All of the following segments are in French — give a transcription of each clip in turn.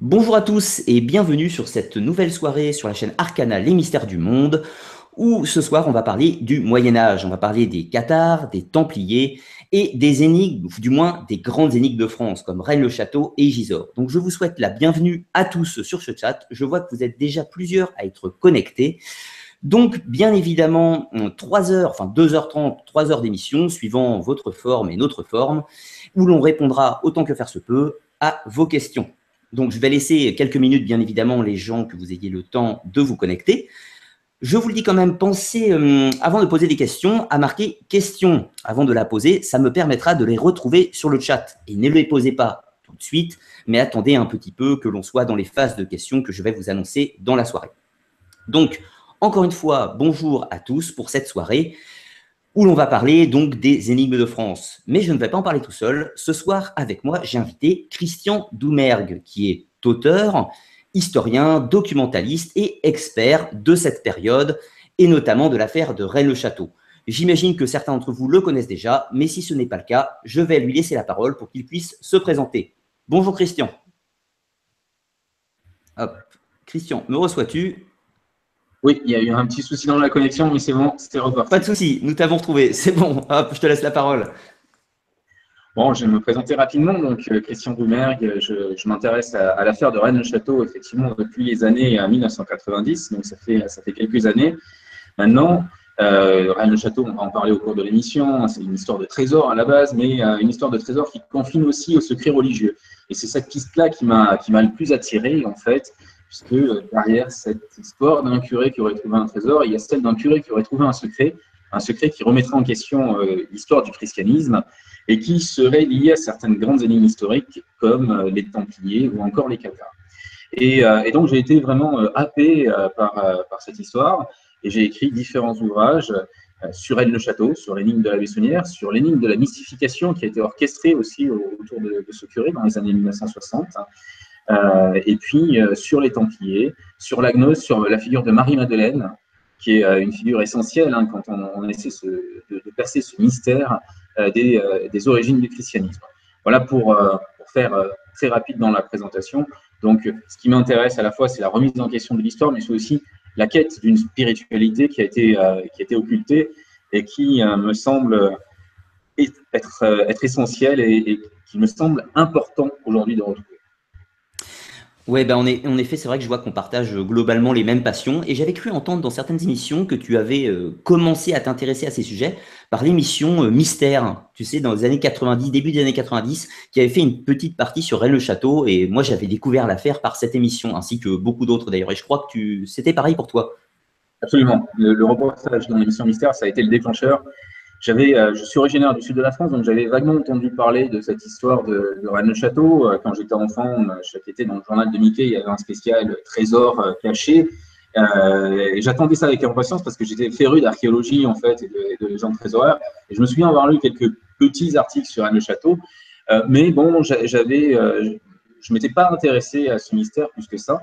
Bonjour à tous et bienvenue sur cette nouvelle soirée sur la chaîne Arcana Les Mystères du Monde, où ce soir on va parler du Moyen Âge, on va parler des Cathares, des Templiers et des énigmes, du moins des grandes énigmes de France, comme Rennes-le-Château et Gisors. Donc je vous souhaite la bienvenue à tous sur ce chat, je vois que vous êtes déjà plusieurs à être connectés. Donc, bien évidemment, 3 heures, enfin 2h30, 3 heures d'émission, suivant votre forme et notre forme, où l'on répondra autant que faire se peut à vos questions. Donc, je vais laisser quelques minutes, bien évidemment, les gens que vous ayez le temps de vous connecter. Je vous le dis quand même, pensez, euh, avant de poser des questions, à marquer « question » avant de la poser. Ça me permettra de les retrouver sur le chat. Et ne les posez pas tout de suite, mais attendez un petit peu que l'on soit dans les phases de questions que je vais vous annoncer dans la soirée. Donc, encore une fois, bonjour à tous pour cette soirée où l'on va parler donc des énigmes de France. Mais je ne vais pas en parler tout seul. Ce soir, avec moi, j'ai invité Christian Doumergue, qui est auteur, historien, documentaliste et expert de cette période, et notamment de l'affaire de Rennes-le-Château. J'imagine que certains d'entre vous le connaissent déjà, mais si ce n'est pas le cas, je vais lui laisser la parole pour qu'il puisse se présenter. Bonjour Christian. Hop. Christian, me reçois-tu oui, il y a eu un petit souci dans la connexion, mais c'est bon, c'était reparti. Pas de souci, nous t'avons retrouvé. C'est bon, hop, je te laisse la parole. Bon, je vais me présenter rapidement. Donc, euh, Christian Boumergue, je, m'intéresse à, l'affaire de Rennes-le-Château, effectivement, depuis les années 1990. Donc, ça fait, ça fait quelques années. Maintenant, euh, Rennes-le-Château, on va en parler au cours de l'émission. C'est une histoire de trésor à la base, mais euh, une histoire de trésor qui confine aussi au secret religieux. Et c'est cette piste-là qui m'a le plus attiré, en fait puisque euh, derrière cette histoire d'un curé qui aurait trouvé un trésor, il y a celle d'un curé qui aurait trouvé un secret, un secret qui remettrait en question euh, l'histoire du christianisme et qui serait lié à certaines grandes énigmes historiques comme euh, les Templiers ou encore les Cathares. Et, donc j'ai été vraiment happé par, cette histoire et j'ai écrit différents ouvrages sur elle le château sur l'énigme de la Bessonnière, sur l'énigme de la mystification qui a été orchestrée aussi autour de ce curé dans les années 1960. Euh, et puis euh, sur les Templiers, sur la gnose, sur la figure de Marie-Madeleine, qui est euh, une figure essentielle hein, quand on, essaie de, percer ce mystère des, origines du christianisme. Voilà pour, faire très rapide dans la présentation. Donc, ce qui m'intéresse à la fois, c'est la remise en question de l'histoire, mais c'est aussi la quête d'une spiritualité qui a été, qui a été occultée et qui me semble être, essentielle et qui me semble important aujourd'hui de retrouver. Ouais, ben on est, en effet, c'est vrai que je vois qu'on partage globalement les mêmes passions. Et j'avais cru entendre dans certaines émissions que tu avais euh, commencé à t'intéresser à ces sujets par l'émission euh, Mystère, tu sais, dans les années 90, début des années 90, qui avait fait une petite partie sur Rennes-le-Château. Et moi, j'avais découvert l'affaire par cette émission, ainsi que beaucoup d'autres d'ailleurs. Et je crois que tu... c'était pareil pour toi. Absolument. Le, le reportage dans l'émission Mystère, ça a été le déclencheur. J'avais, euh, je suis originaire du sud de la France, donc j'avais vaguement entendu parler de cette histoire de, de Rennes-le-Château. Euh, quand j'étais enfant, chaque été dans le journal de Mickey, il y avait un spécial trésor caché. Euh, et j'attendais ça avec impatience parce que j'étais féru d'archéologie en fait et de, de légendes trésorières. Et je me souviens avoir lu quelques petits articles sur Rennes-le-Château. Euh, mais bon, j'avais, euh, je m'étais pas intéressé à ce mystère plus que ça.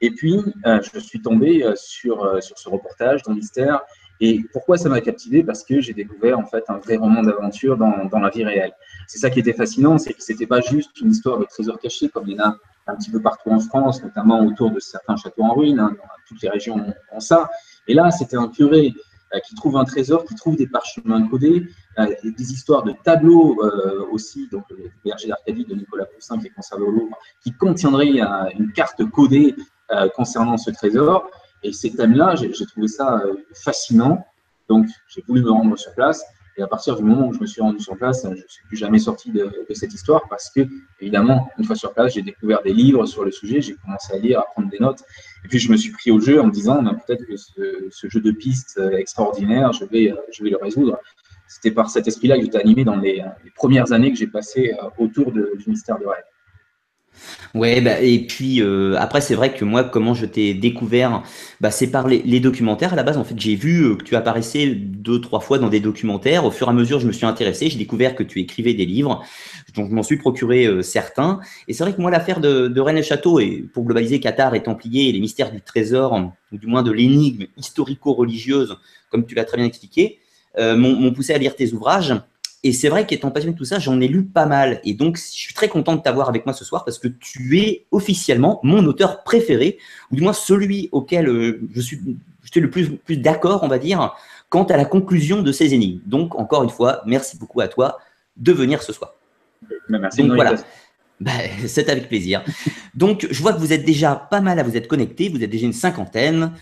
Et puis, je suis tombé sur, sur ce reportage dans Mystère et pourquoi ça m'a captivé? Parce que j'ai découvert en fait un vrai roman d'aventure dans, dans, la vie réelle. C'est ça qui était fascinant, c'est que c'était pas juste une histoire de trésors cachés comme il y en a un petit peu partout en France, notamment autour de certains châteaux en ruine. Hein, toutes les régions ont, ça. Et là, c'était un curé euh, qui trouve un trésor, qui trouve des parchemins codés, euh, des histoires de tableaux euh, aussi, donc le berger d'Arcadie de Nicolas Poussin qui est conservé au Louvre, qui contiendrait une carte codée concernant ce trésor. Et ces thèmes-là, j'ai trouvé ça euh, fascinant. Donc, j'ai voulu me rendre sur place. Et à partir du moment où je me suis rendu sur place, je ne suis plus jamais sorti de, cette histoire parce que, évidemment, une fois sur place, j'ai découvert des livres sur le sujet, j'ai commencé à lire, à prendre des notes. Et puis, je me suis pris au jeu en me disant, ben, peut-être que ce, jeu de pistes extraordinaire, je vais, le résoudre. C'était par cet esprit-là que j'étais animé dans les, premières années que j'ai passées euh, autour du mystère de rêve. Ouais, bah, et puis euh, après, c'est vrai que moi, comment je t'ai découvert, bah, c'est par les, documentaires. À la base, en fait, j'ai vu euh, que tu apparaissais deux, trois fois dans des documentaires. Au fur et à mesure, je me suis intéressé. J'ai découvert que tu écrivais des livres. Donc, je m'en suis procuré euh, certains. Et c'est vrai que moi, l'affaire de, de Rennes et Château, et pour globaliser Qatar et Templiers et les mystères du trésor, ou du moins de l'énigme historico-religieuse, comme tu l'as très bien expliqué, m'ont poussé à lire tes ouvrages. Et c'est vrai qu'étant passionné de tout ça, j'en ai lu pas mal. Et donc, je suis très content de t'avoir avec moi ce soir parce que tu es officiellement mon auteur préféré, ou du moins celui auquel euh, je suis, le plus, plus d'accord, on va dire, quant à la conclusion de ces énigmes. Donc, encore une fois, merci beaucoup à toi de venir ce soir. Merci. Donc, voilà. Bah, c'est avec plaisir. Donc, je vois que vous êtes déjà pas mal à vous être connectés. Vous êtes déjà une cinquantaine.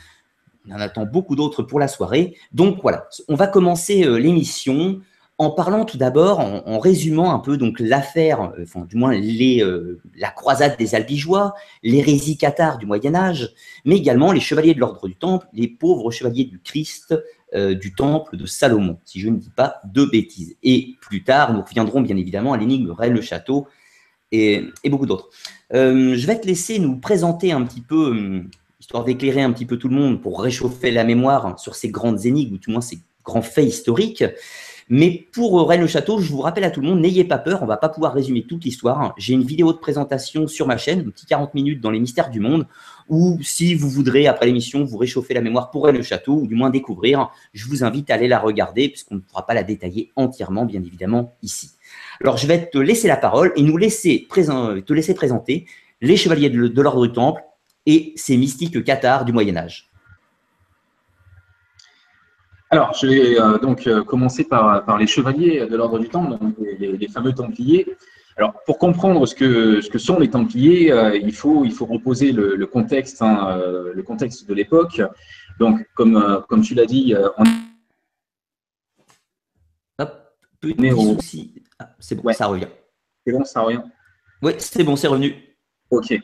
On en attend beaucoup d'autres pour la soirée. Donc, voilà. On va commencer euh, l'émission en parlant tout d'abord, en, résumant un peu donc l'affaire, euh, enfin, du moins euh, la croisade des Albigeois, l'hérésie cathare du Moyen Âge, mais également les chevaliers de l'ordre du Temple, les pauvres chevaliers du Christ du Temple de Salomon, si je ne dis pas de bêtises. Et plus tard, nous reviendrons bien évidemment à l'énigme Rennes-le-Château, et, beaucoup d'autres. Euh, je vais te laisser nous présenter un petit peu, euh, histoire d'éclairer un petit peu tout le monde pour réchauffer la mémoire sur ces grandes énigmes, ou du moins ces grands faits historiques. Mais pour Rennes le Château, je vous rappelle à tout le monde, n'ayez pas peur, on va pas pouvoir résumer toute l'histoire. J'ai une vidéo de présentation sur ma chaîne, un petit 40 minutes dans les mystères du monde, ou si vous voudrez, après l'émission, vous réchauffer la mémoire pour Rennes le Château, ou du moins découvrir, je vous invite à aller la regarder, puisqu'on ne pourra pas la détailler entièrement, bien évidemment, ici. Alors, je vais te laisser la parole et nous laisser te laisser présenter les chevaliers de, l'ordre du Temple et ces mystiques cathares du Moyen Âge. Alors, je vais euh, donc euh, commencer par, les chevaliers de l'ordre du Temple, donc les, fameux Templiers. Alors, pour comprendre ce que, ce que sont les Templiers, euh, il, faut, il faut reposer le, contexte, hein, le contexte de l'époque. Donc, comme, comme tu l'as dit, on Petit souci. Ah, c'est bon, ça revient. C'est bon, ça revient. Oui, c'est bon, c'est revenu. Ok.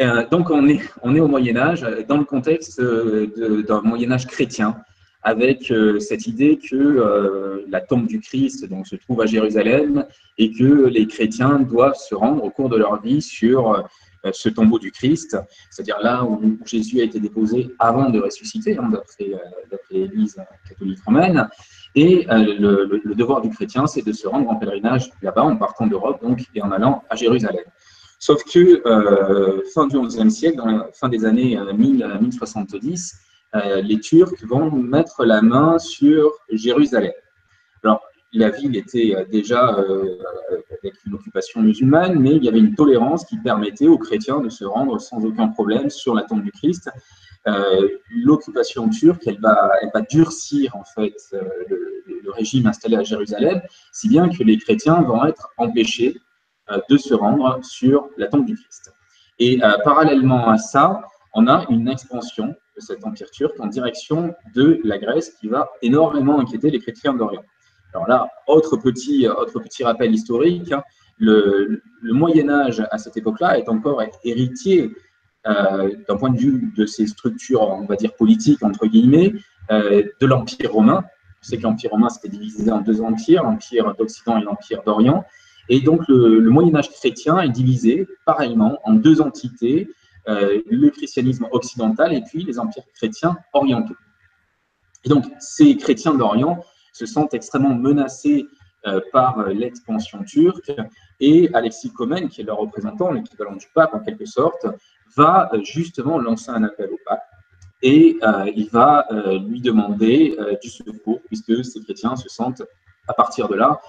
Euh, donc on est, on est au Moyen Âge, dans le contexte euh, d'un Moyen Âge chrétien, avec euh, cette idée que la tombe du Christ donc, se trouve à Jérusalem et que les chrétiens doivent se rendre au cours de leur vie sur ce tombeau du Christ, c'est-à-dire là où Jésus a été déposé avant de ressusciter, hein, d'après l'Église catholique romaine. Et euh, le, devoir du chrétien, c'est de se rendre en pèlerinage là-bas, en partant d'Europe et en allant à Jérusalem. Sauf que euh, fin du XIe siècle, fin des années 1070, euh, les Turcs vont mettre la main sur Jérusalem. Alors, la ville était déjà avec une occupation musulmane, mais il y avait une tolérance qui permettait aux chrétiens de se rendre sans aucun problème sur la tombe du Christ. Euh, l'occupation turque, elle va, durcir en fait euh, le, régime installé à Jérusalem, si bien que les chrétiens vont être empêchés euh, de se rendre sur la tombe du Christ. Et parallèlement à ça, on a une expansion de cet empire turc en direction de la Grèce qui va énormément inquiéter les chrétiens d'Orient. Alors là, autre petit, rappel historique, hein, le, Moyen Âge à cette époque-là est encore héritier euh, d'un point de vue de ces structures, on va dire politiques, entre guillemets, euh, de l'Empire romain. On sait que l'Empire romain s'était divisé en deux empires, l'Empire d'Occident et l'Empire d'Orient. Et donc le, Moyen-Âge chrétien est divisé pareillement en deux entités, le christianisme occidental et puis les empires chrétiens orientaux. Et donc ces chrétiens d'Orient se sentent extrêmement menacés par l'expansion turque et Alexis Comène, qui est leur représentant, l'équivalent du pape en quelque sorte, va euh, justement lancer un appel au pape et euh, il va euh, lui demander du secours puisque ces chrétiens se sentent à partir de là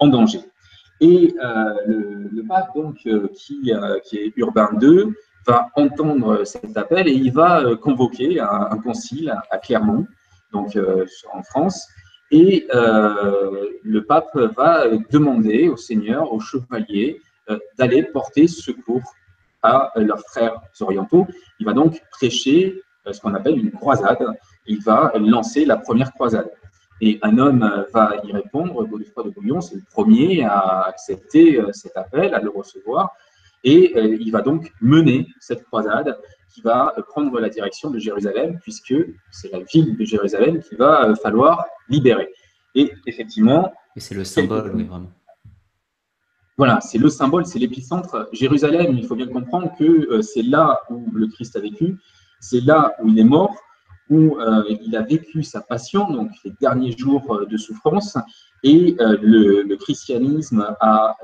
en danger. Et le, pape donc qui, qui est Urbain II va entendre cet appel et il va convoquer un, concile à, Clermont, donc en France, et le pape va demander au seigneur, aux chevaliers, d'aller porter secours à leurs frères orientaux. Il va donc prêcher euh, ce qu'on appelle une croisade. Il va lancer la première croisade. Et un homme euh, va y répondre, Godefroy de Bouillon, c'est le premier à accepter euh, cet appel, à le recevoir. Et il va donc mener cette croisade qui va prendre la direction de Jérusalem, puisque c'est la ville de Jérusalem qu'il va falloir libérer. Et effectivement. Et c'est le symbole, oui, vraiment. Voilà, c'est le symbole, c'est l'épicentre. Jérusalem, il faut bien comprendre que euh, c'est là où le Christ a vécu, c'est là où il est mort, où euh, il a vécu sa passion, donc les derniers jours euh, de souffrance, et le, christianisme a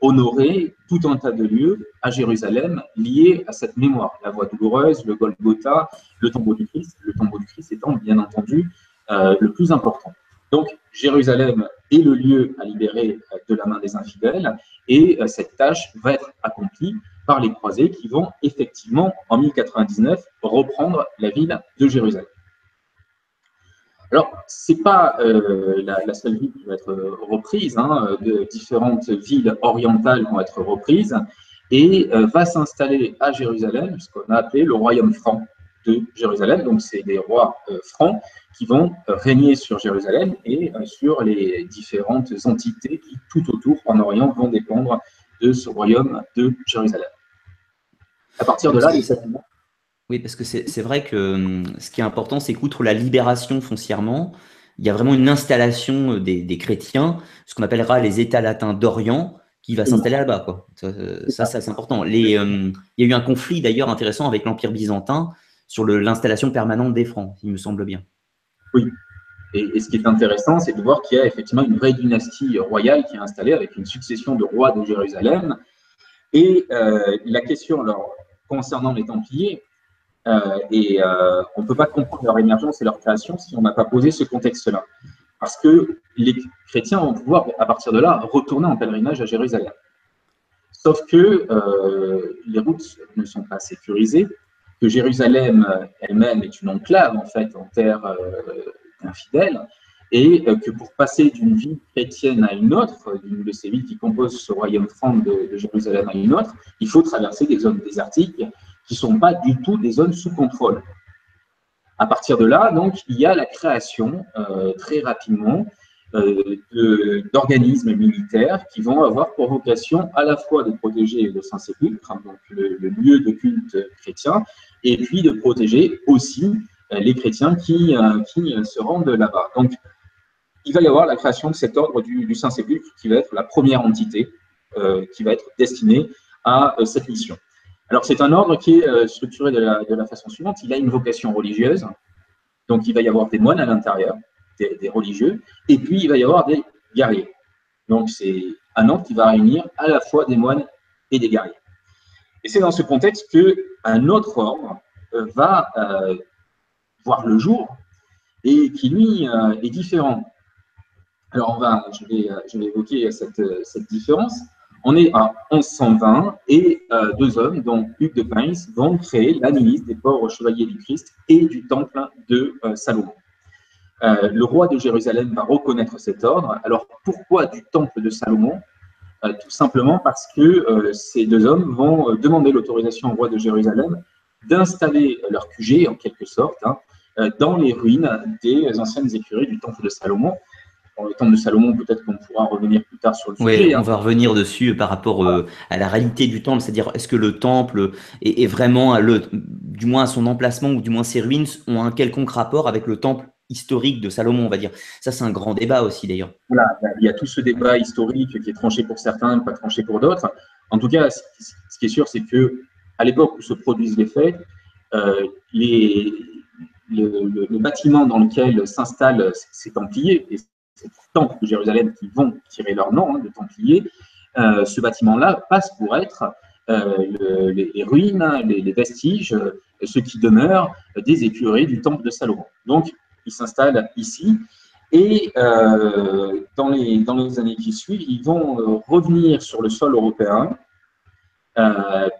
honoré tout un tas de lieux à Jérusalem liés à cette mémoire. La voie douloureuse, le Golgotha, le tombeau du Christ, le tombeau du Christ étant bien entendu le plus important. Donc Jérusalem et le lieu à libérer de la main des infidèles. Et cette tâche va être accomplie par les croisés qui vont effectivement, en 1099, reprendre la ville de Jérusalem. Alors, ce n'est pas euh, la, seule ville qui va être reprise, hein, différentes villes orientales vont être reprises, et euh, va s'installer à Jérusalem ce qu'on a appelé le royaume franc de Jérusalem. Donc, c'est des rois euh, francs qui vont régner sur Jérusalem et sur les différentes entités qui, tout autour, en Orient, vont dépendre de ce royaume de Jérusalem. À partir de là, les oui, parce que c'est vrai que hum, ce qui est important, c'est qu'outre la libération foncièrement, il y a vraiment une installation euh, des, chrétiens, ce qu'on appellera les États latins d'Orient, qui va s'installer là-bas. Ça, ça c'est important. Les, hum, il y a eu un conflit d'ailleurs intéressant avec l'Empire byzantin sur l'installation permanente des Francs, il me semble bien. Oui. Et, ce qui est intéressant, c'est de voir qu'il y a effectivement une vraie dynastie royale qui est installée avec une succession de rois de Jérusalem. Et euh, la question, alors, concernant les Templiers, euh, et euh, on ne peut pas comprendre leur émergence et leur création si on n'a pas posé ce contexte-là. Parce que les chrétiens vont pouvoir, à partir de là, retourner en pèlerinage à Jérusalem. Sauf que les routes ne sont pas sécurisées, que Jérusalem elle-même est une enclave, en fait, en terre infidèle, et que pour passer d'une ville chrétienne à une autre, d'une de ces villes qui composent ce royaume franc de, Jérusalem à une autre, il faut traverser des zones désertiques qui ne sont pas du tout des zones sous contrôle. À partir de là, donc, il y a la création euh, très rapidement euh, d'organismes militaires qui vont avoir pour vocation à la fois de protéger le Saint-Sépulcre, hein, donc le, lieu de culte chrétien, et puis de protéger aussi euh, les chrétiens qui, qui se rendent là-bas. Donc, il va y avoir la création de cet ordre du, Saint-Sépulcre qui va être la première entité qui va être destinée à cette mission. Alors, c'est un ordre qui est euh, structuré de la, façon suivante. Il a une vocation religieuse, donc il va y avoir des moines à l'intérieur, des, religieux, et puis il va y avoir des guerriers. Donc, c'est un ordre qui va réunir à la fois des moines et des guerriers. Et c'est dans ce contexte qu'un autre ordre euh, va euh, voir le jour et qui, lui, est différent. Alors, on va, je, vais, vais évoquer cette, cette différence. On est en 1120 et euh, deux hommes, dont Hugues de Pins, vont créer la milice des pauvres chevaliers du Christ et du temple de euh, Salomon. Euh, le roi de Jérusalem va reconnaître cet ordre. Alors pourquoi du temple de Salomon? Tout simplement parce que ces deux hommes vont demander l'autorisation au roi de Jérusalem d'installer leur QG, en quelque sorte, hein, dans les ruines des anciennes écuries du temple de Salomon le temple de Salomon, peut-être qu'on pourra revenir plus tard sur le sujet. Oui, on hein. va revenir dessus par rapport euh, à la réalité du temple, c'est-à-dire est-ce que le temple est, vraiment, le, du moins à son emplacement ou du moins ses ruines ont un quelconque rapport avec le temple historique de Salomon, on va dire. Ça, c'est un grand débat aussi, d'ailleurs. Voilà, il y a tout ce débat historique qui est tranché pour certains, pas tranché pour d'autres. En tout cas, ce qui est sûr, c'est que à l'époque où se produisent les faits, euh, le, bâtiment dans lequel s'installent ces Templiers, et temple de Jérusalem qui vont tirer leur nom, hein, de Templiers, euh, ce bâtiment-là passe pour être euh, les, ruines, les, vestiges, ce qui demeure des écuries du temple de Salomon. Donc, ils s'installent ici. Et dans les années qui suivent, ils vont revenir sur le sol européen,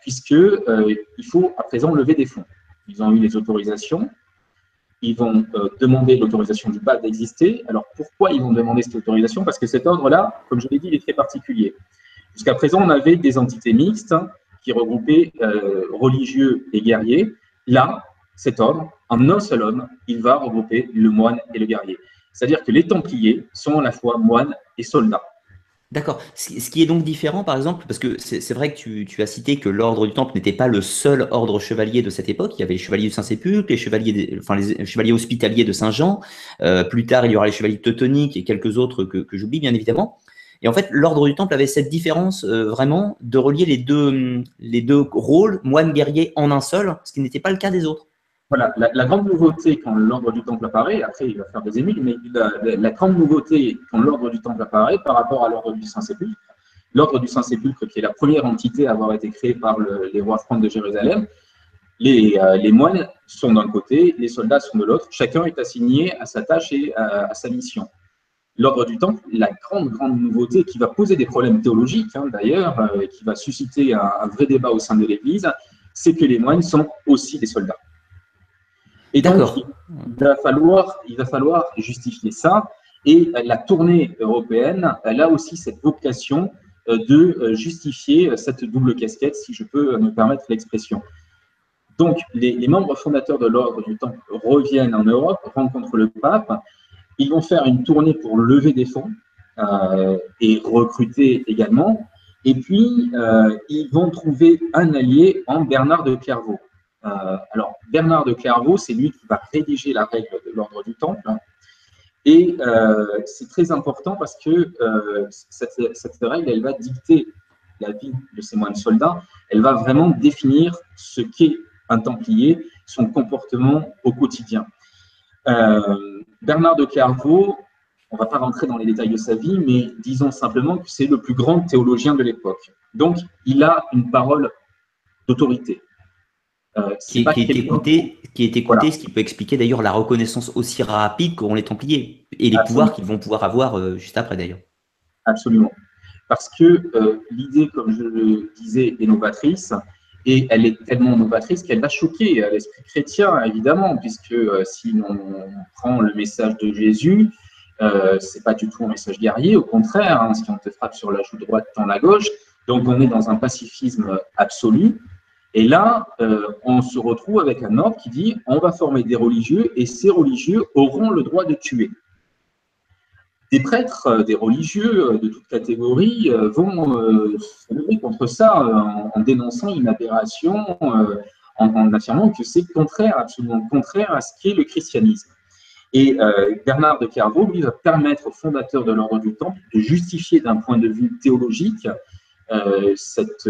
puisqu'il faut à présent lever des fonds. Ils ont eu les autorisations, ils vont euh, demander l'autorisation du pape d'exister. Alors pourquoi ils vont demander cette autorisation? Parce que cet ordre-là, comme je l'ai dit, il est très particulier. Jusqu'à présent, on avait des entités mixtes qui regroupaient euh, religieux et guerriers. Là, cet ordre, en un seul homme, il va regrouper le moine et le guerrier. C'est-à-dire que les Templiers sont à la fois moines et soldats. D'accord. Ce qui est donc différent, par exemple, parce que c'est vrai que tu, as cité que l'ordre du Temple n'était pas le seul ordre chevalier de cette époque. Il y avait les chevaliers du Saint-Sépulcre, les chevaliers, enfin les chevaliers hospitaliers de Saint-Jean. Euh, plus tard, il y aura les chevaliers teutoniques et quelques autres que, j'oublie bien évidemment. Et en fait, l'ordre du Temple avait cette différence euh, vraiment de relier les deux, les deux rôles, moine guerrier en un seul, ce qui n'était pas le cas des autres. Voilà, la, grande nouveauté quand l'ordre du Temple apparaît, après il va faire des émules, mais la, grande nouveauté quand l'ordre du Temple apparaît par rapport à l'ordre du Saint-Sépulcre, l'ordre du Saint-Sépulcre qui est la première entité à avoir été créée par les rois francs de Jérusalem, les, euh, les moines sont d'un côté, les soldats sont de l'autre, chacun est assigné à sa tâche et à, sa mission. l'ordre du Temple, la grande, grande nouveauté qui va poser des problèmes théologiques, hein, d'ailleurs, euh, qui va susciter un, vrai débat au sein de l'Église, c'est que les moines sont aussi des soldats. Et donc, il va, falloir, il va falloir justifier ça. Et la tournée européenne, elle a aussi cette vocation euh, de euh, justifier cette double casquette, si je peux me permettre l'expression. Donc, les, les, membres fondateurs de l'ordre du Temple reviennent en Europe, rencontrent le pape, ils vont faire une tournée pour lever des fonds euh, et recruter également. Et puis, euh, ils vont trouver un allié en Bernard de Clairvaux. Euh, alors, Bernard de Clairvaux, c'est lui qui va rédiger la règle de l'ordre du Temple. Et c'est très important parce que cette, cette, règle, elle va dicter la vie de ces moines soldats. Elle va vraiment définir ce qu'est un Templier, son comportement au quotidien. Euh, Bernard de Clairvaux, on ne va pas rentrer dans les détails de sa vie, mais disons simplement que c'est le plus grand théologien de l'époque. Donc, il a une parole d'autorité. Euh, qui, est écouté, qui est écouté ce qui peut expliquer d'ailleurs la reconnaissance aussi rapide qu'ont les Templiers et les pouvoirs qu'ils vont pouvoir avoir euh, juste après d'ailleurs. Absolument. Parce que l'idée, comme je le disais, est novatrice. Et elle est tellement novatrice qu'elle va choquer l'esprit chrétien, évidemment, puisque euh, si on prend le message de Jésus, euh, c'est pas du tout un message guerrier, au contraire, hein, si on te frappe sur la joue droite, dans la gauche. Donc on est dans un pacifisme absolu. Et là, euh, on se retrouve avec un ordre qui dit on va former des religieux et ces religieux auront le droit de tuer des prêtres, euh, des religieux euh, de toute catégorie vont se lever contre ça en, dénonçant une aberration, en, affirmant que c'est contraire, absolument contraire à ce qu'est le christianisme. Et Bernard de Clairvaux, lui, va permettre aux fondateurs de l'ordre du Temple de justifier d'un point de vue théologique cette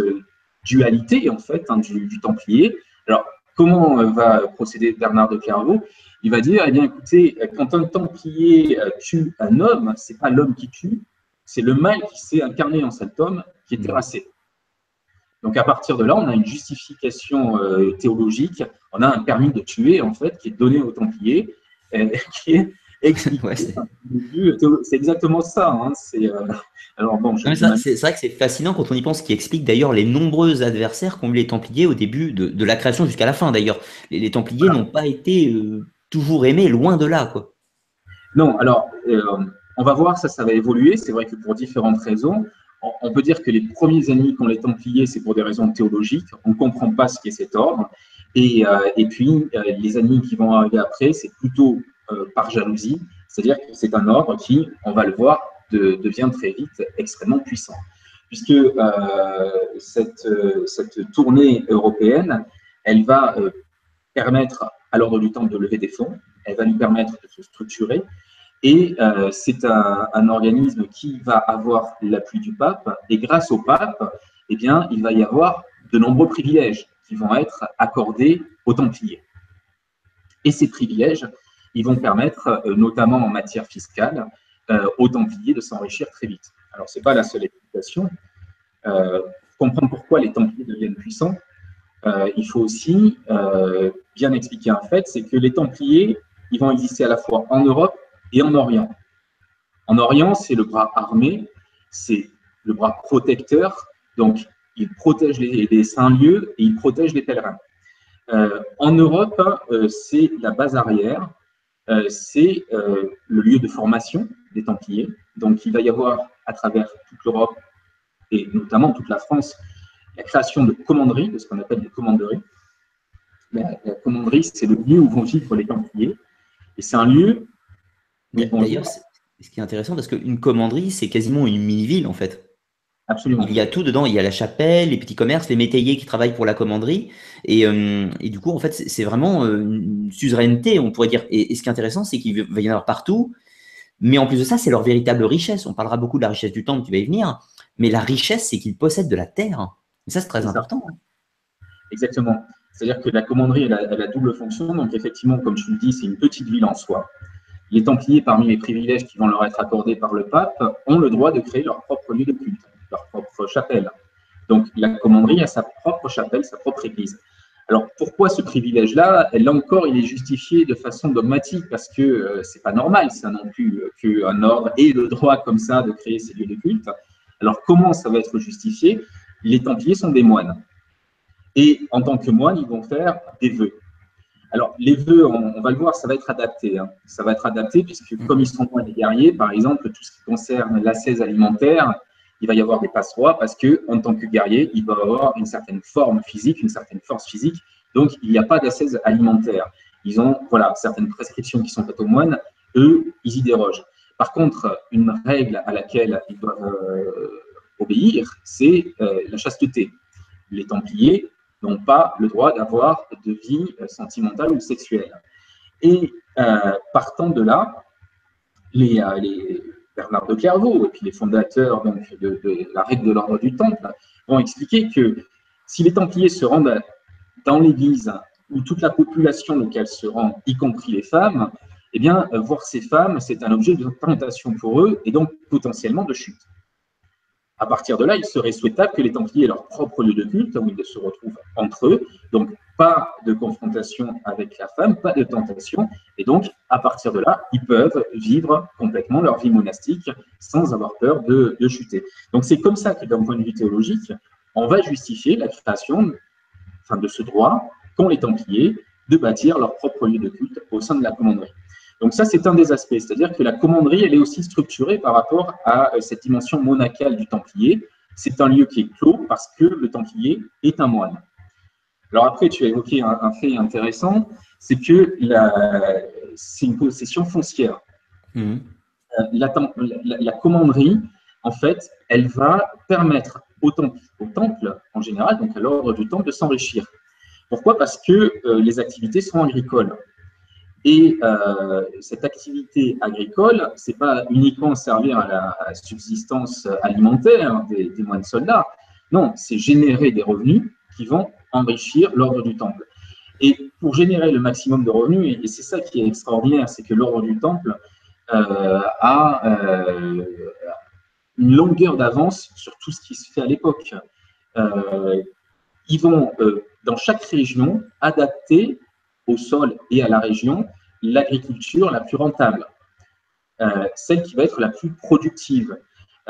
dualité, en fait, hein, du, du, Templier. Alors, comment va procéder Bernard de Clairvaux? Il va dire, eh bien, écoutez, quand un Templier euh, tue un homme, c'est pas l'homme qui tue, c'est le mal qui s'est incarné en cet homme qui est terrassé. Donc à partir de là, on a une justification euh, théologique, on a un permis de tuer en fait qui est donné aux Templiers, euh, qui est c'est exactement ça. Hein, c'est alors bon, c'est vrai que c'est fascinant quand on y pense, qui explique d'ailleurs les nombreux adversaires qu'ont eu les Templiers au début de, la création jusqu'à la fin. D'ailleurs, les, Templiers n'ont pas été toujours aimé, loin de là, quoi. Non, alors, euh, on va voir, ça, ça va évoluer. C'est vrai que pour différentes raisons, on, peut dire que les premiers ennemis qu'ont les Templiers, c'est pour des raisons théologiques. On ne comprend pas ce qu'est cet ordre. Et, euh, et puis, euh, les ennemis qui vont arriver après, c'est plutôt par jalousie. C'est-à-dire que c'est un ordre qui, on va le voir, devient très vite extrêmement puissant. Puisque cette, cette tournée européenne, elle va permettre à l'ordre du temps de lever des fonds. Elle va lui permettre de se structurer. Et euh, c'est un, organisme qui va avoir l'appui du pape. Et grâce au pape, eh bien, il va y avoir de nombreux privilèges qui vont être accordés aux Templiers. Et ces privilèges, ils vont permettre, euh, notamment en matière fiscale, euh, aux Templiers de s'enrichir très vite. Alors, ce n'est pas la seule explication. comprendre pourquoi les Templiers deviennent puissants, euh, il faut aussi euh, bien expliquer un fait, c'est que les Templiers, ils vont exister à la fois en Europe et en Orient. En Orient, c'est le bras armé, c'est le bras protecteur, donc il protège les, saints lieux et il protège les pèlerins. Euh, en Europe, c'est la base arrière, c'est le lieu de formation des Templiers. Donc il va y avoir à travers toute l'Europe et notamment toute la France la création de commanderies, de ce qu'on appelle des commanderies. La, commanderie, c'est le lieu où vont vivre les Templiers. Et c'est un lieu. D'ailleurs, ce qui est intéressant, parce qu'une commanderie, c'est quasiment une mini-ville, en fait. Absolument. Il y a tout dedans. Il y a la chapelle, les petits commerces, les métayers qui travaillent pour la commanderie. Et, euh, du coup, en fait, c'est vraiment euh, une suzeraineté, on pourrait dire. Et, ce qui est intéressant, c'est qu'il va y en avoir partout. Mais en plus de ça, c'est leur véritable richesse. On parlera beaucoup de la richesse du temple qui va y venir. Mais la richesse, c'est qu'ils possèdent de la terre. Et ça, c'est très important. Exactement. C'est-à-dire que la commanderie, elle a, double fonction. Donc, effectivement, comme je vous le dis, c'est une petite ville en soi. Les Templiers, parmi les privilèges qui vont leur être accordés par le pape, ont le droit de créer leur propre lieu de culte, leur propre chapelle. Donc, la commanderie a sa propre chapelle, sa propre église. Alors pourquoi ce privilège-là? Là encore, il est justifié de façon dogmatique parce que euh, c'est pas normal, ça non plus, euh, qu'un ordre ait le droit comme ça de créer ces lieux de culte. Alors comment ça va être justifié? Les Templiers sont des moines. Et en tant que moines, ils vont faire des vœux. Alors, les vœux, on, va le voir, ça va être adapté. Hein. Ça va être adapté puisque comme ils sont des guerriers, par exemple, tout ce qui concerne l'assaise alimentaire, il va y avoir des passe-rois parce que en tant que guerrier, il va avoir une certaine forme physique, une certaine force physique. Donc, il n'y a pas d'assaise alimentaire. Ils ont voilà, certaines prescriptions qui sont faites aux moines. Eux, ils y dérogent. Par contre, une règle à laquelle ils doivent euh, obéir, c'est euh, la chasteté. Les Templiers n'ont pas le droit d'avoir de vie euh, sentimentale ou sexuelle. Et partant de là, les, Bernard de Clairvaux et puis les fondateurs donc, de, la règle de l'ordre du Temple vont expliquer que si les Templiers se rendent dans l'Église où toute la population locale se rend, y compris les femmes, eh bien, voir ces femmes, c'est un objet de tentation pour eux et donc potentiellement de chute. À partir de là, il serait souhaitable que les Templiers aient leur propre lieu de culte, où ils se retrouvent entre eux. Pas de confrontation avec la femme, pas de tentation. Et donc, à partir de là, ils peuvent vivre complètement leur vie monastique sans avoir peur de, chuter. Donc, c'est comme ça que, d'un point de vue théologique, on va justifier la création enfin, de ce droit qu'ont les Templiers de bâtir leur propre lieu de culte au sein de la commanderie. Donc ça, c'est un des aspects, c'est-à-dire que la commanderie, elle est aussi structurée par rapport à euh, cette dimension monacale du Templier. C'est un lieu qui est clos parce que le Templier est un moine. Alors après, tu as évoqué un, fait intéressant, c'est que c'est une possession foncière. Mmh. Euh, la, commanderie, en fait, elle va permettre au temple, au temple en général, donc à l'ordre du temple, de s'enrichir. Pourquoi? Parce que euh, les activités sont agricoles. Et euh, cette activité agricole, c'est pas uniquement servir à la subsistance alimentaire des, des moines soldats. Non, c'est générer des revenus qui vont enrichir l'ordre du temple. Et pour générer le maximum de revenus, et c'est ça qui est extraordinaire, c'est que l'ordre du temple euh, a euh, une longueur d'avance sur tout ce qui se fait à l'époque. Euh, ils vont, dans chaque région, adapter au sol et à la région l'agriculture la plus rentable, celle qui va être la plus productive.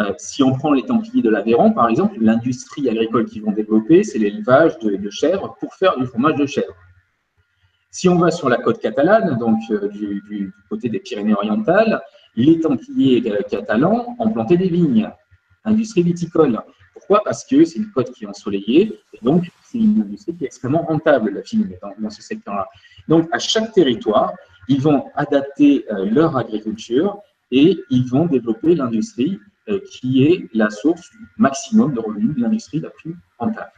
Euh, si on prend les Templiers de l'Aveyron, par exemple, l'industrie agricole qu'ils vont développer, c'est l'élevage de, chèvres pour faire du fromage de chèvre. Si on va sur la côte catalane, donc euh, du, côté des Pyrénées-Orientales, les Templiers catalans ont planté des vignes, industrie viticole. Pourquoi? Parce que c'est une côte qui est ensoleillée, et donc c'est une industrie qui est extrêmement rentable, la vigne, dans, ce secteur-là. Donc, à chaque territoire, ils vont adapter euh, leur agriculture et ils vont développer l'industrie euh, qui est la source maximum de revenus de l'industrie la plus rentable.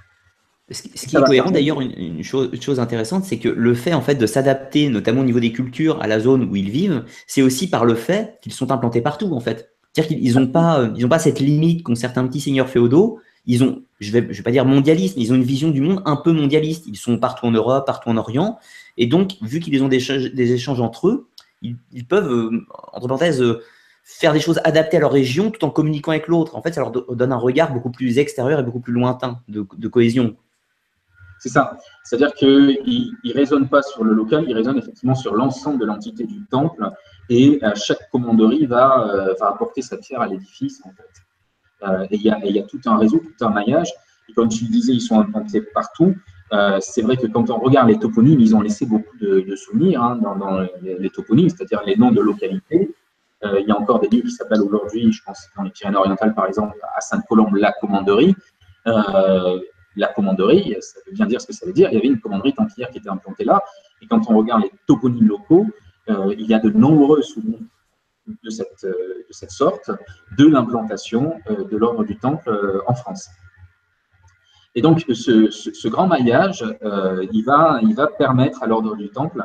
Ce qui est cohérent d'ailleurs, une, chose, intéressante, c'est que le fait en fait de s'adapter, notamment au niveau des cultures, à la zone où ils vivent, c'est aussi par le fait qu'ils sont implantés partout en fait. C'est-à-dire qu'ils n'ont pas, euh, pas cette limite qu'ont certains petits seigneurs féodaux. Ils ont, je vais, je vais pas dire mondialiste, mais ils ont une vision du monde un peu mondialiste. Ils sont partout en Europe, partout en Orient, et donc vu qu'ils ont des, des, échanges entre eux, ils, peuvent, euh, entre parenthèses, faire des choses adaptées à leur région tout en communiquant avec l'autre. En fait, ça leur donne un regard beaucoup plus extérieur et beaucoup plus lointain de, cohésion. C'est ça. C'est-à-dire qu'ils ne raisonnent pas sur le local, ils raisonnent effectivement sur l'ensemble de l'entité du temple et euh, chaque commanderie va, euh, va apporter sa pierre à l'édifice. En fait. Euh, et il y, a tout un réseau, tout un maillage. Et comme tu le disais, ils sont implantés partout. c'est vrai que quand on regarde les toponymes, ils ont laissé beaucoup de, souvenirs hein, dans, dans, les toponymes, c'est-à-dire les noms de localités. Euh, il y a encore des lieux qui s'appellent aujourd'hui, je pense dans les Pyrénées-Orientales par exemple, à Sainte-Colombe, la commanderie. Euh, la commanderie, ça veut bien dire ce que ça veut dire. Il y avait une commanderie templière qui était implantée là. Et quand on regarde les toponymes locaux, euh, il y a de nombreux souvenirs de cette, de cette sorte de l'implantation de l'ordre du Temple en France. Et donc, ce, ce, grand maillage, il, va, il va permettre à l'ordre du Temple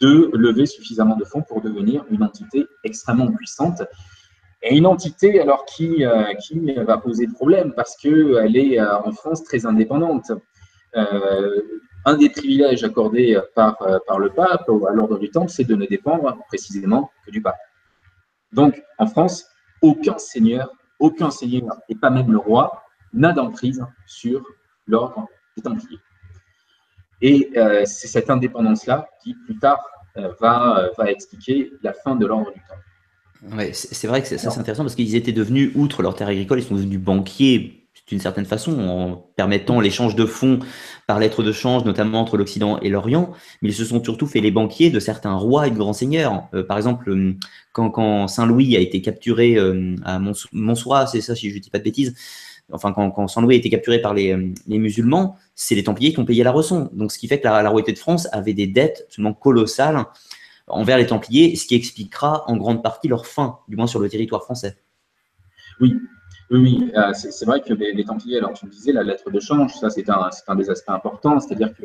de lever suffisamment de fonds pour devenir une entité extrêmement puissante. Et une entité alors qui, euh, qui va poser problème parce qu'elle est euh, en France très indépendante. Euh, un des privilèges accordés par, par le pape à l'ordre du temple, c'est de ne dépendre précisément que du pape. Donc en France, aucun seigneur, aucun seigneur, et pas même le roi, n'a d'emprise sur l'ordre des Templiers. Et c'est cette indépendance-là qui, plus tard, va, va expliquer la fin de l'ordre du temps. Ouais, c'est vrai que ça c'est intéressant parce qu'ils étaient devenus, outre leur terre agricole, ils sont devenus banquiers d'une certaine façon, en permettant l'échange de fonds par lettre de change, notamment entre l'Occident et l'Orient, mais ils se sont surtout fait les banquiers de certains rois et de grands seigneurs. Euh, par exemple, euh, quand, Saint-Louis a été capturé euh, à Monsois, c'est ça si je ne dis pas de bêtises, enfin quand, Saint-Louis a été capturé par les, musulmans, c'est les Templiers qui ont payé la rançon. Donc ce qui fait que la, la royauté de France avait des dettes absolument colossales envers les Templiers, ce qui expliquera en grande partie leur fin, du moins sur le territoire français. Oui, oui, euh, c'est vrai que les, Templiers, alors tu me disais, la lettre de change, ça c'est un, un, des aspects importants, c'est-à-dire que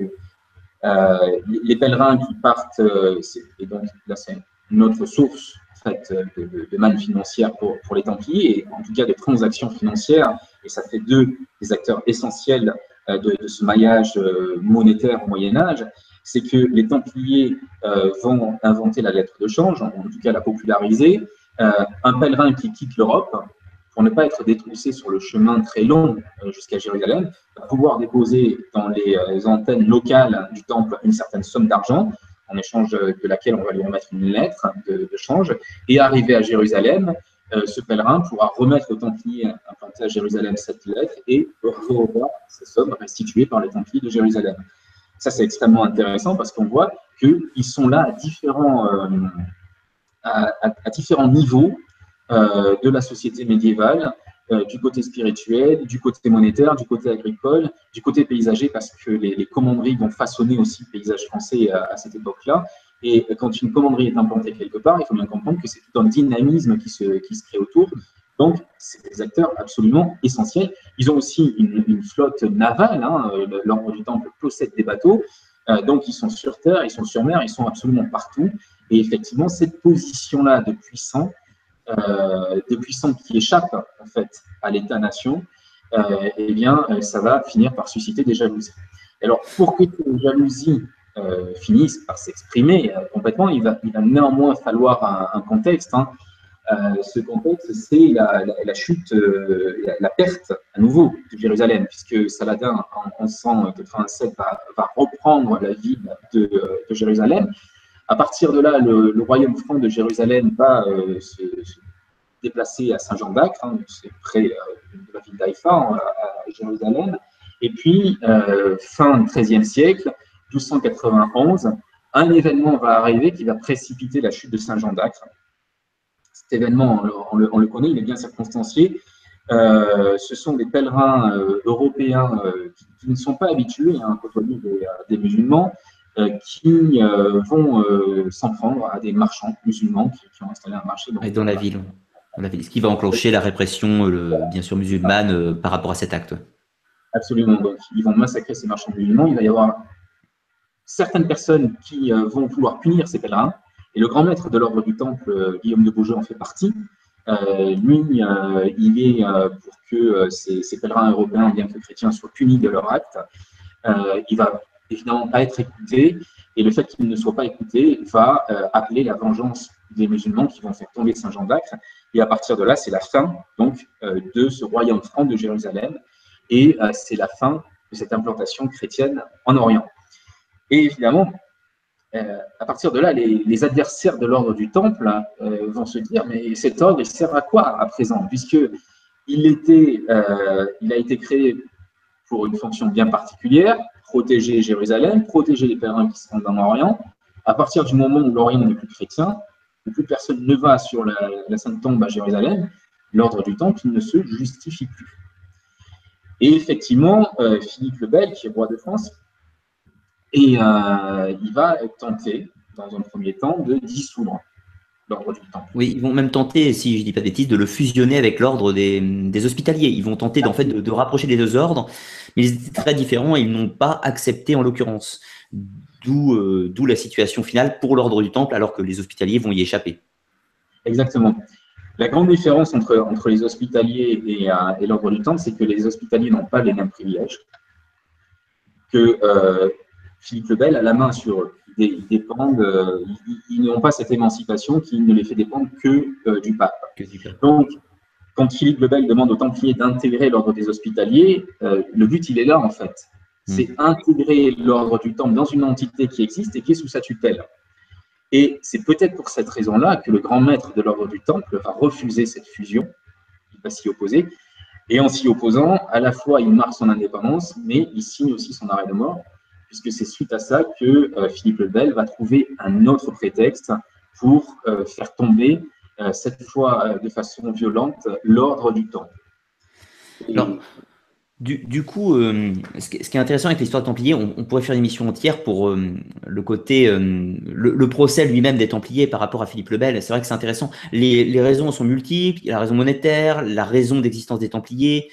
euh, les pèlerins qui partent, euh, et donc là c'est une autre source en fait, de, de, manne financière pour, pour, les Templiers, et en tout cas de transactions financières, et ça fait deux des acteurs essentiels de, de, ce maillage monétaire au Moyen Âge, c'est que les Templiers vont inventer la lettre de change, en tout cas la populariser. un pèlerin qui quitte l'Europe, pour ne pas être détroussé sur le chemin très long euh, jusqu'à Jérusalem, va pouvoir déposer dans les euh, antennes locales du temple une certaine somme d'argent, en échange de laquelle on va lui remettre une lettre de, change, et arrivé à Jérusalem, euh, ce pèlerin pourra remettre au Templier implanté à Jérusalem cette lettre et recevoir ces sommes restituées par les Templiers de Jérusalem. Ça, c'est extrêmement intéressant parce qu'on voit qu'ils sont là à différents, à différents niveaux euh, de la société médiévale, euh, du côté spirituel, du côté monétaire, du côté agricole, du côté paysager, parce que les, commanderies vont façonner aussi le paysage français à, cette époque-là. Et quand une commanderie est implantée quelque part, il faut bien comprendre que c'est tout un dynamisme qui se, qui se crée autour. Donc, c'est des acteurs absolument essentiels. Ils ont aussi une, flotte navale. Hein, L'ordre du Temple possède des bateaux. Euh, donc, ils sont sur terre, ils sont sur mer, ils sont absolument partout. Et effectivement, cette position-là de puissant, euh, des puissants qui échappent en fait à l'État-nation, euh, eh bien, ça va finir par susciter des jalousies. alors, pour que ces jalousies finissent par s'exprimer complètement, il va, néanmoins falloir un, contexte. Hein. ce contexte, c'est la, chute, la, perte à nouveau de Jérusalem, puisque Saladin, en 1187, va, reprendre la ville de, Jérusalem. À partir de là, le, royaume franc de Jérusalem va euh, se, déplacer à Saint-Jean-d'Acre, hein, c'est près euh, de la ville d'Haïfa, à, Jérusalem. Et puis, euh, fin XIIIe siècle, 1291, un événement va arriver qui va précipiter la chute de Saint-Jean-d'Acre. Cet événement, on le, connaît, il est bien circonstancié. ce sont des pèlerins européens qui, ne sont pas habitués à côtoyer des musulmans, euh, qui euh, vont euh, s'en prendre à des marchands musulmans qui, ont installé un marché dans, dans la ville. Dans la ville. Ce qui va enclencher la répression, bien sûr, musulmane par rapport à cet acte. Absolument. Donc, ils vont massacrer ces marchands musulmans. Il va y avoir certaines personnes qui vont vouloir punir ces pèlerins. Et le grand maître de l'ordre du Temple, Guillaume de Beaujeu, en fait partie. lui, il est pour que ces, pèlerins européens, bien que chrétiens, soient punis de leur acte. il va évidemment pas être écouté. Et le fait qu'il ne soit pas écouté va euh, appeler la vengeance des musulmans qui vont faire tomber Saint-Jean d'Acre. Et à partir de là, c'est la fin donc euh, de ce royaume franc de Jérusalem. Et euh, c'est la fin de cette implantation chrétienne en Orient. Et évidemment, à partir de là, les, adversaires de l'ordre du Temple vont se dire mais cet ordre, il sert à quoi à présent? Puisque était, il a été créé pour une fonction bien particulière, protéger Jérusalem, protéger les pèlerins qui sont dans l'Orient. À partir du moment où l'Orient n'est plus chrétien, où plus personne ne va sur la, Sainte Tombe à Jérusalem, l'ordre du Temple ne se justifie plus. Et effectivement, euh, Philippe le Bel, qui est roi de France, et euh, il va tenter, dans un premier temps, de dissoudre l'ordre du Temple. Oui, ils vont même tenter, si je ne dis pas de bêtises, de le fusionner avec l'ordre des, hospitaliers. Ils vont tenter en fait, de, de rapprocher les deux ordres mais ils étaient très différents et ils n'ont pas accepté en l'occurrence. Euh, d'où la situation finale pour l'ordre du Temple, alors que les hospitaliers vont y échapper. Exactement. La grande différence entre, entre les hospitaliers et, euh, et l'ordre du Temple, c'est que les hospitaliers n'ont pas les mêmes privilèges, que euh, Philippe le Bel a la main sur eux. Ils, dépendent, ils, n'ont pas cette émancipation qui ne les fait dépendre que du pape. Donc, quand Philippe le Bel demande aux Templiers d'intégrer l'ordre des hospitaliers, euh, le but, il est là, en fait. C'est intégrer l'ordre du Temple dans une entité qui existe et qui est sous sa tutelle. Et c'est peut-être pour cette raison-là que le grand maître de l'ordre du Temple va refuser cette fusion, il va s'y opposer, et en s'y opposant, à la fois il marque son indépendance, mais il signe aussi son arrêt de mort, puisque c'est suite à ça que euh, Philippe le Bel va trouver un autre prétexte pour euh, faire tomber, euh, cette fois de façon violente, l'ordre du Temple. Du, coup, euh, ce, qui, est intéressant avec l'histoire des Templiers, on, pourrait faire une émission entière pour euh, le côté, euh, le, procès lui-même des Templiers par rapport à Philippe le Bel. C'est vrai que c'est intéressant. Les, les, raisons sont multiples. La raison monétaire, la raison d'existence des Templiers,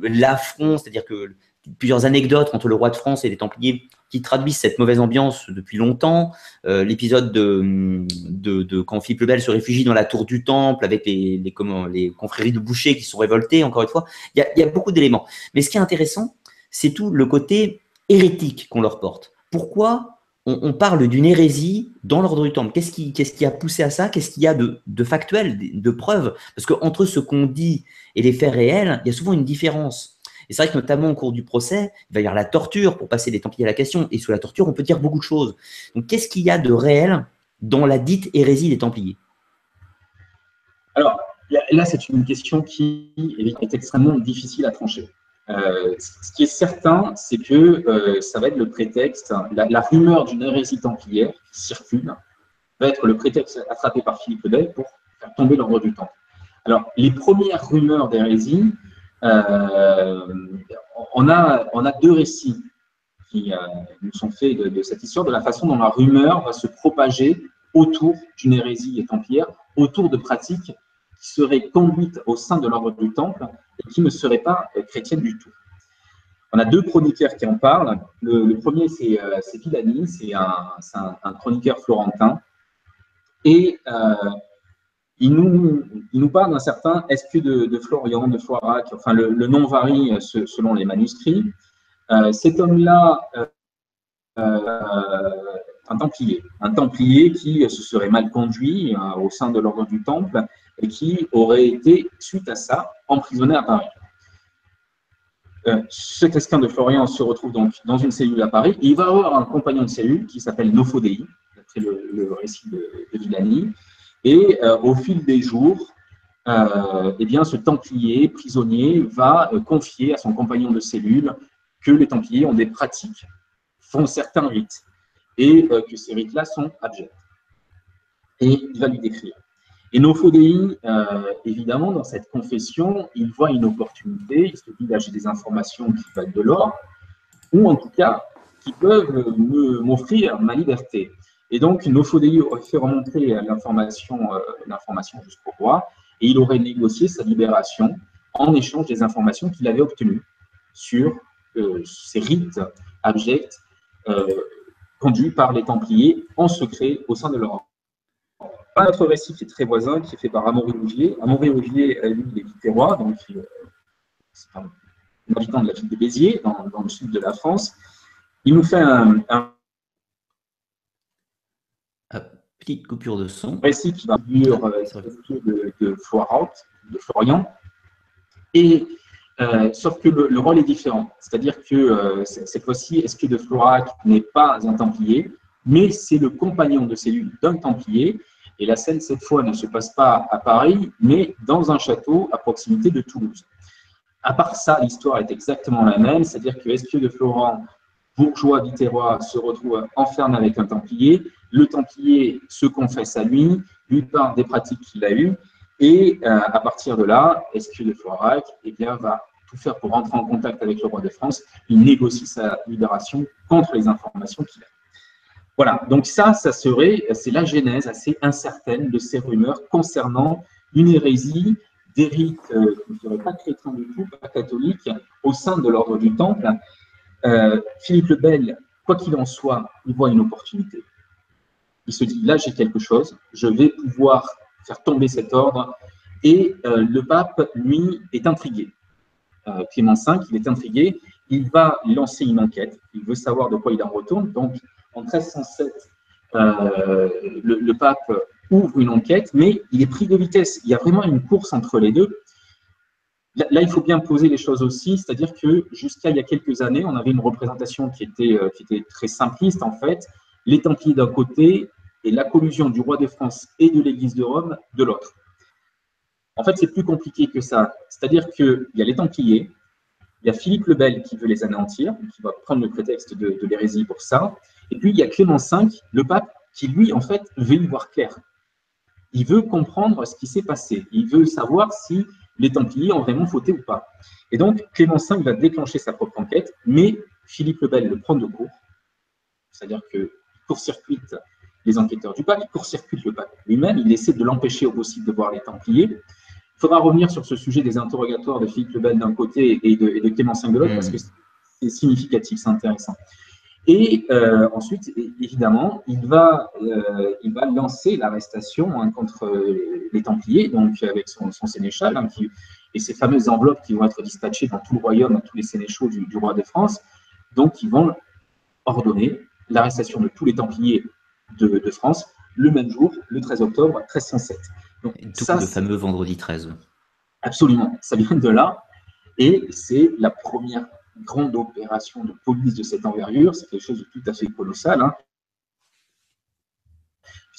l'affront, c'est-à-dire que plusieurs anecdotes entre le roi de France et les Templiers qui traduisent cette mauvaise ambiance depuis longtemps. Euh, l'épisode de, de, quand Philippe le Bel se réfugie dans la tour du Temple avec les, les, confréries de bouchers qui sont révoltés, encore une fois. Il y a, beaucoup d'éléments. Mais ce qui est intéressant, c'est tout le côté hérétique qu'on leur porte. Pourquoi on, parle d'une hérésie dans l'ordre du Temple? Qu'est-ce qui, qui a poussé à ça? Qu'est-ce qu'il y a de, de factuel, de, de preuves Parce qu'entre ce qu'on dit et les faits réels, il y a souvent une différence. Et c'est vrai que notamment au cours du procès, il va y avoir la torture pour passer des Templiers à la question. Et sous la torture, on peut dire beaucoup de choses. Donc qu'est-ce qu'il y a de réel dans la dite hérésie des Templiers? Alors là, c'est une question qui est extrêmement difficile à trancher. Euh, ce qui est certain, c'est que euh, ça va être le prétexte, la, rumeur d'une hérésie templière qui circule va être le prétexte attrapé par Philippe le pour faire tomber l'ordre du Temple. Alors, les premières rumeurs d'hérésie, on, a, on a deux récits qui euh, nous sont faits de, cette histoire, de la façon dont la rumeur va se propager autour d'une hérésie et templière, autour de pratiques qui seraient conduites au sein de l'ordre du Temple et qui ne seraient pas euh, chrétiennes du tout. On a deux chroniqueurs qui en parlent. Le, premier, c'est euh, c'est un, chroniqueur florentin. Et il nous, parle d'un certain Escu de, Florian, de Floirac, enfin le, nom varie euh, selon les manuscrits. Euh, cet homme-là, euh, un templier, un templier qui se serait mal conduit au sein de l'ordre du Temple et qui aurait été, suite à ça, emprisonné à Paris. cet esquin de Florian se retrouve donc dans une cellule à Paris et il va avoir un compagnon de cellule qui s'appelle Nofodei, d'après le, récit de, de Villani, et euh, au fil des jours, euh, eh bien, ce Templier prisonnier va euh, confier à son compagnon de cellule que les Templiers ont des pratiques, font certains rites, et que ces rites-là sont abjects. Et il va lui décrire. Et Nofodei, évidemment, dans cette confession, il voit une opportunité, il se dit, j'ai des informations qui valent de l'or, ou en tout cas, qui peuvent m'offrir ma liberté. Et donc, Nofodei aurait fait remonter l'information, euh, jusqu'au roi, et il aurait négocié sa libération en échange des informations qu'il avait obtenues sur euh, ces rites abjects euh, conduits par les Templiers en secret au sein de leur un autre récit qui est très voisin, qui est fait par Amaury Rougier. Amaury Rougier, lui, il est Viterrois, donc c'est un, habitant de la ville de Béziers, dans, le sud de la France. Il nous fait un petite coupure de son. Récit qui va euh, de, de, de Florian. Et euh, sauf que le, rôle est différent. C'est-à-dire que euh, cette fois-ci, Escu de Florac n'est pas un Templier, mais c'est le compagnon de cellule d'un Templier. Et la scène, cette fois, ne se passe pas à Paris, mais dans un château à proximité de Toulouse. À part ça, l'histoire est exactement la même, c'est-à-dire que Escu de Florent bourgeois viterrois se retrouve enfermé avec un Templier. Le Templier se confesse à lui, lui parle des pratiques qu'il a eues, et euh, à partir de là, Escu de Floirac eh bien, va tout faire pour rentrer en contact avec le roi de France. Il négocie sa libération contre les informations qu'il a. Voilà, donc ça, ça serait, c'est la genèse assez incertaine de ces rumeurs concernant une hérésie des rites euh, qui ne seraient pas chrétiens du tout, pas catholiques, au sein de l'ordre du Temple, euh, Philippe le Bel, quoi qu'il en soit, il voit une opportunité. Il se dit, là j'ai quelque chose, je vais pouvoir faire tomber cet ordre. Et euh, le pape, lui, est intrigué. Euh, Clément V, il est intrigué, il va lancer une enquête, il veut savoir de quoi il en retourne. Donc, en 1307, le, le, pape ouvre une enquête, mais il est pris de vitesse. Il y a vraiment une course entre les deux. là, il faut bien poser les choses aussi, c'est-à-dire que jusqu'à il y a quelques années, on avait une représentation qui était, qui était très simpliste en fait. Les Templiers d'un côté et la collusion du roi de France et de l'Église de Rome de l'autre. En fait, c'est plus compliqué que ça. C'est-à-dire qu'il y a les Templiers, il y a Philippe le Bel qui veut les anéantir, qui va prendre le prétexte de, l'hérésie pour ça. Et puis, il y a Clément V, le pape, qui lui, en fait, veut y voir clair. Il veut comprendre ce qui s'est passé. Il veut savoir si les Templiers ont vraiment fauté ou pas. Et donc, Clément V va déclencher sa propre enquête, mais Philippe le Bel le prend de court. C'est-à-dire qu'il court-circuite les enquêteurs du pape, il court-circuite le pape lui-même, il essaie de l'empêcher au possible de voir les Templiers. Il faudra revenir sur ce sujet des interrogatoires de Philippe Lebel d'un côté et de, Clément V de l'autre, parce que c'est significatif, c'est intéressant. Et euh, ensuite, évidemment, il va, euh, il va lancer l'arrestation hein, contre les Templiers, donc avec son, sénéchal, hein, et ces fameuses enveloppes qui vont être dispatchées dans tout le royaume, dans tous les sénéchaux du, du roi de France, donc ils vont ordonner l'arrestation de tous les Templiers de, France le même jour, le 13 octobre 1307. Donc, ça, le fameux vendredi 13. Absolument, ça vient de là. Et c'est la première grande opération de police de cette envergure. C'est quelque chose de tout à fait colossal. Hein.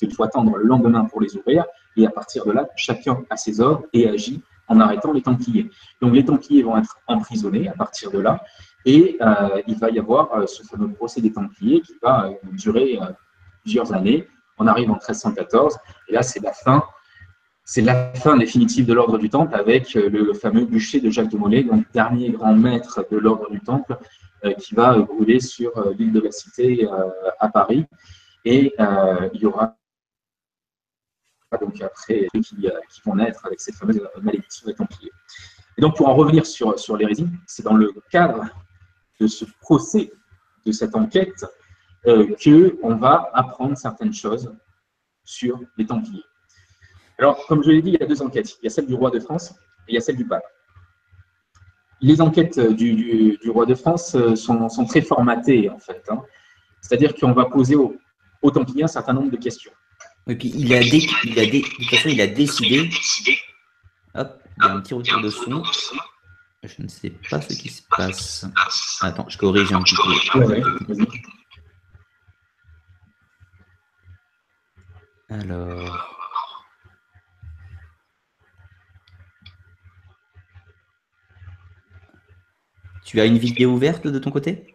Il faut attendre le lendemain pour les ouvrir. Et à partir de là, chacun a ses ordres et agit en arrêtant les Templiers. Donc les Templiers vont être emprisonnés à partir de là. Et euh, il va y avoir euh, ce fameux procès des Templiers qui va euh, durer plusieurs années. On arrive en 1314, et là, c'est la fin. C'est la fin définitive de l'ordre du Temple avec euh, le fameux bûcher de Jacques de Molay, donc dernier grand maître de l'ordre du Temple, euh, qui va brûler sur euh, l'île de la Cité à Paris. Et il y aura donc après qui, qui vont naître avec cette fameuse malédiction des Templiers. Et donc pour en revenir sur, sur l'hérésie, c'est dans le cadre de ce procès, de cette enquête, euh, qu'on va apprendre certaines choses sur les Templiers. Alors, comme je l'ai dit, il y a deux enquêtes. Il y a celle du roi de France et il y a celle du pape. Les enquêtes du, roi de France euh, sont, très formatées, en fait. Hein. C'est-à-dire qu'on va poser aux, Templiers un certain nombre de questions. Et puis, il a, il a de toute façon, il a décidé. Hop, il y a un petit retour de son. Je ne sais pas ce qui se passe. Attends, je corrige un petit peu. Alors. Tu as une vidéo ouverte de ton côté?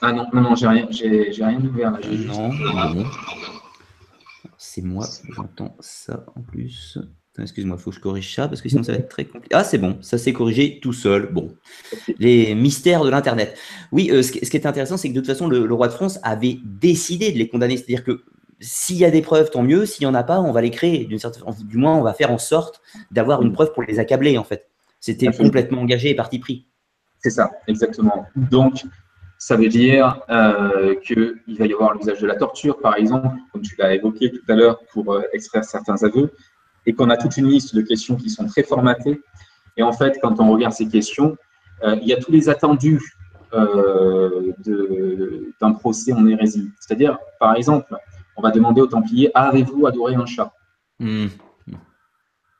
Ah non, non, non, j'ai rien, j'ai, rien ouvert là. Non, non. C'est moi, j'entends ça en plus. Excuse-moi, il faut que je corrige ça parce que sinon ça va être très compliqué. Ah, c'est bon, ça s'est corrigé tout seul. Bon, les mystères de l'Internet. Oui, euh, ce, qui, est intéressant, c'est que de toute façon, le, le, roi de France avait décidé de les condamner. C'est-à-dire que s'il y a des preuves, tant mieux. S'il n'y en a pas, on va les créer. D'une certaine, du moins, on va faire en sorte d'avoir une preuve pour les accabler, en fait. C'était complètement engagé et parti pris. C'est ça, exactement. Donc, ça veut dire euh, qu'il va y avoir l'usage de la torture, par exemple, comme tu l'as évoqué tout à l'heure, pour euh, extraire certains aveux, et qu'on a toute une liste de questions qui sont très formatées. Et en fait, quand on regarde ces questions, euh, il y a tous les attendus d'un procès en hérésie. C'est-à-dire, par exemple, on va demander aux Templiers Avez-vous adoré un chat? Hmm.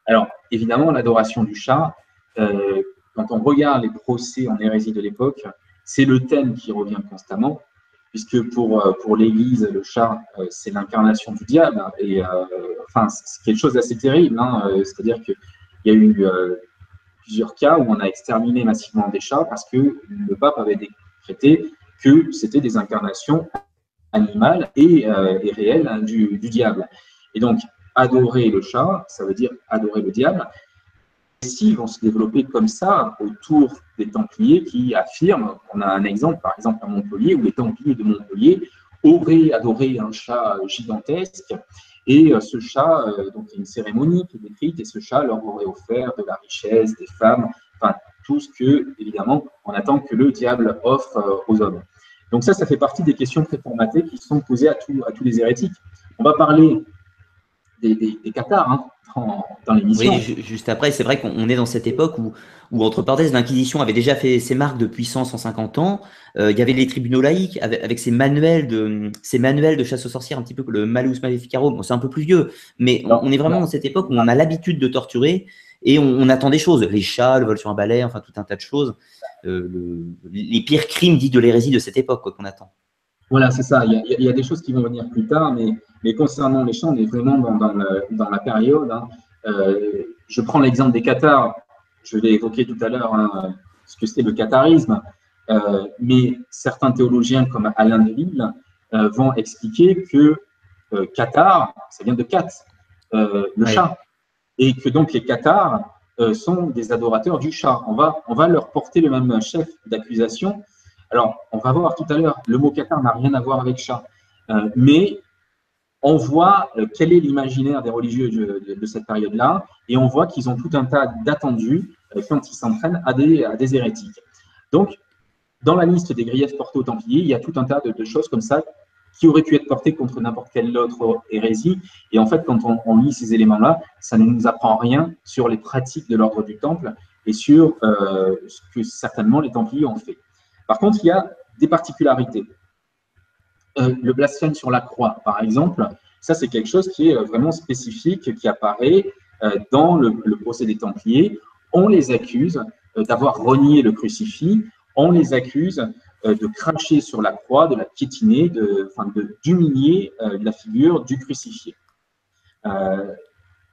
Alors, évidemment, l'adoration du chat, euh, quand on regarde les procès en hérésie de l'époque, c'est le thème qui revient constamment, puisque pour, euh, pour l'Église, le chat, euh, c'est l'incarnation du diable. Et enfin, c'est quelque chose d'assez terrible. Hein, c'est-à-dire qu'il y a eu plusieurs cas où on a exterminé massivement des chats parce que le pape avait décrété que c'était des incarnations animal et, euh, réel hein, du, diable. Et donc, adorer le chat, ça veut dire adorer le diable. Les vont se développer comme ça autour des Templiers qui affirment, on a un exemple par exemple à Montpellier, où les Templiers de Montpellier auraient adoré un chat gigantesque, et euh, ce chat, euh, donc il y a une cérémonie qui est décrite, et ce chat leur aurait offert de la richesse, des femmes, enfin tout ce que, évidemment, on attend que le diable offre aux hommes. Donc ça, ça fait partie des questions préformatées qui sont posées à, à tous les hérétiques. On va parler des, des, des cathares hein, dans, l'émission. Oui, juste après, c'est vrai qu'on est dans cette époque où, où entre parenthèses, l'Inquisition avait déjà fait ses marques de puissance en 50 ans. Euh, il y avait les tribunaux laïcs avec, avec ces, manuels de, ces manuels de chasse aux sorcières, un petit peu le Malus Maleficarum. Bon, c'est un peu plus vieux, mais on, est vraiment dans cette époque où on a l'habitude de torturer Et on, attend des choses, les chats, le vol sur un balai, enfin tout un tas de choses. Euh, les pires crimes dits de l'hérésie de cette époque qu'on attend. Voilà, c'est ça. Il y, a, des choses qui vont venir plus tard, mais, mais concernant les chats, on est vraiment dans, dans, la période. Hein. Euh, je prends l'exemple des Qatars. Je l'ai évoqué tout à l'heure, hein, ce que c'est le qatarisme. Euh, mais certains théologiens comme Alain Deville euh, vont expliquer que euh, Qatar, ça vient de Kat, le chat, et que donc les Qatars sont des adorateurs du chat. On va, on va leur porter le même chef d'accusation. Alors, on va voir tout à l'heure, le mot Qatar n'a rien à voir avec chat, mais on voit quel est l'imaginaire des religieux de, cette période-là, et on voit qu'ils ont tout un tas d'attendus quand ils s'entraînent à des, à des hérétiques. Donc, dans la liste des griefs portés aux Templiers, il y a tout un tas de, choses comme ça qui auraient pu être portées contre n'importe quelle autre hérésie. Et en fait, quand on, lit ces éléments-là, ça ne nous apprend rien sur les pratiques de l'ordre du Temple et sur euh, ce que certainement les Templiers ont fait. Par contre, il y a des particularités. Euh, le blasphème sur la croix, par exemple, ça c'est quelque chose qui est euh, vraiment spécifique, qui apparaît dans le, procès des Templiers. On les accuse d'avoir renié le crucifix on les accuse euh, de cracher sur la croix, de la piétiner, de, d'humilier euh, la figure du crucifié. Euh,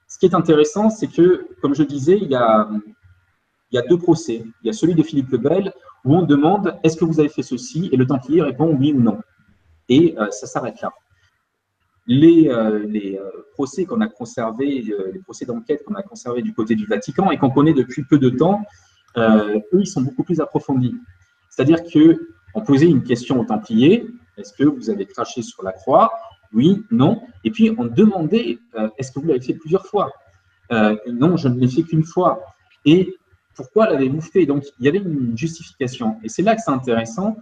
ce qui est intéressant, c'est que, comme je disais, il y, a, il y a deux procès. Il y a celui de Philippe le Bel, où on demande est-ce que vous avez fait ceci? Et le Templier répond oui ou non. Et ça s'arrête là. Les, les procès qu'on a conservés, les procès d'enquête qu'on a conservés du côté du Vatican et qu'on connaît depuis peu de temps, eux, ils sont beaucoup plus approfondis. C'est-à-dire qu'on posait une question aux Templiers, est-ce que vous avez craché sur la croix? Oui, non. Et puis on demandait, euh, est-ce que vous l'avez fait plusieurs fois? Euh, Non, je ne l'ai fait qu'une fois. Et pourquoi l'avez-vous fait? Donc il y avait une justification. Et c'est là que c'est intéressant,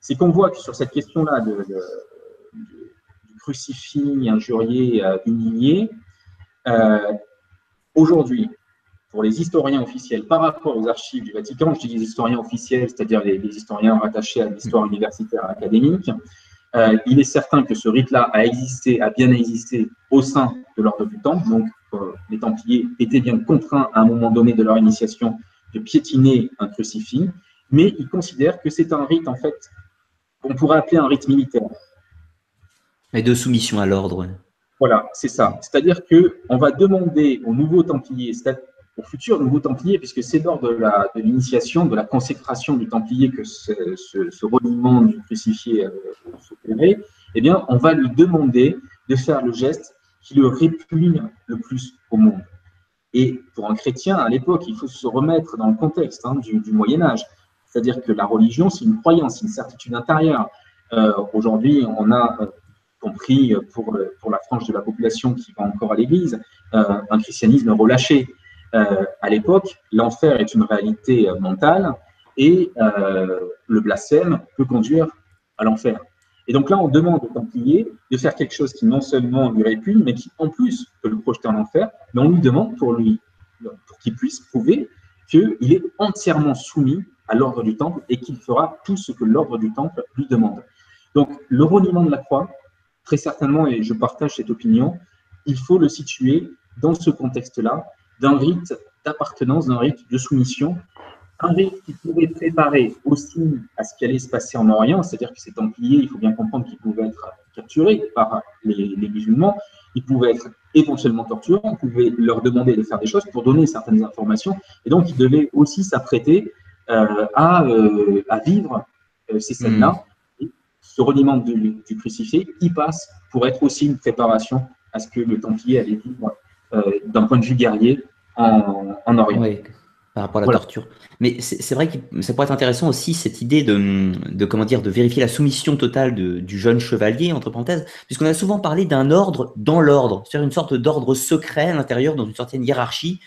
c'est qu'on voit que sur cette question-là de, crucifix injurié, euh, humilié, aujourd'hui, pour les historiens officiels par rapport aux archives du Vatican, je dis les historiens officiels, c'est-à-dire les, historiens rattachés à l'histoire universitaire académique, euh, il est certain que ce rite-là a existé, a bien existé au sein de l'ordre du Temple. Donc, euh, les Templiers étaient bien contraints à un moment donné de leur initiation de piétiner un crucifix, mais ils considèrent que c'est un rite, en fait, qu'on pourrait appeler un rite militaire. Et de soumission à l'ordre. Voilà, c'est ça. C'est-à-dire qu'on va demander aux nouveaux Templiers, au futur nouveau Templier, puisque c'est lors de l'initiation, de, la consécration du Templier que ce, ce, reniement du crucifié euh, s'opérait, eh bien, on va lui demander de faire le geste qui le répugne le plus au monde. Et pour un chrétien, à l'époque, il faut se remettre dans le contexte hein, du, Moyen Âge. C'est-à-dire que la religion, c'est une croyance, une certitude intérieure. Euh, aujourd'hui, on a euh, compris pour, la frange de la population qui va encore à l'Église, un christianisme relâché. Euh, à l'époque, l'enfer est une réalité euh, mentale et euh, le blasphème peut conduire à l'enfer. Et donc là, on demande au Templier de faire quelque chose qui non seulement lui répugne, mais qui en plus peut le projeter en enfer, mais on lui demande pour lui, pour qu'il puisse prouver qu'il est entièrement soumis à l'ordre du temple et qu'il fera tout ce que l'ordre du temple lui demande. Donc le reniement de la croix, très certainement, et je partage cette opinion, il faut le situer dans ce contexte-là, d'un rite d'appartenance, d'un rite de soumission, un qui pourrait préparer aussi à ce qui allait se passer en Orient, c'est-à-dire que ces Templiers, il faut bien comprendre qu'ils pouvaient être capturés par les, musulmans, ils pouvaient être éventuellement torturés, on pouvait leur demander de faire des choses pour donner certaines informations, et donc ils devaient aussi s'apprêter euh, à, euh, à, vivre euh, ces scènes-là. Hmm. Ce reniement du, du, crucifié, il passe pour être aussi une préparation à ce que le Templier allait vivre d'un point de vue guerrier en, Orient. Oui, par rapport à la torture. Mais c'est vrai que ça pourrait être intéressant aussi cette idée de, comment dire de vérifier la soumission totale du jeune chevalier entre parenthèses, puisqu'on a souvent parlé d'un ordre dans l'ordre, c'est-à-dire une sorte d'ordre secret à l'intérieur dans une certaine hiérarchie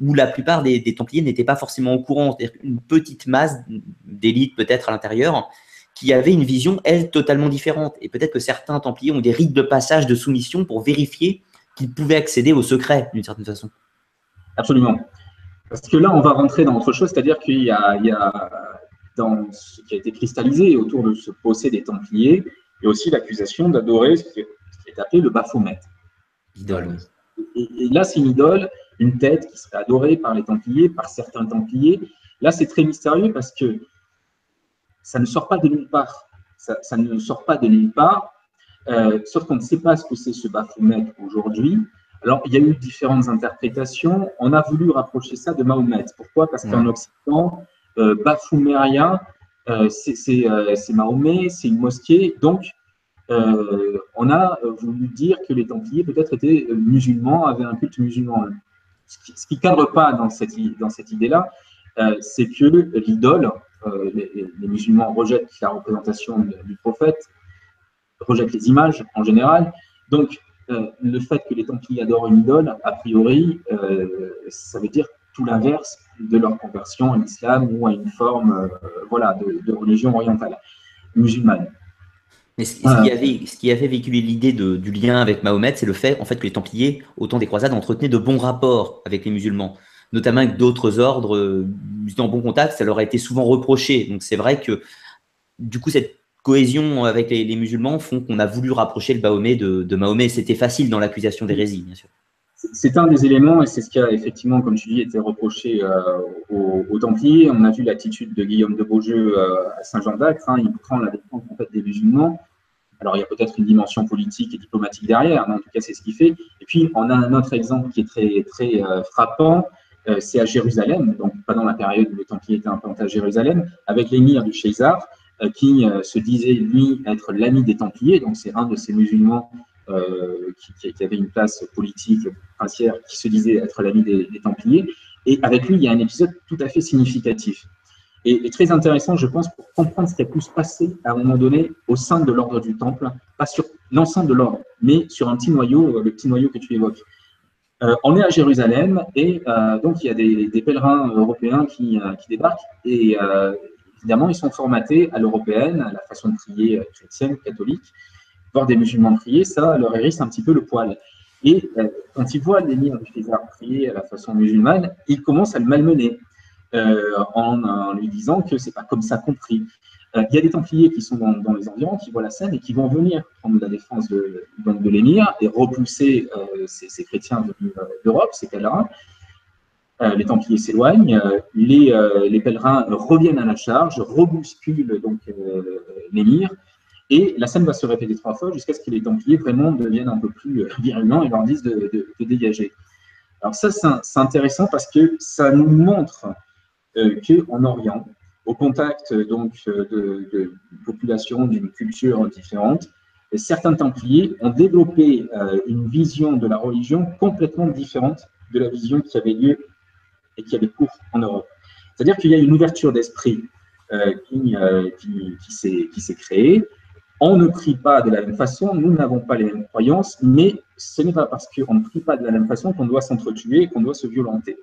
où la plupart des, Templiers n'étaient pas forcément au courant, c'est-à-dire une petite masse d'élite peut-être à l'intérieur qui avait une vision elle totalement différente. Et peut-être que certains Templiers ont des rites de passage de soumission pour vérifier qu'ils pouvaient accéder au secret d'une certaine façon. Absolument. Parce que là, on va rentrer dans autre chose, c'est-à-dire qu'il y, a, dans ce qui a été cristallisé autour de ce procès des Templiers, il y a aussi l'accusation d'adorer ce qui est appelé le Baphomet. Idole. Et, là, c'est une idole une tête qui serait adorée par les Templiers, par certains Templiers. Là, c'est très mystérieux parce que ça ne sort pas de nulle part. Ça, ne sort pas de nulle part, euh, sauf qu'on ne sait pas ce que c'est ce Baphomet aujourd'hui. Alors, il y a eu différentes interprétations. On a voulu rapprocher ça de Mahomet. Pourquoi? Parce qu'en Occident, euh, Baphoméria, euh, c'est Mahomet, c'est une mosquée. Donc, on a voulu dire que les Templiers peut-être étaient musulmans, avaient un culte musulman. Ce qui ne cadre pas dans cette, dans cette idée-là, c'est que l'idole, euh, les, musulmans rejettent la représentation du prophète, rejettent les images en général. Donc, euh, le fait que les Templiers adorent une idole, a priori, euh, ça veut dire tout l'inverse de leur conversion à l'islam ou à une forme voilà, de, religion orientale, musulmane. Mais ce, qui avait, ce qui avait véhiculé l'idée du lien avec Mahomet, c'est le fait en fait, que les Templiers, au temps des croisades, entretenaient de bons rapports avec les musulmans notamment avec d'autres ordres, euh, en bon contact, ça leur a été souvent reproché. Donc c'est vrai que du coup, cette cohésion avec les, musulmans font qu'on a voulu rapprocher le Mahomet de, Mahomet. C'était facile dans l'accusation d'hérésie, bien sûr. C'est un des éléments, et c'est ce qui a effectivement, comme tu dis, été reproché euh, aux, Templiers. On a vu l'attitude de Guillaume de Beaujeu euh, à Saint-Jean d'Acre. Hein. il prend la défense en des musulmans. Alors, il y a peut-être une dimension politique et diplomatique derrière, mais en tout cas, c'est ce qu'il fait. Et puis, on a un autre exemple qui est très, très frappant. Euh, c'est à Jérusalem, donc pas dans la période où les Templiers étaient implantés à Jérusalem, avec l'émir du César, qui euh, se disait, lui, être l'ami des Templiers, donc c'est un de ces musulmans qui, avait une place politique princière, qui se disait être l'ami des, Templiers. Et avec lui, il y a un épisode tout à fait significatif. Et, très intéressant, je pense, pour comprendre ce qui a pu se passer à un moment donné au sein de l'ordre du Temple, pas sur l'ensemble de l'ordre, mais sur un petit noyau, le petit noyau que tu évoques. Euh, on est à Jérusalem et euh, donc il y a des, pèlerins européens qui, euh, débarquent et évidemment ils sont formatés à l'européenne, à la façon de prier chrétienne, catholique. Voir des musulmans prier, ça leur hérisse un petit peu le poil. Et quand ils voient l'émir du César prier à la façon musulmane, ils commencent à le malmener en, lui disant que c'est pas comme ça. Euh, il y a des Templiers qui sont dans, les environs, qui voient la scène et qui vont venir prendre la défense de, l'émir et repousser euh, ces, chrétiens venus euh, d'Europe, ces pèlerins. Les Templiers s'éloignent, les, pèlerins reviennent à la charge, rebousculent donc l'émir, et la scène va se répéter trois fois jusqu'à ce que les Templiers vraiment deviennent un peu plus virulents et leur disent de, dégager. Alors ça, c'est intéressant parce que ça nous montre qu'en Orient, au contact donc de, populations d'une culture différente, certains Templiers ont développé euh, une vision de la religion complètement différente de la vision qui avait lieu et qui avait cours en Europe. C'est-à-dire qu'il y a une ouverture d'esprit euh, euh, qui, s'est créée. On ne prie pas de la même façon, nous n'avons pas les mêmes croyances, mais ce n'est pas parce qu'on ne prie pas de la même façon qu'on doit s'entretuer et qu'on doit se violenter.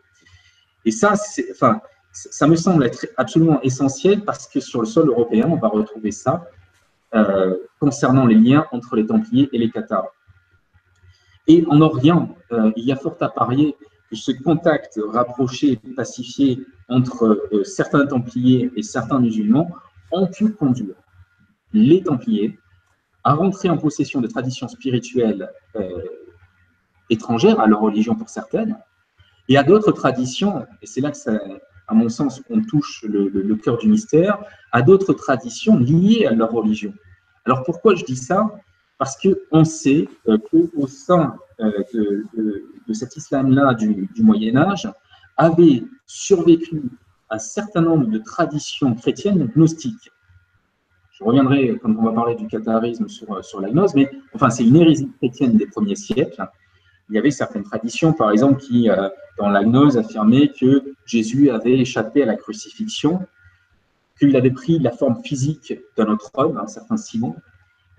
Et ça, enfin, ça me semble être absolument essentiel parce que sur le sol européen, on va retrouver ça euh, concernant les liens entre les Templiers et les Cathares. Et en Orient, il y a fort à parier que ce contact rapproché et pacifié entre euh, certains Templiers et certains musulmans ont pu conduire les Templiers à rentrer en possession de traditions spirituelles étrangères à leur religion pour certaines, et à d'autres traditions, et c'est là que ça, à mon sens, on touche le, cœur du mystère, à d'autres traditions liées à leur religion. Alors pourquoi je dis ça? Parce qu'on sait euh, qu'au sein euh, de, cet islam-là du, Moyen Âge, avait survécu un certain nombre de traditions chrétiennes gnostiques. Je reviendrai quand on va parler du catharisme sur, sur la gnose, mais enfin c'est une hérésie chrétienne des premiers siècles il y avait certaines traditions, par exemple, qui, euh, dans la gnose, affirmaient que Jésus avait échappé à la crucifixion, qu'il avait pris la forme physique d'un autre homme, un certain Simon,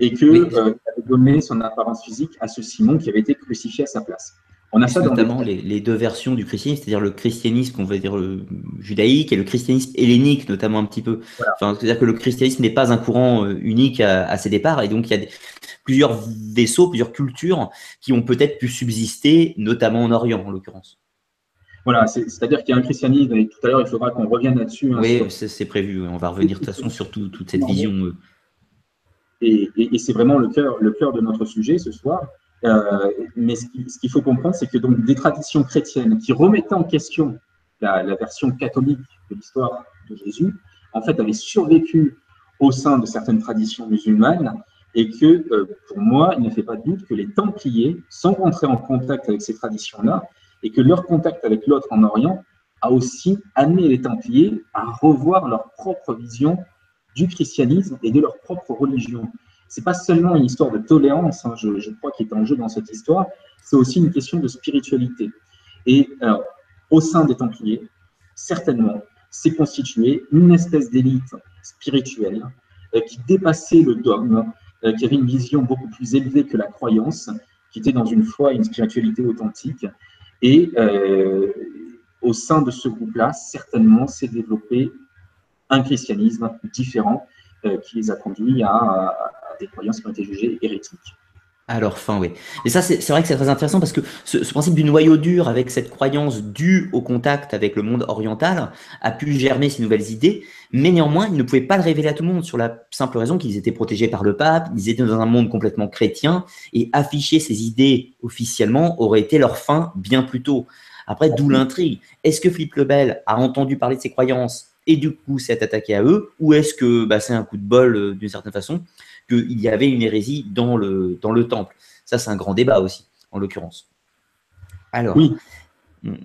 et qu'il euh, avait donné son apparence physique à ce Simon qui avait été crucifié à sa place. On a ça notamment les, deux versions du christianisme, c'est-à-dire le christianisme qu'on va dire judaïque et le christianisme hellénique notamment un petit peu. c'est-à-dire que le christianisme n'est pas un courant euh, unique à, ses départs et donc il y a des, plusieurs vaisseaux, plusieurs cultures qui ont peut-être pu subsister, notamment en Orient en l'occurrence. Voilà, c'est-à-dire qu'il y a un christianisme, et tout à l'heure il faudra qu'on revienne là-dessus. Hein, oui, c'est prévu, on va revenir de toute façon sur toute cette vision. Euh. Et, c'est vraiment le cœur, le cœur de notre sujet ce soir. mais ce qu'il faut comprendre, c'est que donc des traditions chrétiennes qui remettaient en question la, version catholique de l'histoire de Jésus, en fait, avaient survécu au sein de certaines traditions musulmanes et que pour moi, il ne fait pas de doute que les Templiers, sans rentrer en contact avec ces traditions-là, et que leur contact avec l'autre en Orient a aussi amené les Templiers à revoir leur propre vision du christianisme et de leur propre religion. C'est pas seulement une histoire de tolérance, hein, je, crois, qui est en jeu dans cette histoire, c'est aussi une question de spiritualité. Et au sein des Templiers, certainement, s'est constituée une espèce d'élite spirituelle euh, qui dépassait le dogme, euh, qui avait une vision beaucoup plus élevée que la croyance, qui était dans une foi et une spiritualité authentique. Et euh, au sein de ce groupe-là, certainement, s'est développé un christianisme différent euh, qui les a conduits à, des croyances qui ont été jugées hérétiques. À leur fin, oui. Et ça, c'est vrai que c'est très intéressant parce que ce, principe du noyau dur avec cette croyance due au contact avec le monde oriental a pu germer ces nouvelles idées, mais néanmoins, ils ne pouvaient pas le révéler à tout le monde sur la simple raison qu'ils étaient protégés par le pape, ils étaient dans un monde complètement chrétien, et afficher ces idées officiellement aurait été leur fin bien plus tôt. Après, d'où l'intrigue. Est-ce que Philippe le Bel a entendu parler de ses croyances et du coup s'est attaqué à eux, ou est-ce que bah, c'est un coup de bol euh, d'une certaine façon qu'il y avait une hérésie dans le, dans le temple? Ça, c'est un grand débat aussi, en l'occurrence. Alors, oui. Hmm,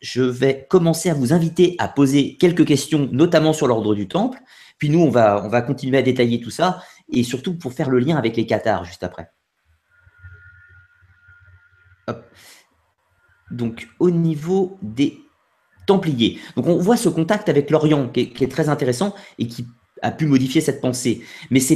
je vais commencer à vous inviter à poser quelques questions, notamment sur l'ordre du temple. Puis nous, on va, on va continuer à détailler tout ça, et surtout pour faire le lien avec les Qatars juste après. Donc, au niveau des Templiers. Donc, on voit ce contact avec l'Orient qui, est très intéressant et qui a pu modifier cette pensée. Mais ce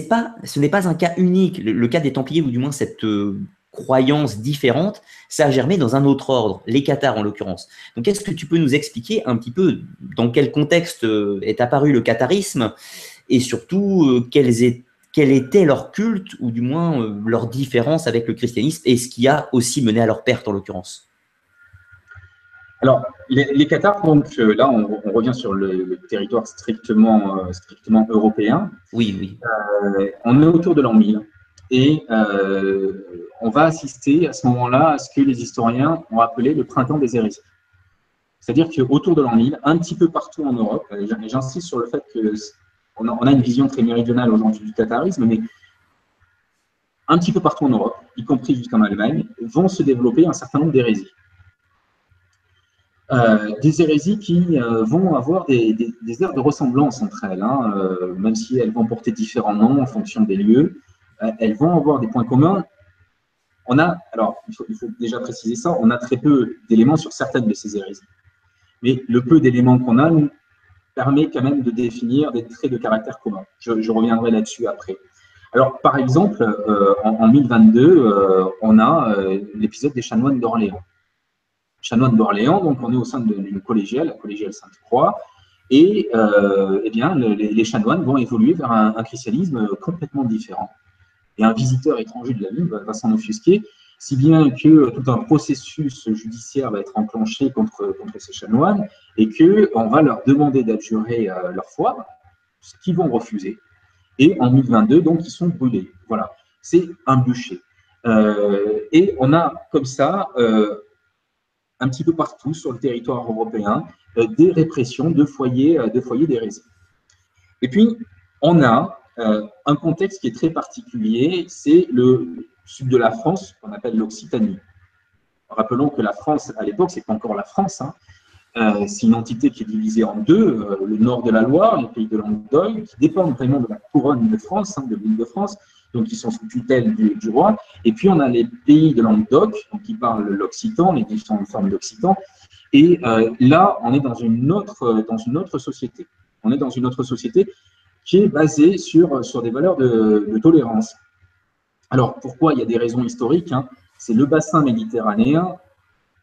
n'est pas un cas unique. Le, cas des Templiers, ou du moins cette euh, croyance différente, ça a germé dans un autre ordre, les Cathares en l'occurrence. Donc, est-ce que tu peux nous expliquer un petit peu dans quel contexte euh, est apparu le catharisme et surtout euh, quel était leur culte, ou du moins leur différence avec le christianisme, et ce qui a aussi mené à leur perte en l'occurrence? Alors, les, les Qatars, donc euh, là, on, revient sur le, territoire strictement, euh, strictement européen. Oui, oui. Euh, on est autour de l'an 1000 et on va assister à ce moment-là à ce que les historiens ont appelé le printemps des hérésies. C'est-à-dire qu'autour de l'an 1000, un petit peu partout en Europe, et j'insiste sur le fait qu'on a, on a une vision très méridionale aujourd'hui du qatarisme, mais un petit peu partout en Europe, y compris jusqu'en Allemagne, vont se développer un certain nombre d'hérésies. Euh, des hérésies qui euh, vont avoir des, des, airs de ressemblance entre elles, hein, euh, même si elles vont porter différents noms en fonction des lieux, elles vont avoir des points communs. On a, alors il faut, déjà préciser ça, on a très peu d'éléments sur certaines de ces hérésies. Mais le peu d'éléments qu'on a nous permet quand même de définir des traits de caractère communs. Je, je reviendrai là-dessus après. Alors, par exemple, en, en, 1022, on a l'épisode des chanoines d'Orléans chanoine d'Orléans, donc on est au sein d'une collégiale, la collégiale Sainte-Croix, et euh, eh bien, les, chanoines vont évoluer vers un, christianisme complètement différent. Et un visiteur étranger de la ville va, s'en offusquer, si bien que tout un processus judiciaire va être enclenché contre, ces chanoines, et qu'on va leur demander d'abjurer euh, leur foi, ce qu'ils vont refuser. Et en 1022, donc, ils sont brûlés. Voilà, c'est un bûcher. Euh, et on a comme ça un petit peu partout sur le territoire européen euh, des répressions de foyers, euh, de foyers d'hérésie. Et puis, on a euh, un contexte qui est très particulier, c'est le sud de la France, qu'on appelle l'Occitanie. Rappelons que la France, à l'époque, c'est pas encore la France. Hein. c'est une entité qui est divisée en deux, le nord de la Loire, les pays de Languedoc, qui dépendent vraiment de la couronne de France, hein, de l'île de France, donc qui sont sous tutelle du, roi. Et puis on a les pays de Languedoc, qui parlent l'occitan, les différentes formes d'occitan. Et euh, là, on est dans une autre dans une autre société. On est dans une autre société qui est basée sur sur des valeurs de, tolérance. Alors pourquoi Il y a des raisons historiques. Hein? C'est le bassin méditerranéen.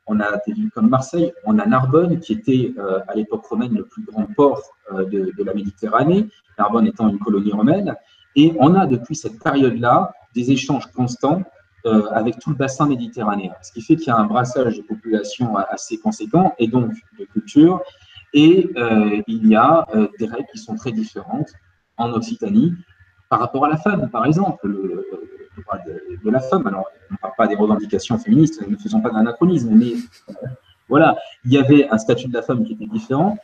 On a des villes comme Marseille, on a Narbonne, qui était euh, à l'époque romaine le plus grand port euh, de, la Méditerranée, Narbonne étant une colonie romaine. Et on a depuis cette période-là des échanges constants euh, avec tout le bassin méditerranéen, ce qui fait qu'il y a un brassage de population assez conséquent et donc de culture. Et euh, il y a euh, des règles qui sont très différentes en Occitanie par rapport à la femme, par exemple. Le, droit de la femme. Alors, on ne parle pas des revendications féministes, ne faisons pas d'anachronisme, mais voilà, il y avait un statut de la femme qui était différent,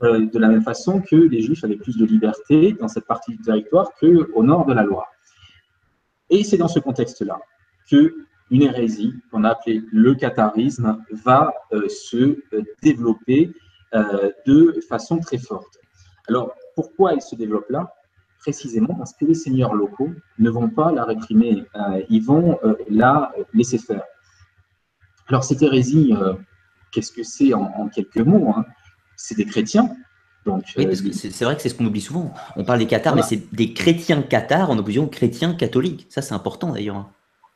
de la même façon que les Juifs avaient plus de liberté dans cette partie du territoire qu'au nord de la Loire. Et c'est dans ce contexte-là que une hérésie qu'on a appelée le catharisme va se développer de façon très forte. Alors, pourquoi elle se développe là? Précisément parce que les seigneurs locaux ne vont pas la réprimer, euh, ils vont euh, la laisser faire. Alors, cette hérésie, euh, qu'est-ce que c'est en, quelques mots hein? C'est des chrétiens. Donc, c'est vrai que c'est ce qu'on oublie souvent. On parle des cathares, mais c'est des chrétiens cathares en opposition aux chrétiens catholiques. Ça, c'est important d'ailleurs. Hein.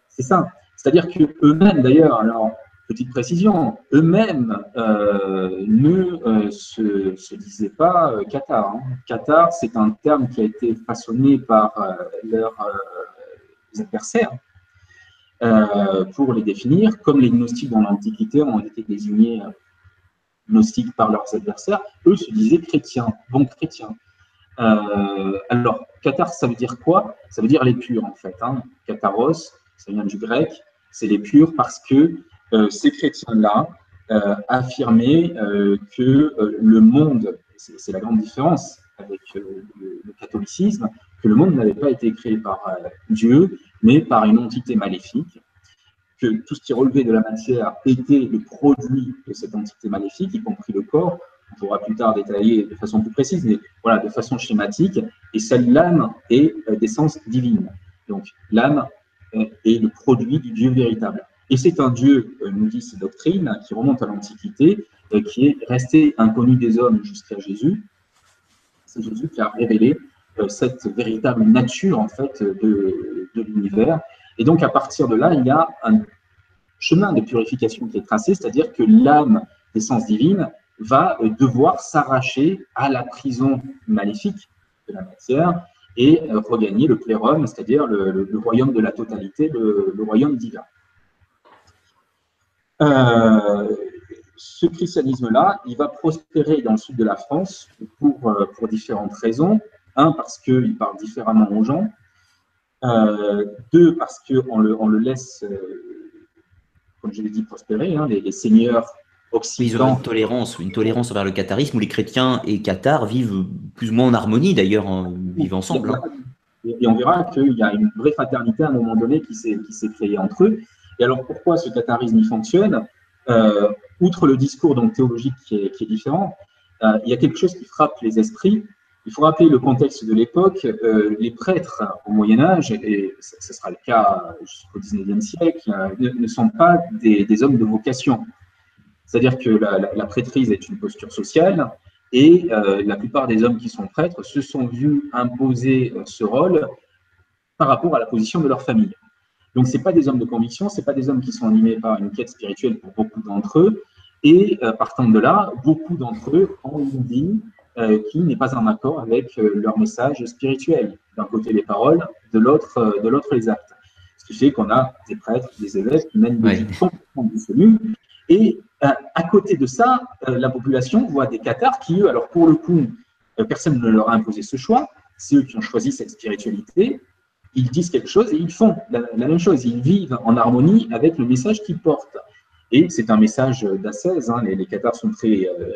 C'est ça. C'est-à-dire qu'eux-mêmes, d'ailleurs, alors petite précision, eux-mêmes euh, ne euh, se, disaient pas euh, Qatar. Hein. Qatar, c'est un terme qui a été façonné par leurs adversaires pour les définir, comme les gnostiques dans l'Antiquité ont été désignés gnostiques par leurs adversaires, eux se disaient chrétiens, donc chrétiens. alors, Qatar, ça veut dire quoi? Ça veut dire les purs, en fait. Hein. Kataros, ça vient du grec, c'est les purs parce que euh, ces chrétiens-là euh, affirmaient euh, que le monde, c'est la grande différence avec le, catholicisme, que le monde n'avait pas été créé par Dieu, mais par une entité maléfique, que tout ce qui relevait de la matière était le produit de cette entité maléfique, y compris le corps. On pourra plus tard détailler de façon plus précise, mais voilà, de façon schématique. Et seule l'âme est d'essence divine. Donc l'âme est le produit du Dieu véritable. Et c'est un Dieu, euh, nous dit ces doctrines, qui remonte à l'Antiquité, euh, qui est resté inconnu des hommes jusqu'à Jésus. C'est Jésus qui a révélé euh, cette véritable nature en fait de, de l'univers. Et donc à partir de là, il y a un chemin de purification qui est tracé, c'est-à-dire que l'âme d'essence divine va devoir s'arracher à la prison maléfique de la matière et regagner le plérum, c'est-à-dire le, royaume de la totalité, le royaume divin. Euh, ce christianisme-là, il va prospérer dans le sud de la France euh, pour différentes raisons. Un, parce qu'il parle différemment aux gens. Euh, deux, parce qu'on le, on le laisse, comme je l'ai dit, prospérer. Hein, les, seigneurs occidentaux. Ils ont une tolérance, une tolérance envers le catharisme où les chrétiens et cathares vivent plus ou moins en harmonie d'ailleurs, vivent ensemble. Hein. Et, on verra qu'il y a une vraie fraternité à un moment donné qui s'est créée entre eux. Et alors pourquoi ce catharisme fonctionne? Euh, Outre le discours donc, théologique qui est, différent, euh, il y a quelque chose qui frappe les esprits. Il faut rappeler le contexte de l'époque. Euh, les prêtres au Moyen Âge, et ce sera le cas jusqu'au XIXe siècle, ne, sont pas des, hommes de vocation. C'est-à-dire que la, prêtrise est une posture sociale, et la plupart des hommes qui sont prêtres se sont vus imposer ce rôle par rapport à la position de leur famille. Donc, ce pas des hommes de conviction, ce pas des hommes qui sont animés par une quête spirituelle pour beaucoup d'entre eux. Et euh, partant de là, beaucoup d'entre eux ont une vie euh, qui n'est pas en accord avec euh, leur message spirituel. D'un côté les paroles, de l'autre de l'autre les actes. Ce qui fait qu'on a des prêtres, des évêques qui mènent une vie complètement dissolue. Et à côté de ça, la population voit des cathares qui, eux, alors pour le coup, personne ne leur a imposé ce choix. C'est eux qui ont choisi cette spiritualité ils disent quelque chose et ils font la, même chose. Ils vivent en harmonie avec le message qu'ils portent. Et c'est un message d'ascèse. Hein. Les, les cathares sont très euh,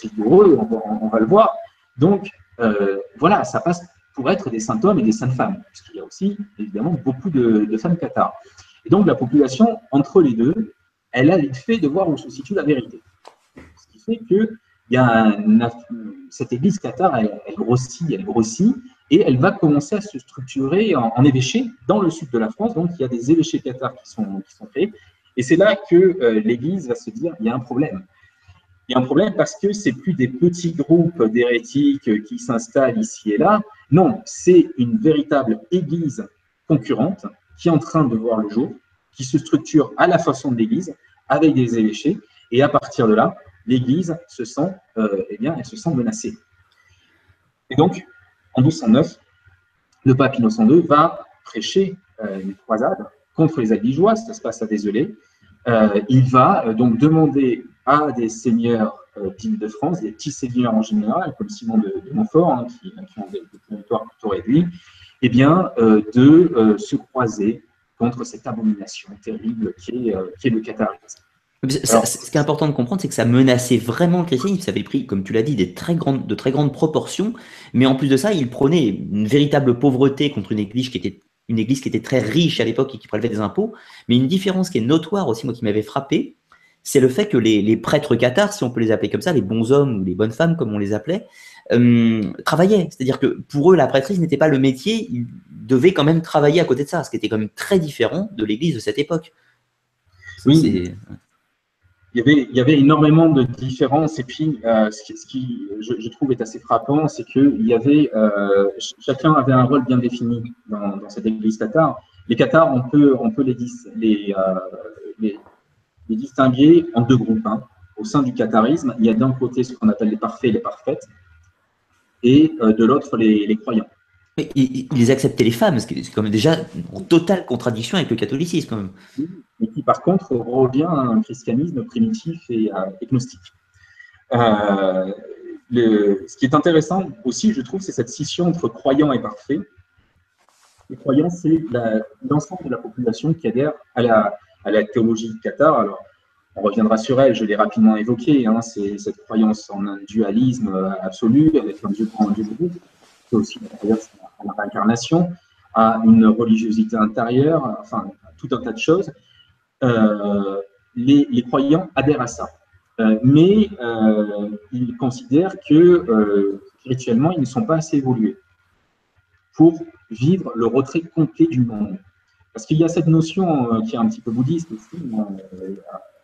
rigoureux, on, va le voir. Donc, euh, voilà, ça passe pour être des saints hommes et des saintes femmes, puisqu'il y a aussi, évidemment, beaucoup de, femmes cathares. Et donc, la population, entre les deux, elle a le fait de voir où se situe la vérité. Ce qui fait que cette église cathare, elle, grossit, elle grossit, et elle va commencer à se structurer en, évêché dans le sud de la France. Donc, il y a des évêchés cathares qui sont, qui sont créés. Et c'est là que euh, l'Église va se dire, il y a un problème. Il y a un problème parce que c'est plus des petits groupes d'hérétiques qui s'installent ici et là. Non, c'est une véritable Église concurrente qui est en train de voir le jour, qui se structure à la façon de l'Église, avec des évêchés. Et à partir de là, l'Église se sent, euh, eh bien, elle se sent menacée. Et donc, en 1209, le pape Innocent II va prêcher euh, une croisade contre les Albigeois, ça se passe à Désolé. Euh, il va euh, donc demander à des seigneurs d'Île-de-France, des petits seigneurs en général, comme Simon de, Montfort, hein, qui, ont des, territoires plutôt réduits, eh bien, de se croiser contre cette abomination terrible qui est, qui est le catharisme. ce qui est important de comprendre, c'est que ça menaçait vraiment le christianisme. Ça avait pris, comme tu l'as dit, des très grandes, de très grandes proportions. Mais en plus de ça, il prenait une véritable pauvreté contre une église qui était une église qui était très riche à l'époque et qui prélevait des impôts. Mais une différence qui est notoire aussi, moi qui m'avait frappé, c'est le fait que les, prêtres cathares, si on peut les appeler comme ça, les bons hommes ou les bonnes femmes comme on les appelait, euh, travaillaient. C'est-à-dire que pour eux, la prêtrise n'était pas le métier, ils devaient quand même travailler à côté de ça, ce qui était quand même très différent de l'église de cette époque. Oui. Il y, avait, il y avait énormément de différences et puis euh, ce qui, je, trouve est assez frappant, c'est que il y avait euh, chacun avait un rôle bien défini dans, cette église cathare. Les cathares, on peut, on peut les, les, les les distinguer en deux groupes. Hein. Au sein du catharisme, il y a d'un côté ce qu'on appelle les parfaits et les parfaites, et euh, de l'autre les, croyants. Ils, acceptaient les femmes, ce qui est quand déjà en totale contradiction avec le catholicisme. Et qui par contre revient à un christianisme primitif et agnostique. Euh, ce qui est intéressant aussi, je trouve, c'est cette scission entre croyants et parfaits. Les croyants, c'est l'ensemble de la population qui adhère à la, à la théologie cathare. Alors, on reviendra sur elle, je l'ai rapidement évoqué, hein, c'est cette croyance en un dualisme euh, absolu avec un Dieu grand, un Dieu groupe, c'est aussi croyance à la réincarnation, à une religiosité intérieure, enfin, tout un tas de choses. Euh, les, croyants adhèrent à ça. Euh, mais ils considèrent que spirituellement, ils ne sont pas assez évolués pour vivre le retrait complet du monde. Parce qu'il y a cette notion euh, qui est un petit peu bouddhiste aussi. Euh,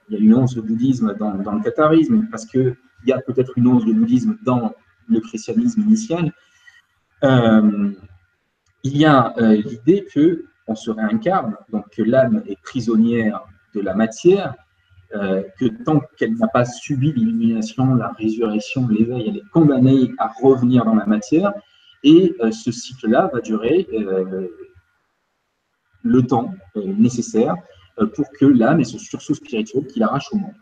il y a une once de bouddhisme dans, le catharisme, parce qu'il y a peut-être une once de bouddhisme dans le christianisme initial. Euh, il y a l'idée que on se réincarne, donc que l'âme est prisonnière de la matière, que tant qu'elle n'a pas subi l'illumination, la résurrection, l'éveil, elle est condamnée à revenir dans la matière. Et ce cycle-là va durer le temps euh, nécessaire euh, pour que l'âme ait ce sursaut spirituel qui l'arrache au monde.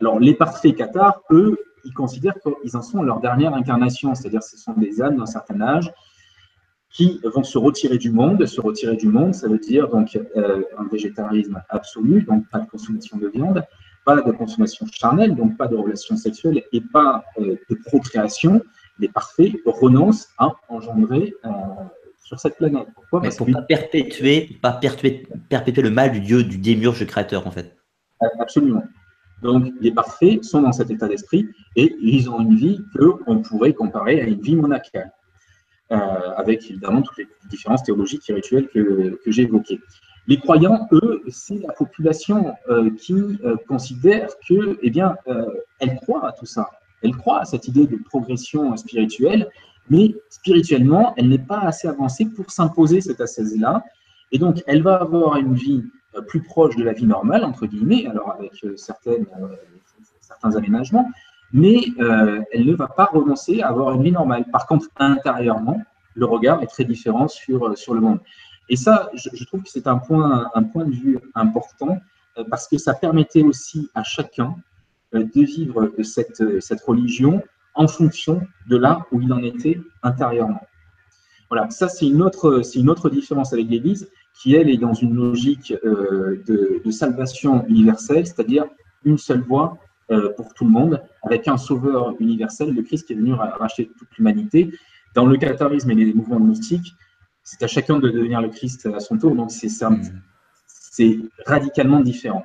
Alors, les parfaits cathares, eux, ils considèrent qu'ils en sont leur dernière incarnation, c'est-à-dire ce sont des âmes d'un certain âge qui vont se retirer du monde. Se retirer du monde, ça veut dire donc euh, un végétarisme absolu, donc pas de consommation de viande, pas de consommation charnelle, donc pas de relations sexuelles et pas de procréation. Les parfaits renoncent à engendrer sur cette planète. Pourquoi? Parce pour ne pas perpétuer, pas perpétuer, perpétuer le mal du dieu, du démiurge créateur, en fait. Absolument. Donc, les parfaits sont dans cet état d'esprit et ils ont une vie qu'on pourrait comparer à une vie monacale, euh, avec évidemment toutes les différences théologiques et rituelles que, j'ai évoquées. Les croyants, eux, c'est la population euh, qui euh, considère que, eh bien, elle croit à tout ça. Elle croit à cette idée de progression spirituelle mais spirituellement, elle n'est pas assez avancée pour s'imposer cette ascèse-là. Et donc, elle va avoir une vie plus proche de la vie normale, entre guillemets, alors avec euh, certaines, euh, certains aménagements, mais elle ne va pas renoncer à avoir une vie normale. Par contre, intérieurement, le regard est très différent sur, sur le monde. Et ça, je, trouve que c'est un point, un point de vue important parce que ça permettait aussi à chacun de vivre cette, cette religion en fonction de là où il en était intérieurement. Voilà, ça c'est une c'est une autre différence avec l'Église qui elle est dans une logique euh, de, salvation universelle, c'est-à-dire une seule voie euh, pour tout le monde, avec un sauveur universel, le Christ qui est venu racheter toute l'humanité. Dans le catharisme et les mouvements gnostiques, c'est à chacun de devenir le Christ à son tour, donc c'est mmh. radicalement différent.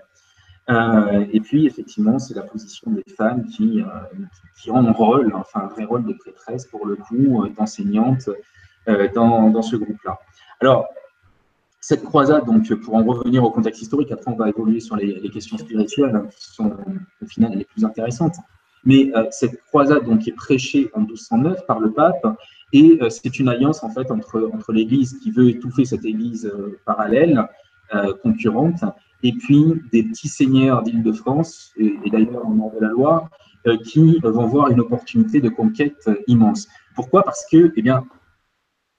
Euh, et puis, effectivement, c'est la position des femmes qui, euh, qui, ont un rôle, enfin un vrai rôle de prêtresse pour le coup, euh, d'enseignante dans, dans, ce groupe-là. Alors, cette croisade, donc, pour en revenir au contexte historique, après on va évoluer sur les, questions spirituelles, hein, qui sont au final les plus intéressantes. Mais cette croisade donc, est prêchée en 1209 par le pape, et c'est une alliance en fait entre, entre l'Église qui veut étouffer cette Église parallèle, concurrente, et puis des petits seigneurs d'Île-de-France, et, d'ailleurs en nord de la Loire, euh, qui vont voir une opportunité de conquête euh, immense. Pourquoi? Parce que, eh bien,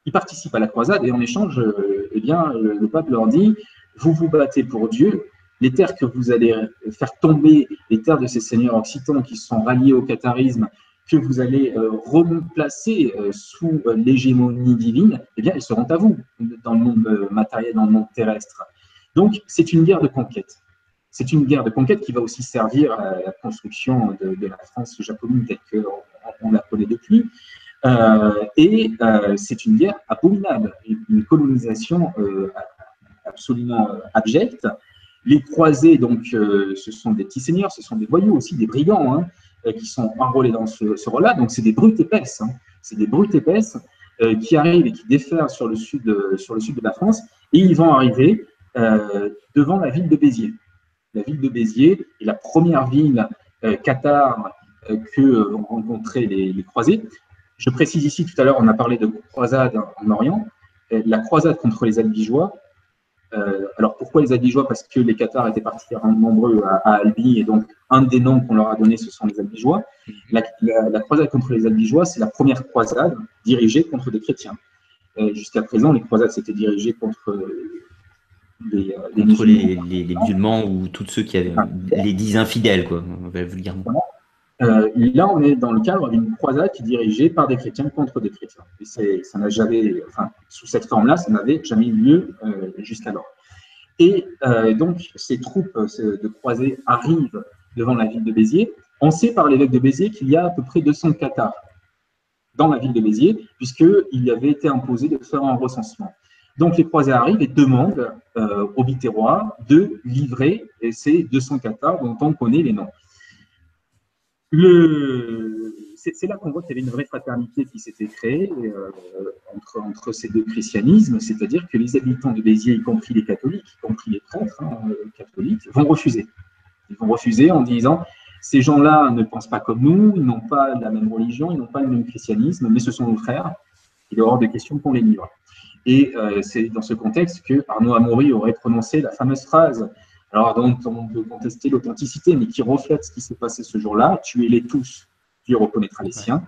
ils participent à la croisade et en échange, euh, eh bien, le pape leur dit vous vous battez pour Dieu, les terres que vous allez faire tomber, les terres de ces seigneurs occitans qui sont ralliés au catharisme, que vous allez replacer sous l'hégémonie divine, eh bien, elles seront à vous dans le monde matériel, dans le monde terrestre. Donc, c'est une guerre de conquête. C'est une guerre de conquête qui va aussi servir à la construction de, la France japonine telle qu'on on la connaît depuis. Euh, et euh, c'est une guerre abominable, une colonisation euh, absolument abjecte. Les croisés, donc, ce sont des petits seigneurs, ce sont des voyous aussi, des brigands, hein, qui sont enrôlés dans ce, rôle-là. Donc, c'est des brutes épaisses. Hein. C'est des brutes épaisses qui arrivent et qui déferlent sur le sud, de la France. Et ils vont arriver devant la ville de Béziers. La ville de Béziers est la première ville cathare que vont rencontrer les croisés. Je précise ici, tout à l'heure, on a parlé de croisade en Orient. La croisade contre les Albigeois, euh, alors pourquoi les Albigeois? Parce que les Cathares étaient particulièrement nombreux à, Albi, et donc un des noms qu'on leur a donné, ce sont les Albigeois. La, croisade contre les Albigeois, c'est la première croisade dirigée contre des chrétiens. Euh, jusqu'à présent, les croisades s'étaient dirigées contre les, euh, musulmans. ou tous ceux qui avaient les dix infidèles, quoi, vulgairement. Euh, là, on est dans le cadre d'une croisade qui est dirigée par des chrétiens contre des chrétiens. Et ça n'a jamais, enfin, sous cette forme-là, ça n'avait jamais eu lieu euh, jusqu'alors. Et euh, donc, ces troupes de croisés arrivent devant la ville de Béziers. On sait par l'évêque de Béziers qu'il y a à peu près 200 cathares dans la ville de Béziers, puisqu'il avait été imposé de faire un recensement. Donc, les croisés arrivent et demandent au Biterrois de livrer ces 200 cathares dont on connaît les noms c'est là qu'on voit qu'il y avait une vraie fraternité qui s'était créée euh, entre, ces deux christianismes, c'est-à-dire que les habitants de Béziers, y compris les catholiques, y compris les prêtres hein, catholiques, vont refuser. Ils vont refuser en disant ces gens-là ne pensent pas comme nous, ils n'ont pas la même religion, ils n'ont pas le même christianisme, mais ce sont nos frères. Il est hors de question qu'on les livre. Et euh, c'est dans ce contexte que Arnaud Amaury aurait prononcé la fameuse phrase alors dont on peut contester l'authenticité, mais qui reflète ce qui s'est passé ce jour-là. Tuez-les tous, Dieu reconnaîtra les siens.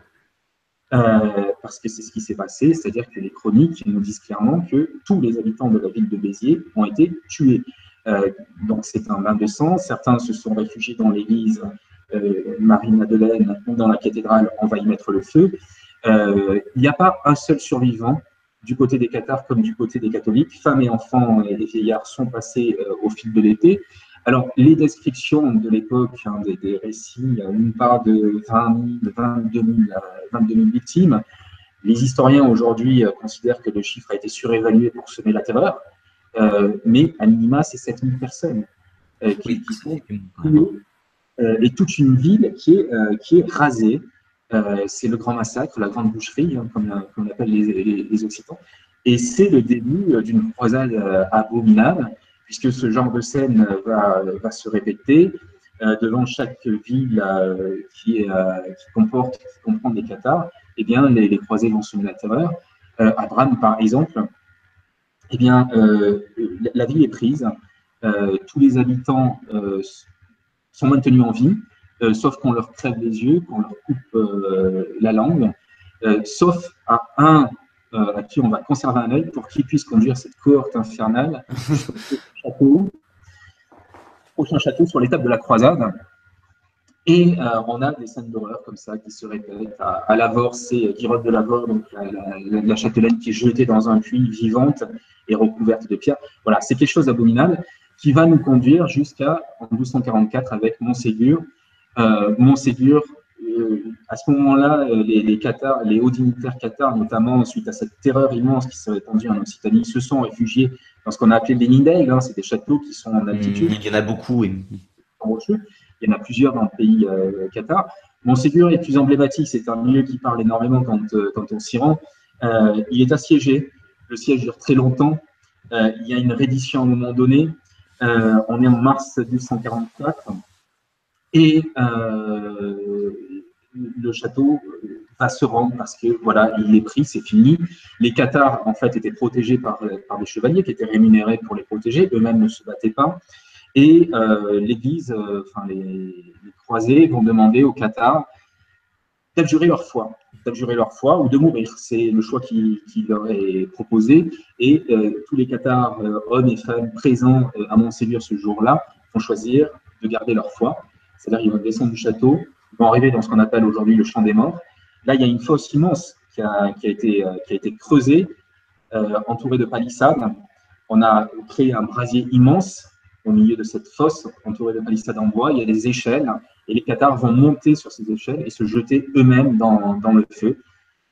Euh, parce que c'est ce qui s'est passé, c'est-à-dire que les chroniques nous disent clairement que tous les habitants de la ville de Béziers ont été tués. Euh, donc c'est un bain de sang. Certains se sont réfugiés dans l'église euh, Marie-Madeleine ou dans la cathédrale, on va y mettre le feu. Il n'y a pas un seul survivant du côté des cathares comme du côté des catholiques. Femmes et enfants et vieillards sont passés euh, au fil de l'été. Alors, les descriptions de l'époque, hein, des, récits, il y a une part de 20 000, 22 000, victimes. Les historiens aujourd'hui euh, considèrent que le chiffre a été surévalué pour semer la terreur, euh, mais à minima, c'est 7 000 personnes qui, sont et toute une ville qui est, qui est rasée. Euh, c'est le grand massacre, la grande boucherie, hein, comme, on appelle les, Occitans. Et c'est le début euh, d'une croisade euh, abominable, puisque ce genre de scène va, se répéter devant chaque ville qui, comporte, qui comprend des cathares. Eh bien, les, croisés vont semer la terreur. à Bram, par exemple, eh bien, la ville est prise. tous les habitants sont maintenus en vie. Euh, sauf qu'on leur crève les yeux, qu'on leur coupe euh, la langue, euh, sauf à un à qui on va conserver un œil pour qu'il puisse conduire cette cohorte infernale au prochain château sur l'étape de la croisade. Et on a des scènes d'horreur comme ça qui se répètent. À, à Lavore, c'est Guirotte de Lavore, donc la, châtelaine qui est jetée dans un puits vivante et recouverte de pierres. Voilà, c'est quelque chose d'abominable qui va nous conduire jusqu'à en 1244 avec Montségur, euh, Montségur, euh, à ce moment-là, euh, les, les, les hauts dignitaires cathares, notamment suite à cette terreur immense qui s'est répandue en Occitanie, se sont réfugiés dans ce qu'on a appelé les Nindales. Hein, c'est des châteaux qui sont en mmh, altitude. il y en a beaucoup. Il y en a plusieurs dans le pays euh, cathare. Montségur est plus emblématique. C'est un lieu qui parle énormément quand, quand on s'y rend. il est assiégé. Le siège dure très longtemps. il y a une reddition à un moment donné. on est en mars 1244. Et euh, le château va se rendre parce que voilà, il est pris, c'est fini. Les Cathares, en fait, étaient protégés par, des chevaliers qui étaient rémunérés pour les protéger, eux-mêmes ne se battaient pas. Et euh, l'Église, euh, enfin les, croisés vont demander aux Cathares d'abjurer leur foi, d'abjurer leur foi ou de mourir. C'est le choix qui, qui, leur est proposé. Et tous les Cathares, hommes et femmes présents à Montségur ce jour-là, vont choisir de garder leur foi c'est-à-dire qu'ils vont descendre du château, ils vont arriver dans ce qu'on appelle aujourd'hui le champ des morts. Là, il y a une fosse immense qui a, été, euh, été creusée, euh, entourée de palissades. On a créé un brasier immense au milieu de cette fosse entourée de palissades en bois. Il y a des échelles et les Qatars vont monter sur ces échelles et se jeter eux-mêmes dans, le feu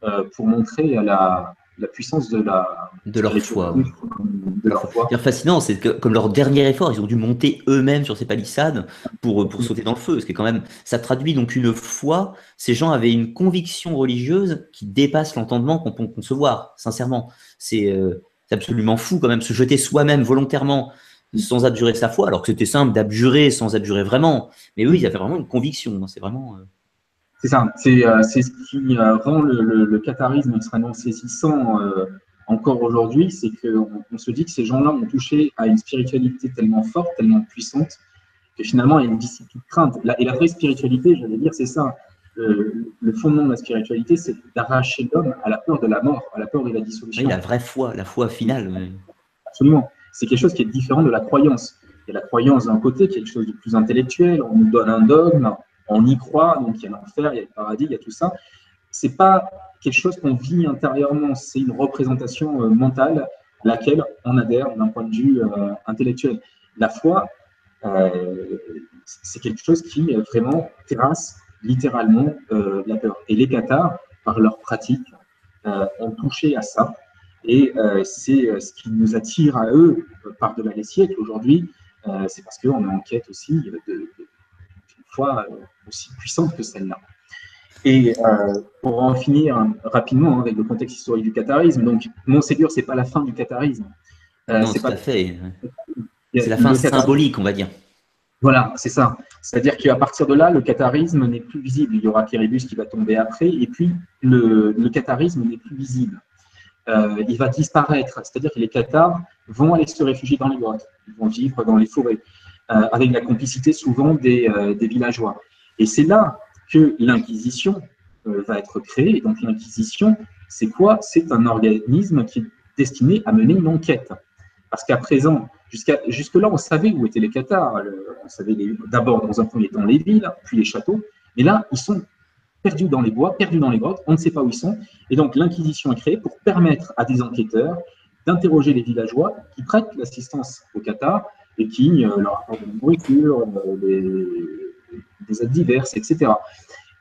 euh, pour montrer la, la, puissance de, la, de leur foi. De leur foi. C'est fascinant, c'est que comme leur dernier effort, ils ont dû monter eux-mêmes sur ces palissades pour, pour sauter dans le feu. Ce qui est quand même, ça traduit donc une foi. Ces gens avaient une conviction religieuse qui dépasse l'entendement qu'on peut concevoir, sincèrement. C'est euh, absolument fou quand même, se jeter soi-même volontairement sans abjurer sa foi, alors que c'était simple d'abjurer sans abjurer vraiment. Mais oui, il y avait vraiment une conviction. Hein, c'est vraiment. Euh, c'est ça. C'est euh, ce qui euh, rend le, le, catharisme extrêmement saisissant encore aujourd'hui. C'est qu'on on se dit que ces gens-là ont touché à une spiritualité tellement forte, tellement puissante, que finalement, il y a une discipline crainte. et la vraie spiritualité, j'allais dire, c'est ça. Le, fondement de la spiritualité, c'est d'arracher l'homme à la peur de la mort, à la peur de la dissolution. Oui, la vraie foi, la foi finale. Absolument c'est quelque chose qui est différent de la croyance. Il y a la croyance d'un côté, quelque chose de plus intellectuel, on nous donne un dogme, on y croit, donc il y a l'enfer, il y a le paradis, il y a tout ça. C'est pas quelque chose qu'on vit intérieurement, c'est une représentation euh, mentale à laquelle on adhère d'un point de vue euh, intellectuel. La foi, euh, c'est quelque chose qui vraiment terrasse littéralement la peur. Et les Qatars, par leur pratique, ont touché à ça et c'est ce qui nous attire à eux par-delà les siècles aujourd'hui, c'est parce qu'on est en quête aussi d'une foi aussi puissante que celle-là. Et pour en finir rapidement hein, avec le contexte historique du catharisme, donc Montségur, c'est pas la fin du catharisme. non, c'est pas fait. C'est la fin symbolique, on va dire. Voilà, c'est ça. C'est-à-dire qu'à partir de là, le catharisme n'est plus visible. Il y aura Kéribus qui va tomber après, et puis le, le catharisme n'est plus visible. Euh, il va disparaître. C'est-à-dire que les Cathares vont aller se réfugier dans les grottes, ils vont vivre dans les forêts, euh, avec la complicité souvent des, euh, des villageois. Et c'est là que l'Inquisition va être créée. Et donc l'Inquisition, c'est quoi? C'est un organisme qui est destiné à mener une enquête. Parce qu'à présent, jusqu'à jusque-là, on savait où étaient les Cathares. On savait d'abord, dans un premier temps, les villes, puis les châteaux. Mais là, ils sont perdus dans les bois, perdus dans les grottes, on ne sait pas où ils sont. Et donc l'Inquisition est créée pour permettre à des enquêteurs d'interroger les villageois qui prêtent l'assistance au Qatar et qui euh, leur apportent de nourriture, euh, des, aides diverses, etc.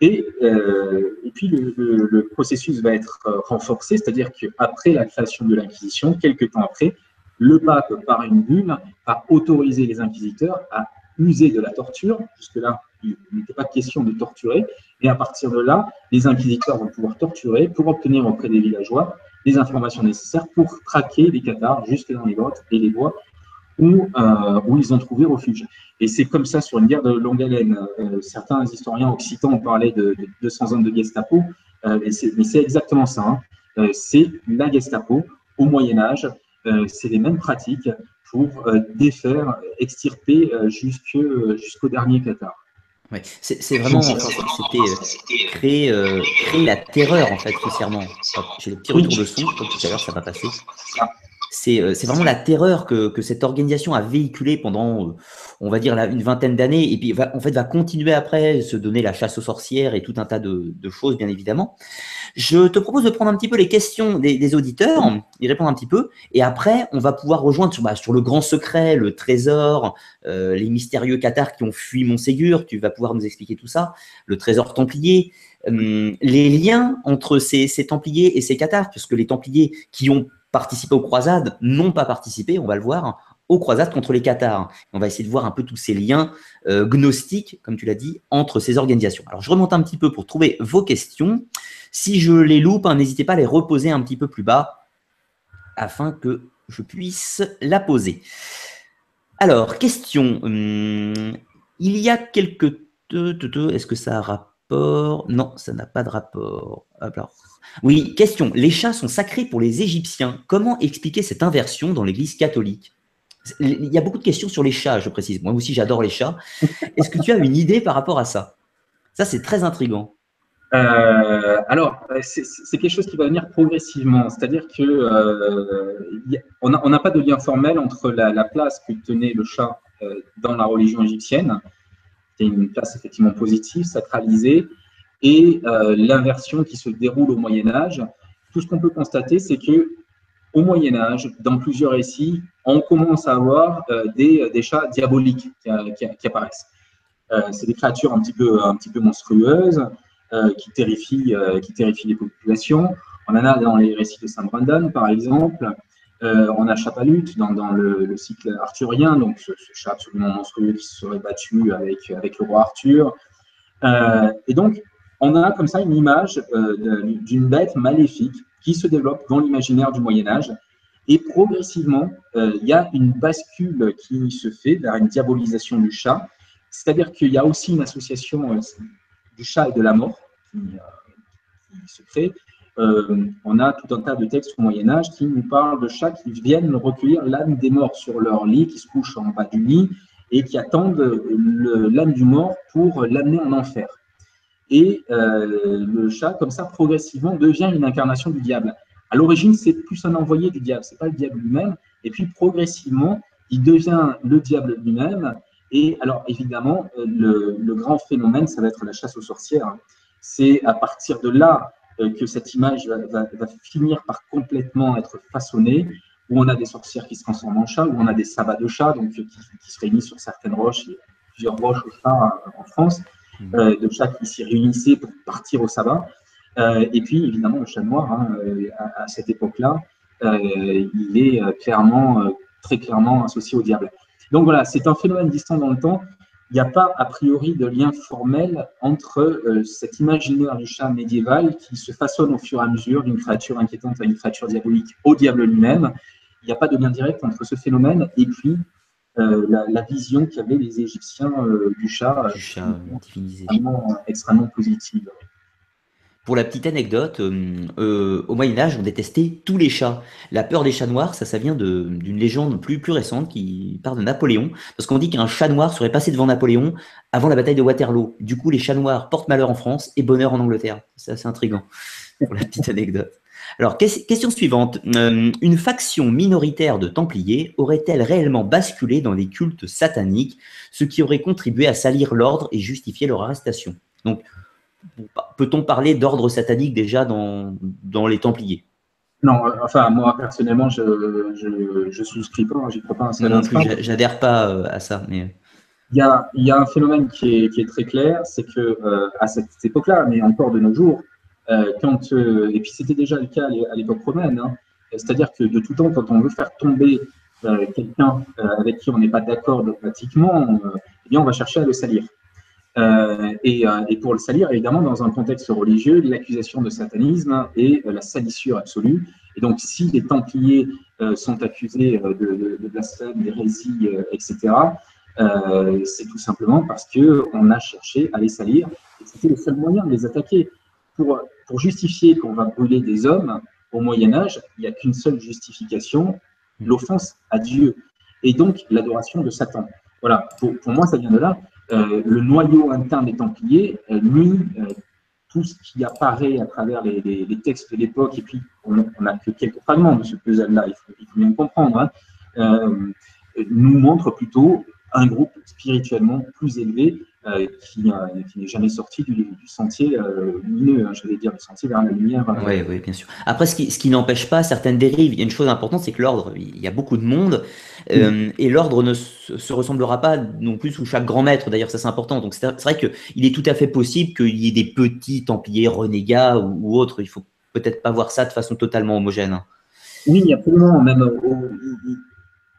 Et, euh, et puis le, processus va être renforcé, c'est-à-dire qu'après la création de l'Inquisition, quelques temps après, le pape, par une bulle, a autorisé les inquisiteurs à user de la torture. Jusque-là, il n'était pas question de torturer. Et à partir de là, les inquisiteurs vont pouvoir torturer pour obtenir auprès des villageois les informations nécessaires pour traquer les Cathares jusque dans les grottes et les bois où, euh, où ils ont trouvé refuge. Et c'est comme ça sur une guerre de longue haleine. Euh, certains historiens occitans ont parlé de, 200 ans de Gestapo, euh, mais c'est exactement ça. Hein. c'est la Gestapo au Moyen Âge. c'est les mêmes pratiques pour défaire, extirper jusqu'au dernier Cathare. Ouais. C'est vraiment, c'était euh, créer, euh, créer la terreur en fait, foncièrement. J'ai le petit retour de son, comme tout à l'heure, ça va passer. Euh, c'est vraiment la terreur que, que, cette organisation a véhiculée pendant, euh, on va dire, une vingtaine d'années, et puis va, en fait va continuer après, se donner la chasse aux sorcières et tout un tas de, de choses, bien évidemment. Je te propose de prendre un petit peu les questions des, des auditeurs, y répondre un petit peu, et après, on va pouvoir rejoindre sur, bah, sur le grand secret, le trésor, euh, les mystérieux cathares qui ont fui Montségur, tu vas pouvoir nous expliquer tout ça, le trésor templier, les liens entre ces, ces templiers et ces cathares, puisque les templiers qui ont participé aux croisades n'ont pas participé, on va le voir, aux croisades contre les Cathares. On va essayer de voir un peu tous ces liens euh, gnostiques, comme tu l'as dit, entre ces organisations. Alors je remonte un petit peu pour trouver vos questions. Si je les loupe, hein, n'hésitez pas à les reposer un petit peu plus bas afin que je puisse la poser. Alors, question. Hum, il y a quelques... Est-ce que ça a Non, ça n'a pas de rapport. Alors, oui, question. Les chats sont sacrés pour les Égyptiens. Comment expliquer cette inversion dans l'Église catholique? Il y a beaucoup de questions sur les chats, je précise. Moi aussi, j'adore les chats. Est-ce que tu as une idée par rapport à ça? Ça, c'est très intriguant. Euh, alors, c'est quelque chose qui va venir progressivement. C'est-à-dire que euh, on n'a pas de lien formel entre la, place que tenait le chat euh, dans la religion égyptienne, est une place effectivement positive, sacralisée, et euh, l'inversion qui se déroule au Moyen Âge, tout ce qu'on peut constater, c'est que au Moyen Âge, dans plusieurs récits, on commence à avoir des, des, chats diaboliques qui, apparaissent. c'est des créatures un petit peu, monstrueuses qui, terrifient, qui terrifient les populations. On en a dans les récits de Saint Brendan, par exemple. Euh, on a Chapalut dans, dans le, cycle arthurien, donc ce, chat absolument monstrueux qui se serait battu avec, avec le roi Arthur. Euh, et donc, on a comme ça une image euh, d'une bête maléfique qui se développe dans l'imaginaire du Moyen Âge. Et progressivement, il y a une bascule qui se fait vers une diabolisation du chat. C'est-à-dire qu'il y a aussi une association du chat et de la mort qui, qui se crée. Euh, on a tout un tas de textes au Moyen Âge qui nous parlent de chats qui viennent recueillir l'âme des morts sur leur lit, qui se couchent en bas du lit et qui attendent l'âme du mort pour l'amener en enfer. Et euh, le chat, comme ça, progressivement devient une incarnation du diable. À l'origine, c'est plus un envoyé du diable, c'est pas le diable lui-même. Et puis progressivement, il devient le diable lui-même. Et alors, évidemment, le, le, grand phénomène, ça va être la chasse aux sorcières. C'est à partir de là euh, que cette image va, finir par complètement être façonnée, où on a des sorcières qui se transforment en chats, où on a des sabbats de chats, donc qui, se réunissent sur certaines roches, a plusieurs roches au chat en France, mmh. euh, de chats qui s'y réunissaient pour partir au sabbat. Euh, et puis évidemment le chat noir, hein, à, cette époque-là, il est clairement, très clairement associé au diable. Donc voilà, c'est un phénomène distant dans le temps il n'y a pas a priori de lien formel entre euh, cet imaginaire du chat médiéval qui se façonne au fur et à mesure d'une créature inquiétante à une créature diabolique au diable lui-même. Il n'y a pas de lien direct entre ce phénomène et puis euh, la, vision qu'avaient les Égyptiens euh, du chat, du chat extrêmement, extrêmement positive. Pour la petite anecdote, euh, euh, au Moyen Âge, on détestait tous les chats. La peur des chats noirs, ça, ça vient d'une légende plus, récente qui part de Napoléon, parce qu'on dit qu'un chat noir serait passé devant Napoléon avant la bataille de Waterloo. Du coup, les chats noirs portent malheur en France et bonheur en Angleterre. C'est assez intriguant pour la petite anecdote. Alors, question suivante. Euh, une faction minoritaire de Templiers aurait-elle réellement basculé dans des cultes sataniques, ce qui aurait contribué à salir l'ordre et justifier leur arrestation? Donc, Peut-on parler d'ordre satanique déjà dans, dans les Templiers? Non, enfin, moi, personnellement, je ne souscris pas, j'y crois pas un seul Non j'adhère pas euh, à ça. Mais... Il, y a, il y a un phénomène qui est, qui est très clair, c'est que euh, à cette époque-là, mais encore de nos jours, euh, quand, et puis c'était déjà le cas à l'époque romaine, hein, c'est-à-dire que de tout temps, quand on veut faire tomber quelqu'un avec qui on n'est pas d'accord dogmatiquement, eh bien, on va chercher à le salir. Euh, et, euh, et, pour le salir, évidemment, dans un contexte religieux, l'accusation de satanisme est euh, la salissure absolue. Et donc, si les Templiers sont accusés de, de, de blasphème, d'hérésie, etc., c'est tout simplement parce qu'on a cherché à les salir. C'était le seul moyen de les attaquer. Pour, pour justifier qu'on va brûler des hommes au Moyen Âge, il n'y a qu'une seule justification, l'offense à Dieu. Et donc, l'adoration de Satan. Voilà, pour, pour moi, ça vient de là. Euh, le noyau interne des Templiers, lui, tout ce qui apparaît à travers les, textes de l'époque, et puis on n'a que quelques fragments de ce puzzle-là, il faut, bien comprendre, hein, euh, nous montre plutôt un groupe spirituellement plus élevé euh, qui, euh, qui n'est jamais sorti du, du sentier euh, lumineux, hein, je vais dire, du sentier vers la lumière. Oui, oui, bien sûr. Après, ce qui, ce qui n'empêche pas certaines dérives. Il y a une chose importante, c'est que l'ordre, il y a beaucoup de monde, mm. et l'ordre ne se, ressemblera pas non plus sous chaque grand maître. D'ailleurs, ça c'est important. Donc c'est vrai qu'il est tout à fait possible qu'il y ait des petits templiers renégats ou, autres. Il faut peut-être pas voir ça de façon totalement homogène. Oui, absolument. Même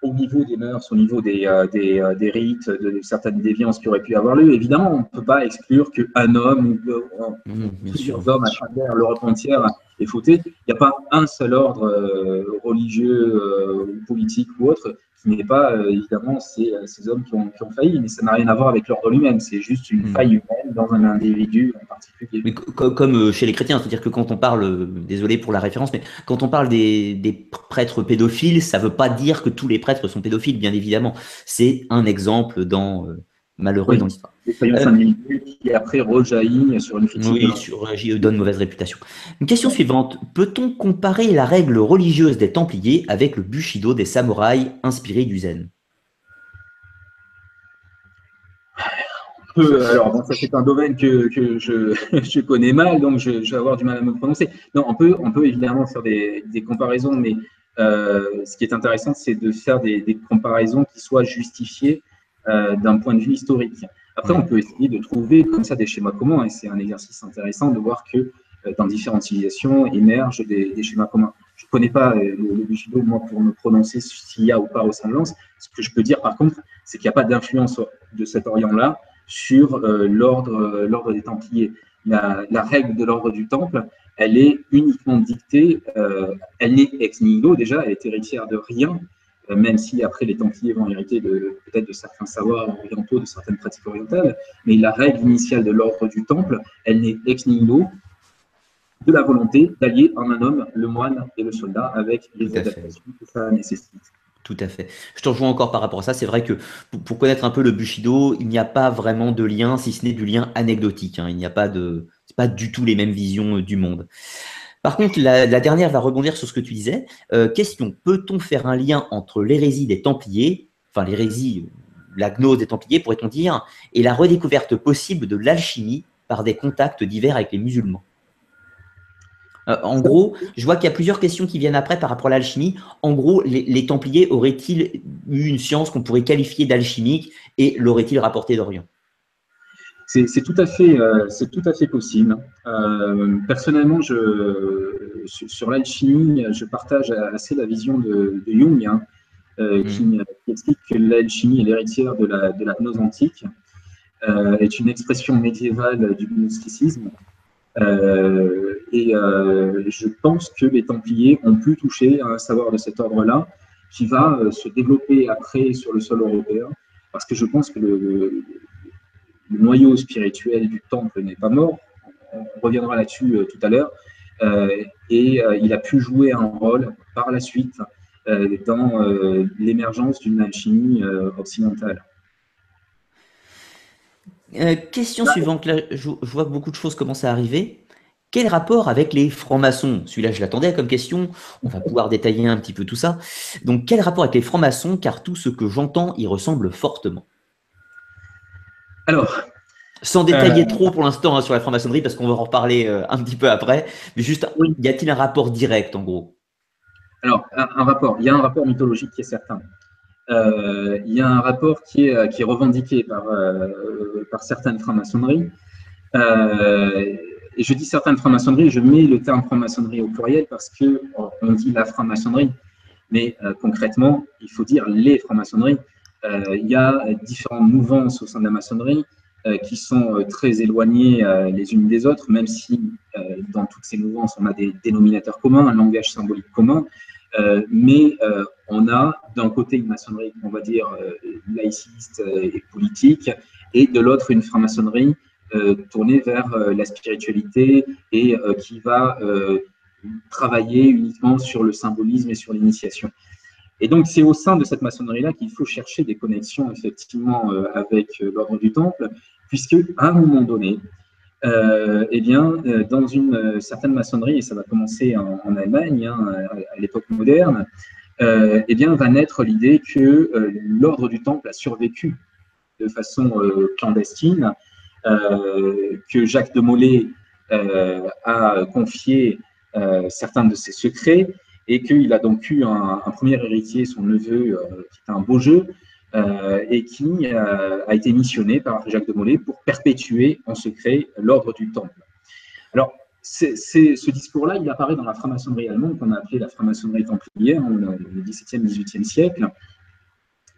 au niveau des mœurs, au niveau des, euh, des, euh, des, rites, de certaines déviances qui auraient pu avoir lieu. Évidemment, on ne peut pas exclure qu'un homme ou mmh, plusieurs hommes à travers l'Europe entière est fauté. Il n'y a pas un seul ordre euh, religieux, politique ou autre qui n'est pas évidemment ces, ces hommes qui ont, qui ont, failli, mais ça n'a rien à voir avec l'ordre lui-même. C'est juste une mmh. faille humaine dans un individu en particulier. Mais comme chez les chrétiens, c'est-à-dire que quand on parle, désolé pour la référence, mais quand on parle des, des prêtres pédophiles, ça ne veut pas dire que tous les prêtres sont pédophiles, bien évidemment. C'est un exemple dans euh, malheureux dans l'histoire. Euh, qui après rejaillit sur une Oui, sur donne mauvaise réputation. Une question suivante. Peut-on comparer la règle religieuse des Templiers avec le Bushido des samouraïs inspiré du zen? Alors ça c'est un domaine que, je, je, connais mal, donc je, vais avoir du mal à me prononcer. Non, on peut, on peut évidemment faire des, des comparaisons, mais ce qui est intéressant, c'est de faire des, comparaisons qui soient justifiées d'un point de vue historique. Après, on peut essayer de trouver comme ça des schémas communs, et c'est un exercice intéressant de voir que dans différentes civilisations émergent des, schémas communs. Je ne connais pas le, le Bushido, moi, pour me prononcer s'il y a ou pas ressemblance. Ce que je peux dire, par contre, c'est qu'il n'y a pas d'influence de cet Orient-là sur l'ordre des Templiers la, règle de l'ordre du Temple, elle est uniquement dictée, euh, elle n'est ex nihilo déjà, elle est héritière de rien, euh, même si après les Templiers vont hériter peut-être de certains savoirs orientaux, de certaines pratiques orientales, mais la règle initiale de l'ordre du Temple, elle n'est ex nihilo de la volonté d'allier en un homme le moine et le soldat avec les adaptations que ça nécessite. Tout à fait. Je te rejoins encore par rapport à ça. C'est vrai que pour, connaître un peu le Bushido, il n'y a pas vraiment de lien, si ce n'est du lien anecdotique. Hein. Il n'y a pas de, pas du tout les mêmes visions euh, du monde. Par contre, la, dernière va rebondir sur ce que tu disais. Euh, question peut-on faire un lien entre l'hérésie des Templiers, enfin l'hérésie, la gnose des Templiers, pourrait-on dire, et la redécouverte possible de l'alchimie par des contacts divers avec les musulmans? Euh, en gros, je vois qu'il y a plusieurs questions qui viennent après par rapport à l'alchimie. En gros, les, Templiers auraient-ils eu une science qu'on pourrait qualifier d'alchimique et l'auraient-ils rapporté d'Orient? C'est tout à fait, euh, c'est tout à fait possible. Euh, personnellement, je, sur, l'alchimie, je partage assez la vision de, Jung, hein, mm. qui, explique que l'alchimie est l'héritière de la, de la gnose antique, est une expression médiévale du gnosticisme euh, et euh, je pense que les Templiers ont pu toucher à un savoir de cet ordre-là qui va euh, se développer après sur le sol européen, parce que je pense que le, noyau spirituel du temple n'est pas mort. On reviendra là-dessus tout à l'heure. et il a pu jouer un rôle par la suite dans l'émergence d'une alchimie occidentale. Euh, question suivante, là, je, vois beaucoup de choses commencent à arriver. Quel rapport avec les francs-maçons? Celui-là, je l'attendais comme question. On va pouvoir détailler un petit peu tout ça. Donc, quel rapport avec les francs-maçons? Car tout ce que j'entends y ressemble fortement. Alors. Sans détailler euh, trop pour l'instant hein, sur la franc-maçonnerie, parce qu'on va en reparler euh, un petit peu après. Mais juste, y a-t-il un rapport direct, en gros? Alors, un, rapport. Il y a un rapport mythologique qui est certain. Euh, il y a un rapport qui est, qui est revendiqué par, par certaines francs-maçonneries. Et je dis certaines francs-maçonneries, je mets le terme franc-maçonnerie au pluriel parce que on dit la franc-maçonnerie, mais concrètement, il faut dire les francs-maçonneries. Il y a différentes mouvances au sein de la maçonnerie qui sont très éloignées les unes des autres, même si dans toutes ces mouvances, on a des dénominateurs communs, un langage symbolique commun. Euh, mais euh, on a d'un côté une maçonnerie, on va dire, euh, laïciste et politique, et de l'autre une franc-maçonnerie tournée vers la spiritualité et qui va travailler uniquement sur le symbolisme et sur l'initiation. Et donc, c'est au sein de cette maçonnerie-là qu'il faut chercher des connexions, effectivement, avec l'ordre du Temple, puisque à un moment donné, euh, eh bien, euh, dans une euh, certaine maçonnerie, et ça va commencer en, Allemagne, hein, à, l'époque moderne, eh bien, va naître l'idée que l'ordre du Temple a survécu de façon clandestine, que Jacques de Molay a confié certains de ses secrets, et qu'il a donc eu un, premier héritier, son neveu, qui est un beau jeu, euh, et qui euh, a été missionné par Jacques de Molay pour perpétuer en secret l'ordre du Temple. Alors, ce discours-là, il apparaît dans la franc-maçonnerie allemande qu'on a appelée la franc-maçonnerie templière au XVIIe, XVIIIe siècle.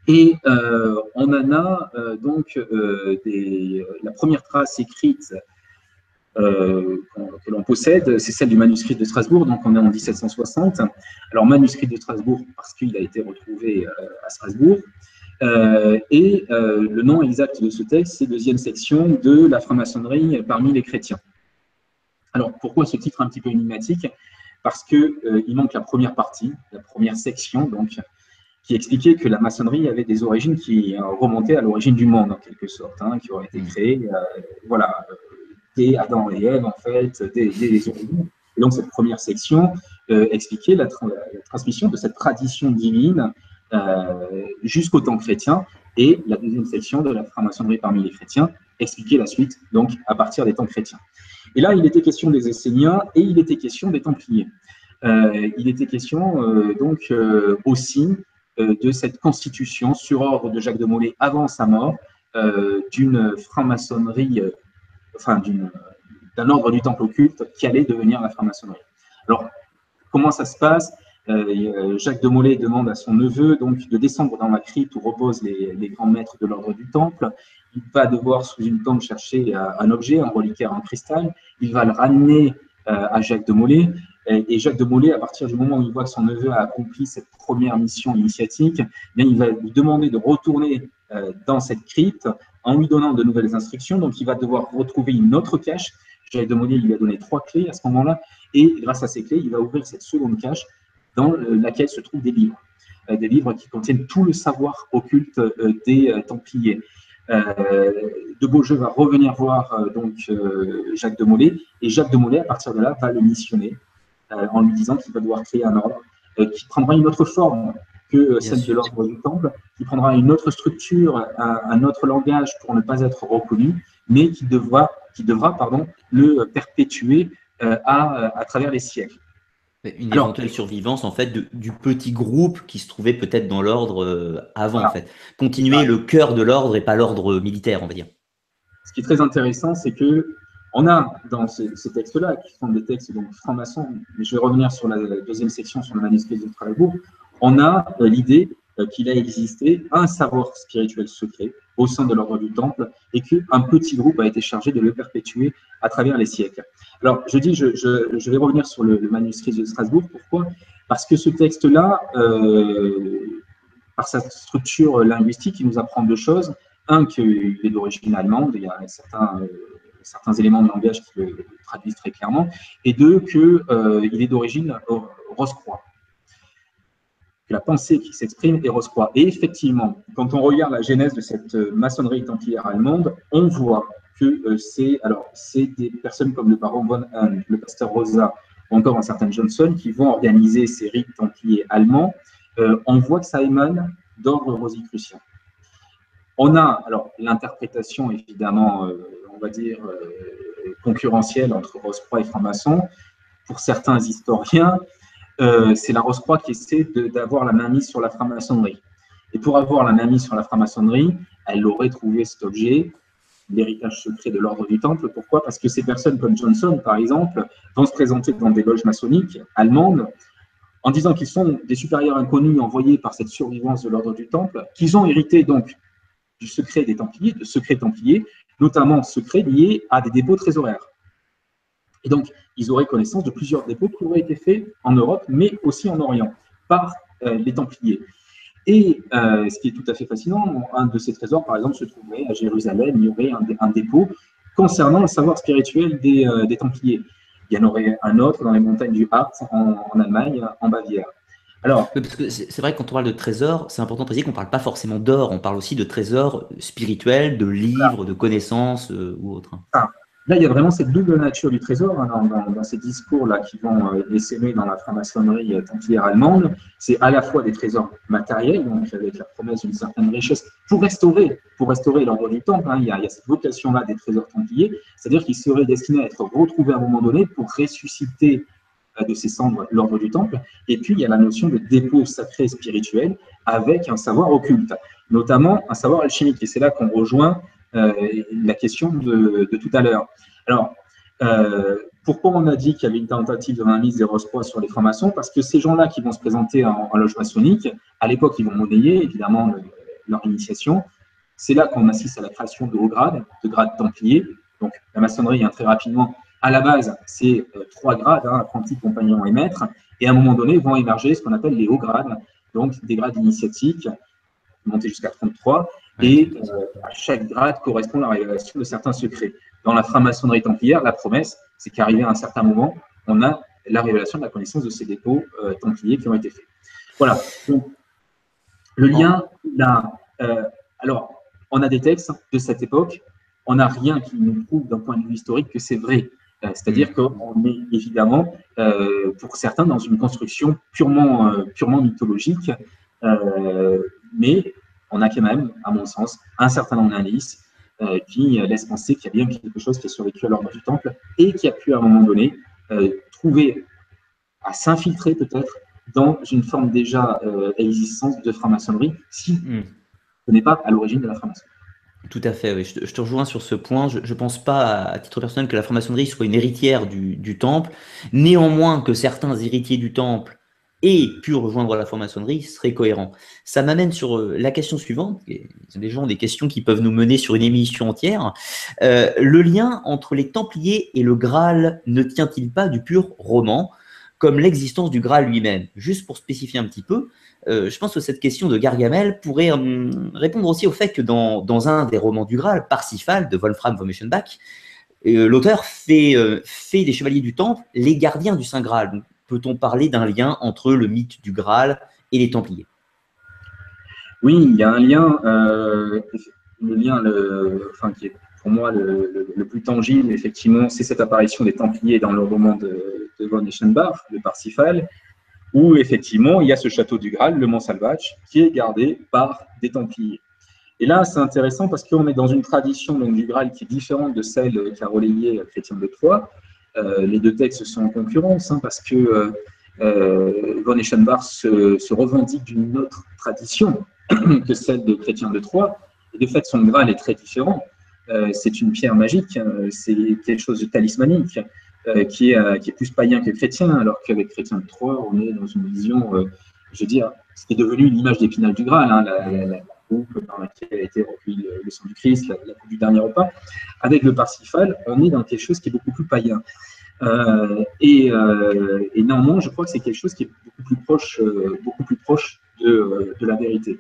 Et euh, on en a donc la première trace écrite que l'on possède, c'est celle du manuscrit de Strasbourg, donc on est en 1760. Alors, manuscrit de Strasbourg parce qu'il a été retrouvé à Strasbourg. Euh, et euh, le nom exact de ce texte, c'est deuxième section de la franc-maçonnerie parmi les chrétiens. Alors, pourquoi ce titre un petit peu énigmatique? Parce qu'il euh, il manque la première partie, la première section, donc, qui expliquait que la maçonnerie avait des origines qui remontaient à l'origine du monde, en quelque sorte, hein, qui auraient été créées, voilà, des Adam et Ève, en fait, des, des origines. Et donc, cette première section expliquait la, transmission de cette tradition divine euh, jusqu'au temps chrétien. Et la deuxième section de la franc-maçonnerie parmi les chrétiens expliquait la suite, donc à partir des temps chrétiens. Et là, il était question des Esséniens et il était question des Templiers. il était question donc aussi de cette constitution sur ordre de Jacques de Molay avant sa mort d'une franc-maçonnerie, enfin d'un ordre du temple occulte qui allait devenir la franc-maçonnerie. Alors, comment ça se passe? Jacques de Molay demande à son neveu donc de descendre dans la crypte où reposent les, grands maîtres de l'ordre du Temple. Il va devoir sous une tombe chercher euh, un objet, un reliquaire en cristal, il va le ramener euh, à Jacques de Molay, et Jacques de Molay, à partir du moment où il voit que son neveu a accompli cette première mission initiatique, eh il va lui demander de retourner euh, dans cette crypte en lui donnant de nouvelles instructions. Donc, il va devoir retrouver une autre cache. Jacques de Molay lui a donné trois clés à ce moment-là, et grâce à ces clés, il va ouvrir cette seconde cache dans laquelle se trouvent des livres, des livres qui contiennent tout le savoir occulte des Templiers. Euh, de Beaujeu va revenir voir euh, donc euh, Jacques de Molay, et Jacques de Molay, à partir de là, va le missionner en lui disant qu'il va devoir créer un ordre qui prendra une autre forme que celle de l'ordre du Temple, qui prendra une autre structure, un, autre langage pour ne pas être reconnu, mais qui devra, qui devra pardon, le perpétuer à, à travers les siècles. Une éventuelle survivance en fait du petit groupe qui se trouvait peut-être dans l'ordre euh, avant en fait. Continuer le cœur de l'ordre et pas l'ordre militaire, on va dire. Ce qui est très intéressant, c'est que on a dans ces, textes-là, qui sont des textes donc francs-maçons, mais je vais revenir sur la, deuxième section sur le manuscrit de Strasbourg, on a euh, l'idée euh, qu'il a existé un savoir spirituel secret au sein de l'ordre du Temple et qu'un petit groupe a été chargé de le perpétuer à travers les siècles. Alors, je dis, je, vais revenir sur le, manuscrit de Strasbourg. Pourquoi? Parce que ce texte-là, euh, par sa structure linguistique, il nous apprend deux choses. Un, qu'il est d'origine allemande, il y a certains, éléments de langage qui le traduisent très clairement. Et deux, qu'il est d'origine rose-croix la pensée qui s'exprime est rose-croix. Et effectivement, quand on regarde la genèse de cette maçonnerie templière allemande, on voit que euh, c'est alors c'est des personnes comme le baron von Hahn, le pasteur Rosa, ou encore un certain Johnson qui vont organiser ces rites templiers allemands. Euh, on voit que ça émane d'ordre rosicrucien. On a alors l'interprétation évidemment, euh, on va dire concurrentielle entre Rose-Croix et franc-maçon. Pour certains historiens, c'est la Rose-Croix qui essaie d'avoir la main mise sur la franc-maçonnerie. Et pour avoir la main mise sur la franc-maçonnerie, elle aurait trouvé cet objet l'héritage secret de l'ordre du Temple. Pourquoi? Parce que ces personnes comme Johnson, par exemple, vont se présenter dans des loges maçonniques allemandes en disant qu'ils sont des supérieurs inconnus envoyés par cette survivance de l'ordre du Temple, qu'ils ont hérité donc du secret des Templiers, de secrets Templiers, notamment secrets liés à des dépôts trésoraires. Et donc, ils auraient connaissance de plusieurs dépôts qui auraient été faits en Europe, mais aussi en Orient, par euh, les Templiers. Et euh, ce qui est tout à fait fascinant, un de ces trésors, par exemple, se trouverait à Jérusalem, il y aurait un, dépôt concernant le savoir spirituel euh, des, Templiers. Il y en aurait un autre dans les montagnes du Harz, en, Allemagne, en Bavière. Alors, c'est vrai que quand on parle de trésors, c'est important de préciser qu'on ne parle pas forcément d'or, on parle aussi de trésors spirituels, de livres, de connaissances euh, ou autres. Ah, Là, il y a vraiment cette double nature du trésor hein, dans, ces discours-là qui vont euh, essaimer dans la franc-maçonnerie euh, templière allemande. C'est à la fois des trésors matériels, donc avec la promesse d'une certaine richesse, pour restaurer, pour restaurer l'ordre du temple. Hein, il, y a, cette vocation-là des trésors templiers, c'est-à-dire qu'ils seraient destinés à être retrouvés à un moment donné pour ressusciter euh, de ses cendres l'ordre du temple. Et puis, il y a la notion de dépôt sacré spirituel avec un savoir occulte, notamment un savoir alchimique. Et c'est là qu'on rejoint la question de, tout à l'heure. Alors, euh, pourquoi on a dit qu'il y avait une tentative de mainmise des rose sur les francs-maçons? Parce que ces gens-là qui vont se présenter en, loge maçonnique, à l'époque, ils vont monnayer évidemment leur initiation. C'est là qu'on assiste à la création de hauts grades, de grades templiers. Donc, la maçonnerie, hein, très rapidement, à la base, c'est euh, trois grades, hein, apprenti, compagnon et maître. Et à un moment donné, vont émerger ce qu'on appelle les hauts grades, donc des grades initiatiques, montés jusqu'à 33. Et euh, à chaque grade correspond la révélation de certains secrets. Dans la franc-maçonnerie templière, la promesse, c'est qu'arrivé à un certain moment, on a la révélation de la connaissance de ces dépôts euh, templiers qui ont été faits. Voilà. Donc, le lien, là, euh, alors, on a des textes de cette époque, on n'a rien qui nous prouve d'un point de vue historique que c'est vrai. C'est-à-dire mm. qu'on est évidemment, pour certains, dans une construction purement, purement mythologique, mais on a quand même, à mon sens, un certain nombre d'indices euh, qui laissent penser qu'il y a bien quelque chose qui a survécu à l'ordre du temple et qui a pu, à un moment donné, euh, trouver à s'infiltrer peut-être dans une forme déjà existante de franc-maçonnerie si hmm. ce n'est pas à l'origine de la franc-maçonnerie. Tout à fait, oui. je, te, rejoins sur ce point. Je ne pense pas, à, titre personnel, que la franc-maçonnerie soit une héritière du, du, temple. Néanmoins, que certains héritiers du temple aient pu rejoindre la franc-maçonnerie serait cohérent. Ça m'amène sur euh, la question suivante. Des gens des questions qui peuvent nous mener sur une émission entière. Euh, le lien entre les Templiers et le Graal ne tient-il pas du pur roman, comme l'existence du Graal lui-même? Juste pour spécifier un petit peu, euh, je pense que cette question de Gargamel pourrait hum, répondre aussi au fait que dans, un des romans du Graal, Parsifal de Wolfram von Eschenbach, l'auteur fait, fait des chevaliers du Temple les gardiens du Saint Graal. Peut-on parler d'un lien entre le mythe du Graal et les Templiers? Oui, il y a un lien, le lien qui est pour moi le, plus tangible, effectivement, c'est cette apparition des Templiers dans le roman de, de von Eschenbach, de Parsifal où effectivement il y a ce château du Graal, le Mont Salvage, qui est gardé par des Templiers. Et là, c'est intéressant parce qu'on est dans une tradition du Graal qui est différente de celle qu'a relayée Chrétien de Troyes. Euh, les deux textes sont en concurrence hein, parce que euh, euh, von Eschenbach se, revendique d'une autre tradition que celle de Chrétien de Troyes. Et de fait, son Graal est très différent. c'est une pierre magique, hein, c'est quelque chose de talismanique. Qui, est, plus païen que chrétien, alors qu'avec Chrétien de Troyes, on est dans une vision, je veux dire, ce qui est devenu l'image d'épinal du Graal, hein, coupe dans laquelle a été recueilli le, sang du Christ, la, coupe du dernier repas. Avec le Parsifal, on est dans quelque chose qui est beaucoup plus païen. et, et, néanmoins, je crois que c'est quelque chose qui est beaucoup plus proche, beaucoup plus proche de, la vérité.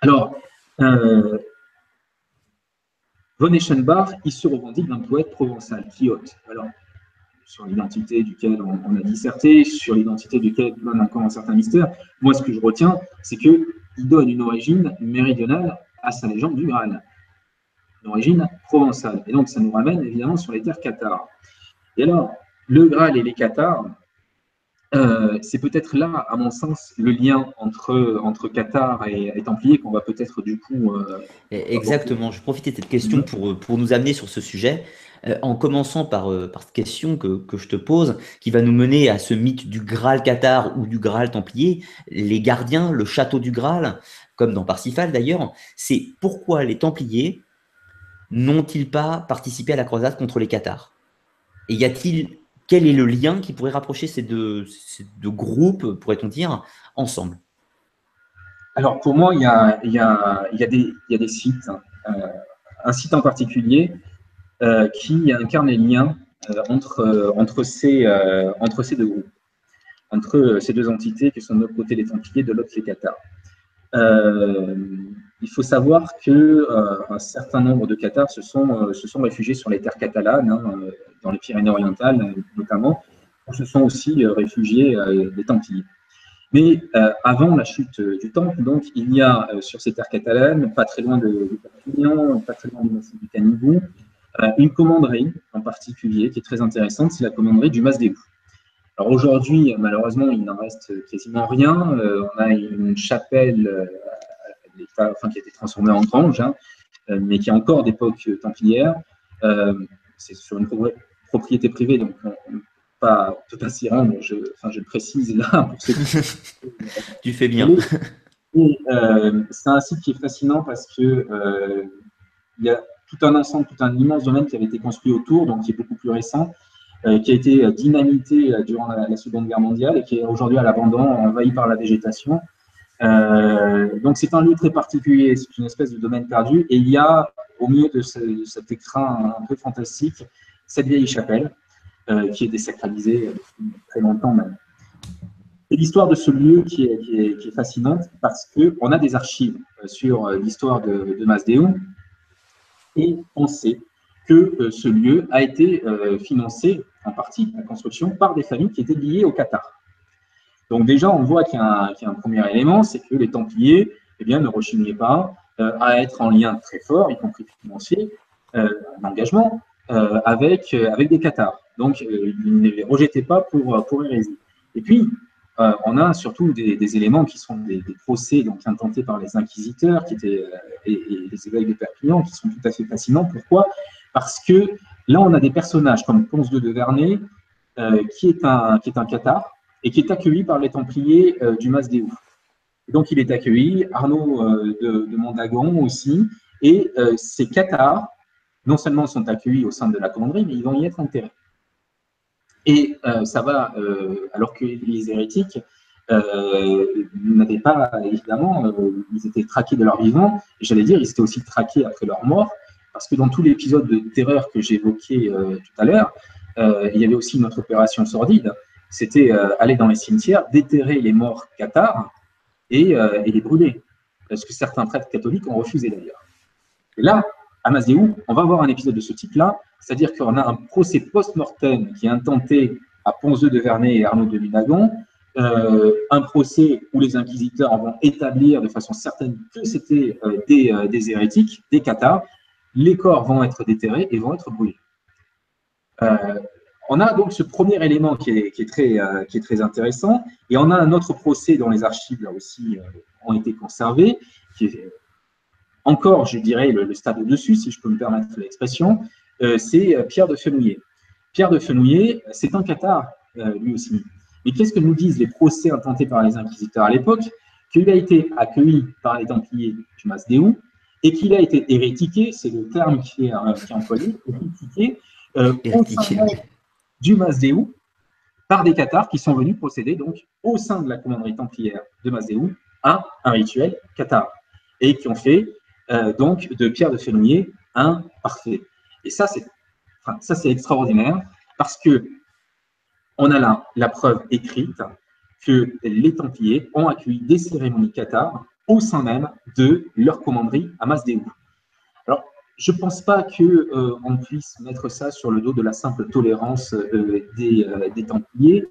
Alors, Von Eschenbach, il se revendique d'un poète provençal, Quixote. Alors, sur l'identité duquel on, a disserté, sur l'identité duquel on a encore un certain mystère, moi, ce que je retiens, c'est qu'il donne une origine méridionale à sa légende du Graal, une origine provençale. Et donc, ça nous ramène évidemment sur les terres cathares. Et alors, le Graal et les cathares, euh, c'est peut-être là, à mon sens, le lien entre, entre Qatar et, et Templiers qu'on va peut-être du coup. Euh, Exactement. Je profite de cette question pour, pour nous amener sur ce sujet, euh, en commençant par, par cette question que, je te pose, qui va nous mener à ce mythe du Graal Qatar ou du Graal Templier. Les gardiens, le château du Graal, comme dans Parsifal d'ailleurs, c'est pourquoi les Templiers n'ont-ils pas participé à la croisade contre les Cathares? Et y a-t-il quel est le lien qui pourrait rapprocher ces deux, groupes, pourrait-on dire, ensemble? Alors pour moi, il y a, des, sites, euh, un site en particulier euh, qui incarne les liens euh, entre, ces, deux groupes, entre ces deux entités qui sont de notre côté les Templiers, de l'autre les Cathares. il faut savoir qu'un certain nombre de Cathares se sont, réfugiés sur les terres catalanes, hein, dans les Pyrénées-Orientales notamment, où se sont aussi euh, réfugiés euh, des Templiers. Mais euh, avant la chute du Temple, donc, il y a sur ces terres catalanes, pas très loin de, Perpignan, pas très loin du massif du Canigou, une commanderie en particulier qui est très intéressante, c'est la commanderie du Mas des Alors aujourd'hui, malheureusement, il n'en reste quasiment rien. on a une chapelle enfin, qui a été transformée en grange, hein, mais qui est encore d'époque templière. c'est sur une propriété privée, donc on ne peut pas s'y rendre, je, enfin, je le précise là. Pour ceux tu fais bien. Euh, c'est un site qui est fascinant parce que euh, il y a tout un ensemble, tout un immense domaine qui avait été construit autour, donc qui est beaucoup plus récent, euh, qui a été dynamité durant la, Seconde Guerre mondiale et qui est aujourd'hui à l'abandon, envahi par la végétation. donc c'est un lieu très particulier, c'est une espèce de domaine perdu, et il y a au milieu de, cet écran un peu fantastique cette vieille chapelle euh, qui est désacralisée depuis très longtemps même. C'est l'histoire de ce lieu qui est, fascinante parce qu'on a des archives euh, sur euh, l'histoire de, de et on que ce lieu a été financé en partie, la construction, par des familles qui étaient liées au Qatar. Donc déjà, on voit qu'il y, a un premier élément, c'est que les Templiers eh bien, ne rechignaient pas à être en lien très fort, y compris financier, euh, avec, euh, avec des Qatars. Donc, euh, ils ne les rejetaient pas pour, pour hérésie. Et puis, on a surtout des, éléments qui sont des, procès donc, intentés par les inquisiteurs qui étaient, et, les évêques de Perpignan qui sont tout à fait fascinants. Pourquoi? Parce que là, on a des personnages comme Ponce de Devernay qui, est un, qui est un Qatar et qui est accueilli par les Templiers du Masdéou. Donc, il est accueilli, Arnaud de, de Mondagon aussi, et ces Qatars, non seulement sont accueillis au sein de la commanderie, mais ils vont y être enterrés. Et ça va, alors que les hérétiques euh, n'avaient pas, évidemment, euh, ils étaient traqués de leur vivant, j'allais dire, ils étaient aussi traqués après leur mort, parce que dans tout l'épisode de terreur que euh, tout à l'heure, euh, il y avait aussi notre opération sordide, c'était aller dans les cimetières, déterrer les morts cathares et, les brûler, ce que certains prêtres catholiques ont refusé d'ailleurs. Et là, à Mazéou, on va avoir un épisode de ce type-là, c'est-à-dire qu'on a un procès post-mortem qui est intenté à Ponzeux de Vernet et Arnaud de Lunagon, euh, un procès où les inquisiteurs vont établir de façon certaine que c'était euh, des, euh, des, hérétiques, des cathares. Les corps vont être déterrés et vont être brûlés. on a donc ce premier élément qui est, qui est très, qui est très intéressant, et on a un autre procès dont les archives là aussi ont été conservées, qui est encore, je dirais, le, stade au-dessus, si je peux me permettre l'expression, c'est Pierre de Fenouillet. Pierre de Fenouillet, c'est un cathare, lui aussi. Mais qu'est-ce que nous disent les procès intentés par les inquisiteurs à l'époque Qu'il a été accueilli par les Templiers du Masdéou et qu'il a été hérétiqué, c'est le terme qui est, euh, qui est employé, hérétiqué, euh, au du Masdéou par des cathares qui sont venus procéder donc au sein de la commanderie templière de Masdéou à un rituel cathare et qui ont fait euh, donc de Pierre de Fenouillet un parfait. Et ça, c'est extraordinaire parce que on a là la preuve écrite que les Templiers ont accueilli des cérémonies cathares au sein même de leur commanderie à Masdéou. Alors, je ne pense pas qu'on euh, puisse mettre ça sur le dos de la simple tolérance euh, euh, des, Templiers.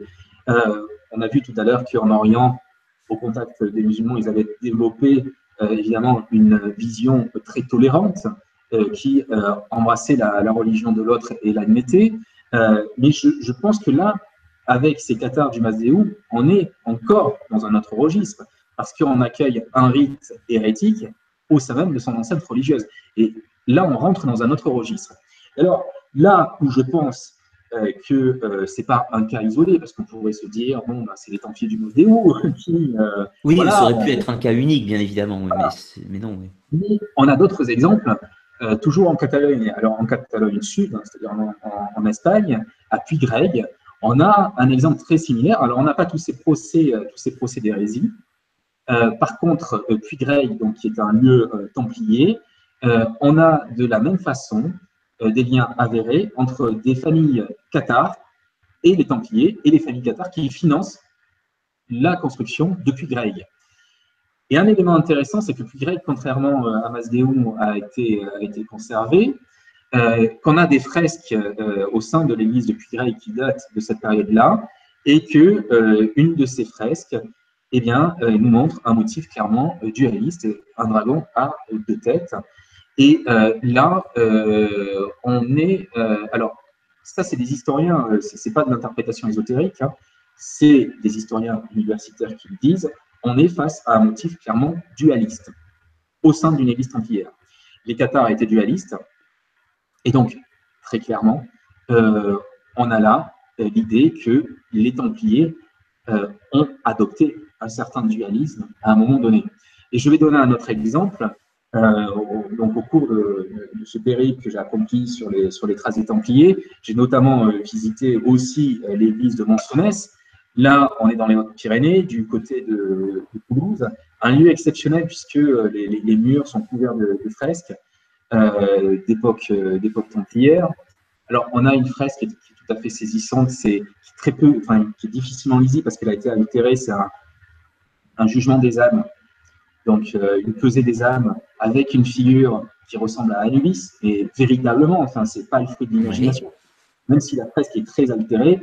on a vu tout à l'heure qu'en Orient, au contact des musulmans, ils avaient développé évidemment une vision très tolérante qui embrassait la, religion de l'autre et l'admettait. mais je, pense que là, avec ces cathares du Masdéou, on est encore dans un autre registre, parce qu'on accueille un rite hérétique au sein même de son ancêtre religieuse. Et là, on rentre dans un autre registre. Alors, là où je pense euh, que euh, ce n'est pas un cas isolé, parce qu'on pourrait se dire, bon, bah, c'est les Templiers du Masdéou qui. Euh, oui, ça aurait pu être un cas unique, bien évidemment, mais, non. Mais on a d'autres exemples. toujours en Catalogne, alors en Catalogne Sud, hein, c'est-à-dire en, en, Espagne, à Puy-Greg, on a un exemple très similaire. Alors, on n'a pas tous ces procès, euh, tous ces procès d'hérésie. Euh, par contre, euh, Puy-Grey, donc qui est un lieu templier, on a de la même façon des liens avérés entre des familles cathares et les Templiers et les familles cathares qui financent la construction de Puy-Grey. Et un élément intéressant, c'est que Puy-Grey, contrairement à Masdéum, a été, conservé. Euh, qu'on a des fresques euh, au sein de l'église de Puy-Grey qui datent de cette période-là, et que euh, une de ces fresques eh bien, nous montre un motif clairement dualiste, un dragon à deux têtes. Et là, on est. alors, ça, c'est des historiens, c'est pas de l'interprétation ésotérique, hein, c'est des historiens universitaires qui le disent. On est face à un motif clairement dualiste au sein d'une église templière. Les Cathares étaient dualistes, et donc, très clairement, euh, on a là euh, l'idée que les Templiers euh, ont adopté un certain dualisme à un moment donné. Et je vais donner un autre exemple. Donc, au cours de, ce périple que j'ai accompli sur les, sur les traces des Templiers, j'ai notamment visité aussi l'église de Monsonès. Là, on est dans les Hautes-Pyrénées, du côté de, Toulouse, un lieu exceptionnel puisque les, murs sont couverts de fresques. Euh, d'époque euh, templière. Alors, on a une fresque qui est, tout à fait saisissante, c'est très peu, enfin, qui est difficilement lisible parce qu'elle a été altérée. C'est un, jugement des âmes, donc euh, une pesée des âmes avec une figure qui ressemble à Anubis, et véritablement, enfin, c'est pas le fruit de l'imagination. Même si la fresque est très altérée,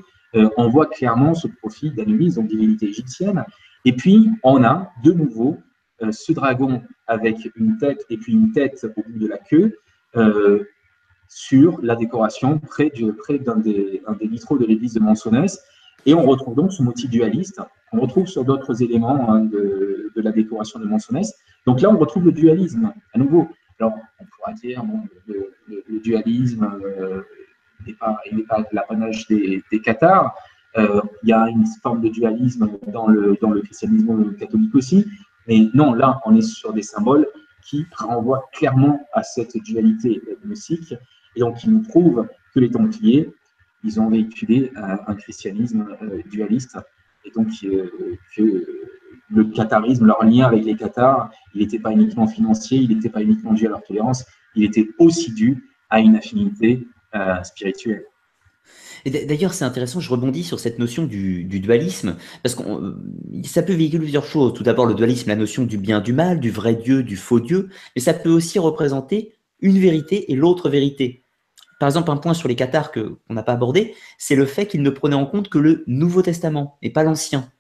on voit clairement ce profil d'Anubis, donc divinité égyptienne. Et puis, on a de nouveau euh, ce dragon avec une tête et puis une tête au bout de la queue euh, sur la décoration près d'un près des, des, vitraux de l'église de Monsonès. Et on retrouve donc ce motif dualiste. On retrouve sur d'autres éléments hein, de, la décoration de Monsonès. Donc là, on retrouve le dualisme à nouveau. Alors, on pourra dire, bon, le, dualisme euh, n'est pas, pas l'apanage des, des cathares. il y a une forme de dualisme dans le, le christianisme catholique aussi. Mais non, là, on est sur des symboles qui renvoient clairement à cette dualité gnostique et donc qui nous prouvent que les Templiers, ils ont véhiculé un, christianisme dualiste et donc que le catharisme, leur lien avec les Cathares, il n'était pas uniquement financier, il n'était pas uniquement dû à leur tolérance, il était aussi dû à une affinité euh, spirituelle. D'ailleurs, c'est intéressant, je rebondis sur cette notion du, dualisme, parce que euh, ça peut véhiculer plusieurs choses. Tout d'abord, le dualisme, la notion du bien, du mal, du vrai Dieu, du faux Dieu, mais ça peut aussi représenter une vérité et l'autre vérité. Par exemple, un point sur les Cathares qu'on n'a pas abordé, c'est le fait qu'ils ne prenaient en compte que le Nouveau Testament et pas l'Ancien.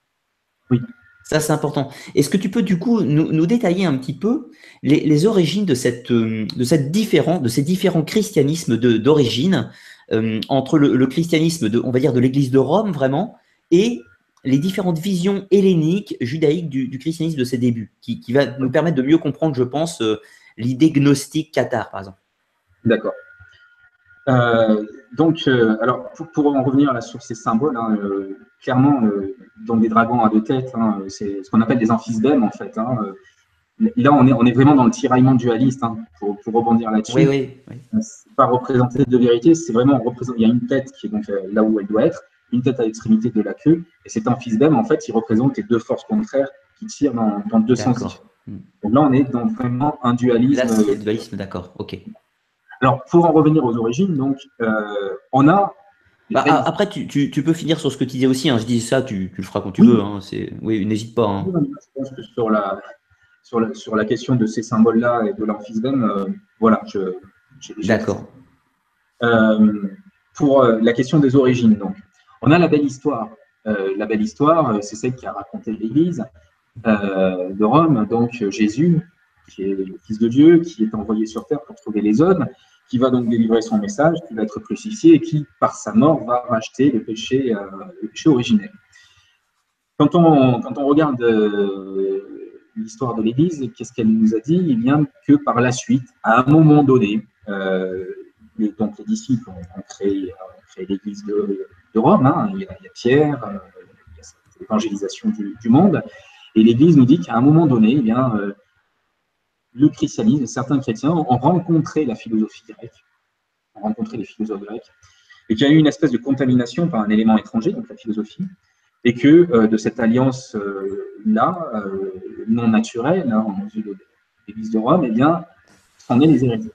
Oui. Ça, c'est important. Est-ce que tu peux du coup nous, détailler un petit peu les, origines de, cette, euh, de, cette différent, de ces différents christianismes d'origine euh, entre le, christianisme, de, on va dire, de l'Église de Rome vraiment, et les différentes visions helléniques, judaïques du, christianisme de ses débuts, qui, va nous permettre de mieux comprendre, je pense, euh, l'idée gnostique cathare, par exemple. D'accord. Donc, alors, pour, en revenir là, sur ces symboles, hein, clairement, euh, dans des dragons à deux têtes, hein, c'est ce qu'on appelle des amphibèmes en fait. Hein, euh, là, on est, on est vraiment dans le tiraillement dualiste, pour, pour, rebondir là-dessus. Oui, oui, oui. Euh, pas représenté de vérité, c'est vraiment représenter. Il y a une tête qui est donc là où elle doit être, une tête à l'extrémité de la queue, et cet amphibème, en fait, il représente les deux forces contraires qui tirent dans, dans deux sens. Hmm. Donc là, on est dans vraiment un dualisme. Là, c'est le dualisme, d'accord, ok. Alors, pour en revenir aux origines, donc, on a bah, après, tu, tu, peux finir sur ce que tu disais aussi. Hein. Je dis ça, tu, tu, le feras quand tu veux. Hein. Oui, n'hésite pas. Hein. Je pense que sur la, sur la, sur la question de ces symboles-là et de l'amphibème, euh, voilà, je, D'accord. Euh, pour euh, la question des origines, donc, on a la belle histoire. la belle histoire, c'est celle qui a raconté l'Église de Rome, donc Jésus, qui est le Fils de Dieu, qui est envoyé sur terre pour trouver les hommes qui va donc délivrer son message, qui va être crucifié et qui, par sa mort, va racheter le péché, euh, le péché originel. Quand on, quand on regarde euh, l'histoire de l'Église, qu'est-ce qu'elle nous a dit? Eh bien que par la suite, à un moment donné, euh, les, donc les disciples ont, créé, l'Église de, Rome, hein. il, y a, Pierre, il y a cette évangélisation du, du monde, et l'Église nous dit qu'à un moment donné, eh bien, le christianisme, certains chrétiens ont rencontré la philosophie grecque, ont rencontré les philosophes grecs, et qu'il y a eu une espèce de contamination par un élément étranger, donc la philosophie, et que euh, de cette alliance-là, euh, non naturelle, hein, en vue de l'Église de Rome, eh bien, c'en est les hérésies.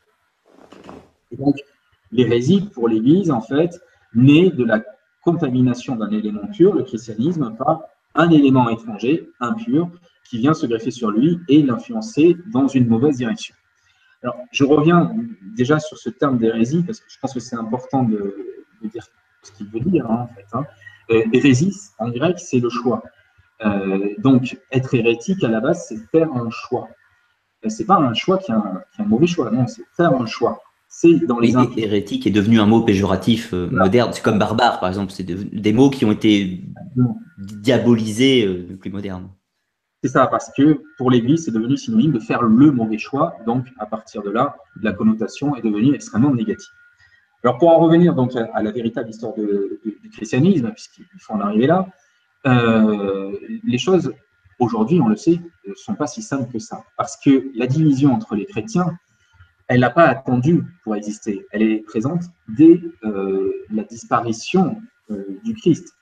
Donc, l'hérésie, pour l'Église, en fait, naît de la contamination d'un élément pur, le christianisme, par un élément étranger, impur, qui vient se greffer sur lui et l'influencer dans une mauvaise direction. Alors, je reviens déjà sur ce terme d'hérésie, parce que je pense que c'est important de, dire ce qu'il veut dire, hein, en fait. Hein. Euh, hérésie, en grec, c'est le choix. Euh, donc, être hérétique, à la base, c'est faire un choix. Euh, c'est pas un choix qui est un, mauvais choix, non, c'est faire un choix. C'est dans les hérétique est devenu un mot péjoratif moderne. C'est comme barbare, par exemple. C'est des mots qui ont été diabolisés plus modernes. C'est ça, parce que pour l'Église, c'est devenu synonyme de faire le mauvais choix. Donc, à partir de là, la connotation est devenue extrêmement négative. Alors, pour en revenir donc à la véritable histoire du christianisme, puisqu'il faut en arriver là, euh, les choses, aujourd'hui, on le sait, ne sont pas si simples que ça. Parce que la division entre les chrétiens, elle n'a pas attendu pour exister. Elle est présente dès euh, la disparition euh, du Christ.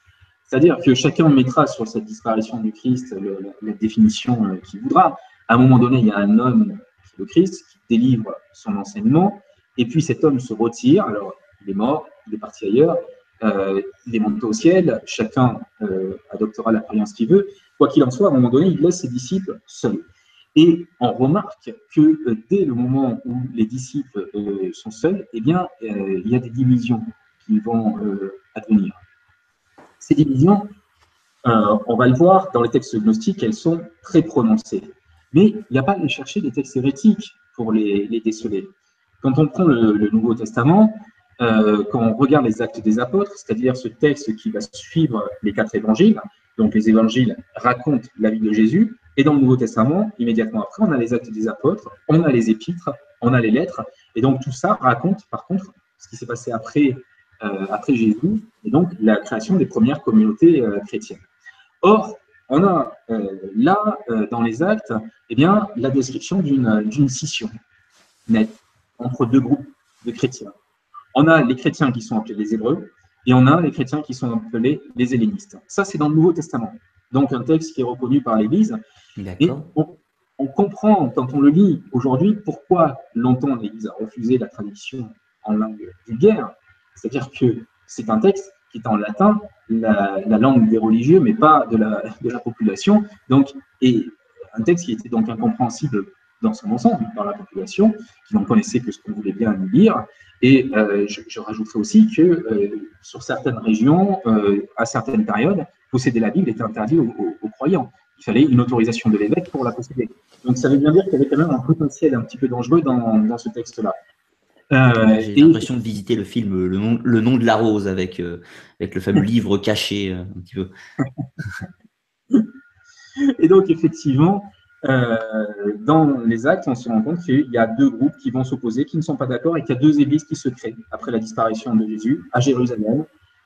C'est-à-dire que chacun mettra sur cette disparition du Christ la, définition euh, qu'il voudra. À un moment donné, il y a un homme, le Christ, qui délivre son enseignement, et puis cet homme se retire. Alors, il est mort, il est parti ailleurs, euh, il est monté au ciel, chacun euh, adoptera la croyance qu'il veut. Quoi qu'il en soit, à un moment donné, il laisse ses disciples seuls. Et on remarque que dès le moment où les disciples sont seuls, eh bien, il y a des divisions qui vont advenir. Ces divisions, euh, on va le voir dans les textes gnostiques, elles sont très prononcées. Mais il n'y a pas à aller chercher des textes hérétiques pour les, déceler. Quand on prend le, Nouveau Testament, euh, quand on regarde les actes des apôtres, c'est-à-dire ce texte qui va suivre les quatre évangiles, donc les évangiles racontent la vie de Jésus, et dans le Nouveau Testament, immédiatement après, on a les actes des apôtres, on a les épîtres, on a les lettres, et donc tout ça raconte par contre ce qui s'est passé après après Jésus, et donc la création des premières communautés chrétiennes. Or, on a là, dans les actes, eh bien, la description d'une scission nette entre deux groupes de chrétiens. On a les chrétiens qui sont appelés les Hébreux, et on a les chrétiens qui sont appelés les hellénistes. Ça, c'est dans le Nouveau Testament. Donc, un texte qui est reconnu par l'Église. Et on, comprend, quand on le lit aujourd'hui, pourquoi longtemps l'Église a refusé la traduction en langue vulgaire. C'est-à-dire que c'est un texte qui est en latin, la, langue des religieux, mais pas de la, population. Donc, et un texte qui était donc incompréhensible dans son ensemble par la population, qui n'en connaissait que ce qu'on voulait bien lire. Et euh, je, rajouterai aussi que euh, sur certaines régions, euh, à certaines périodes, posséder la Bible était interdit aux, croyants. Il fallait une autorisation de l'évêque pour la posséder. Donc ça veut bien dire qu'il y avait quand même un potentiel un petit peu dangereux dans, dans ce texte-là. J'ai l'impression de visiter le film Le nom, le nom de la rose avec, avec le fameux livre caché un petit peu. et donc effectivement, euh, dans les actes, on se rend compte qu'il y a deux groupes qui vont s'opposer, qui ne sont pas d'accord, et qu'il y a deux églises qui se créent après la disparition de Jésus à Jérusalem,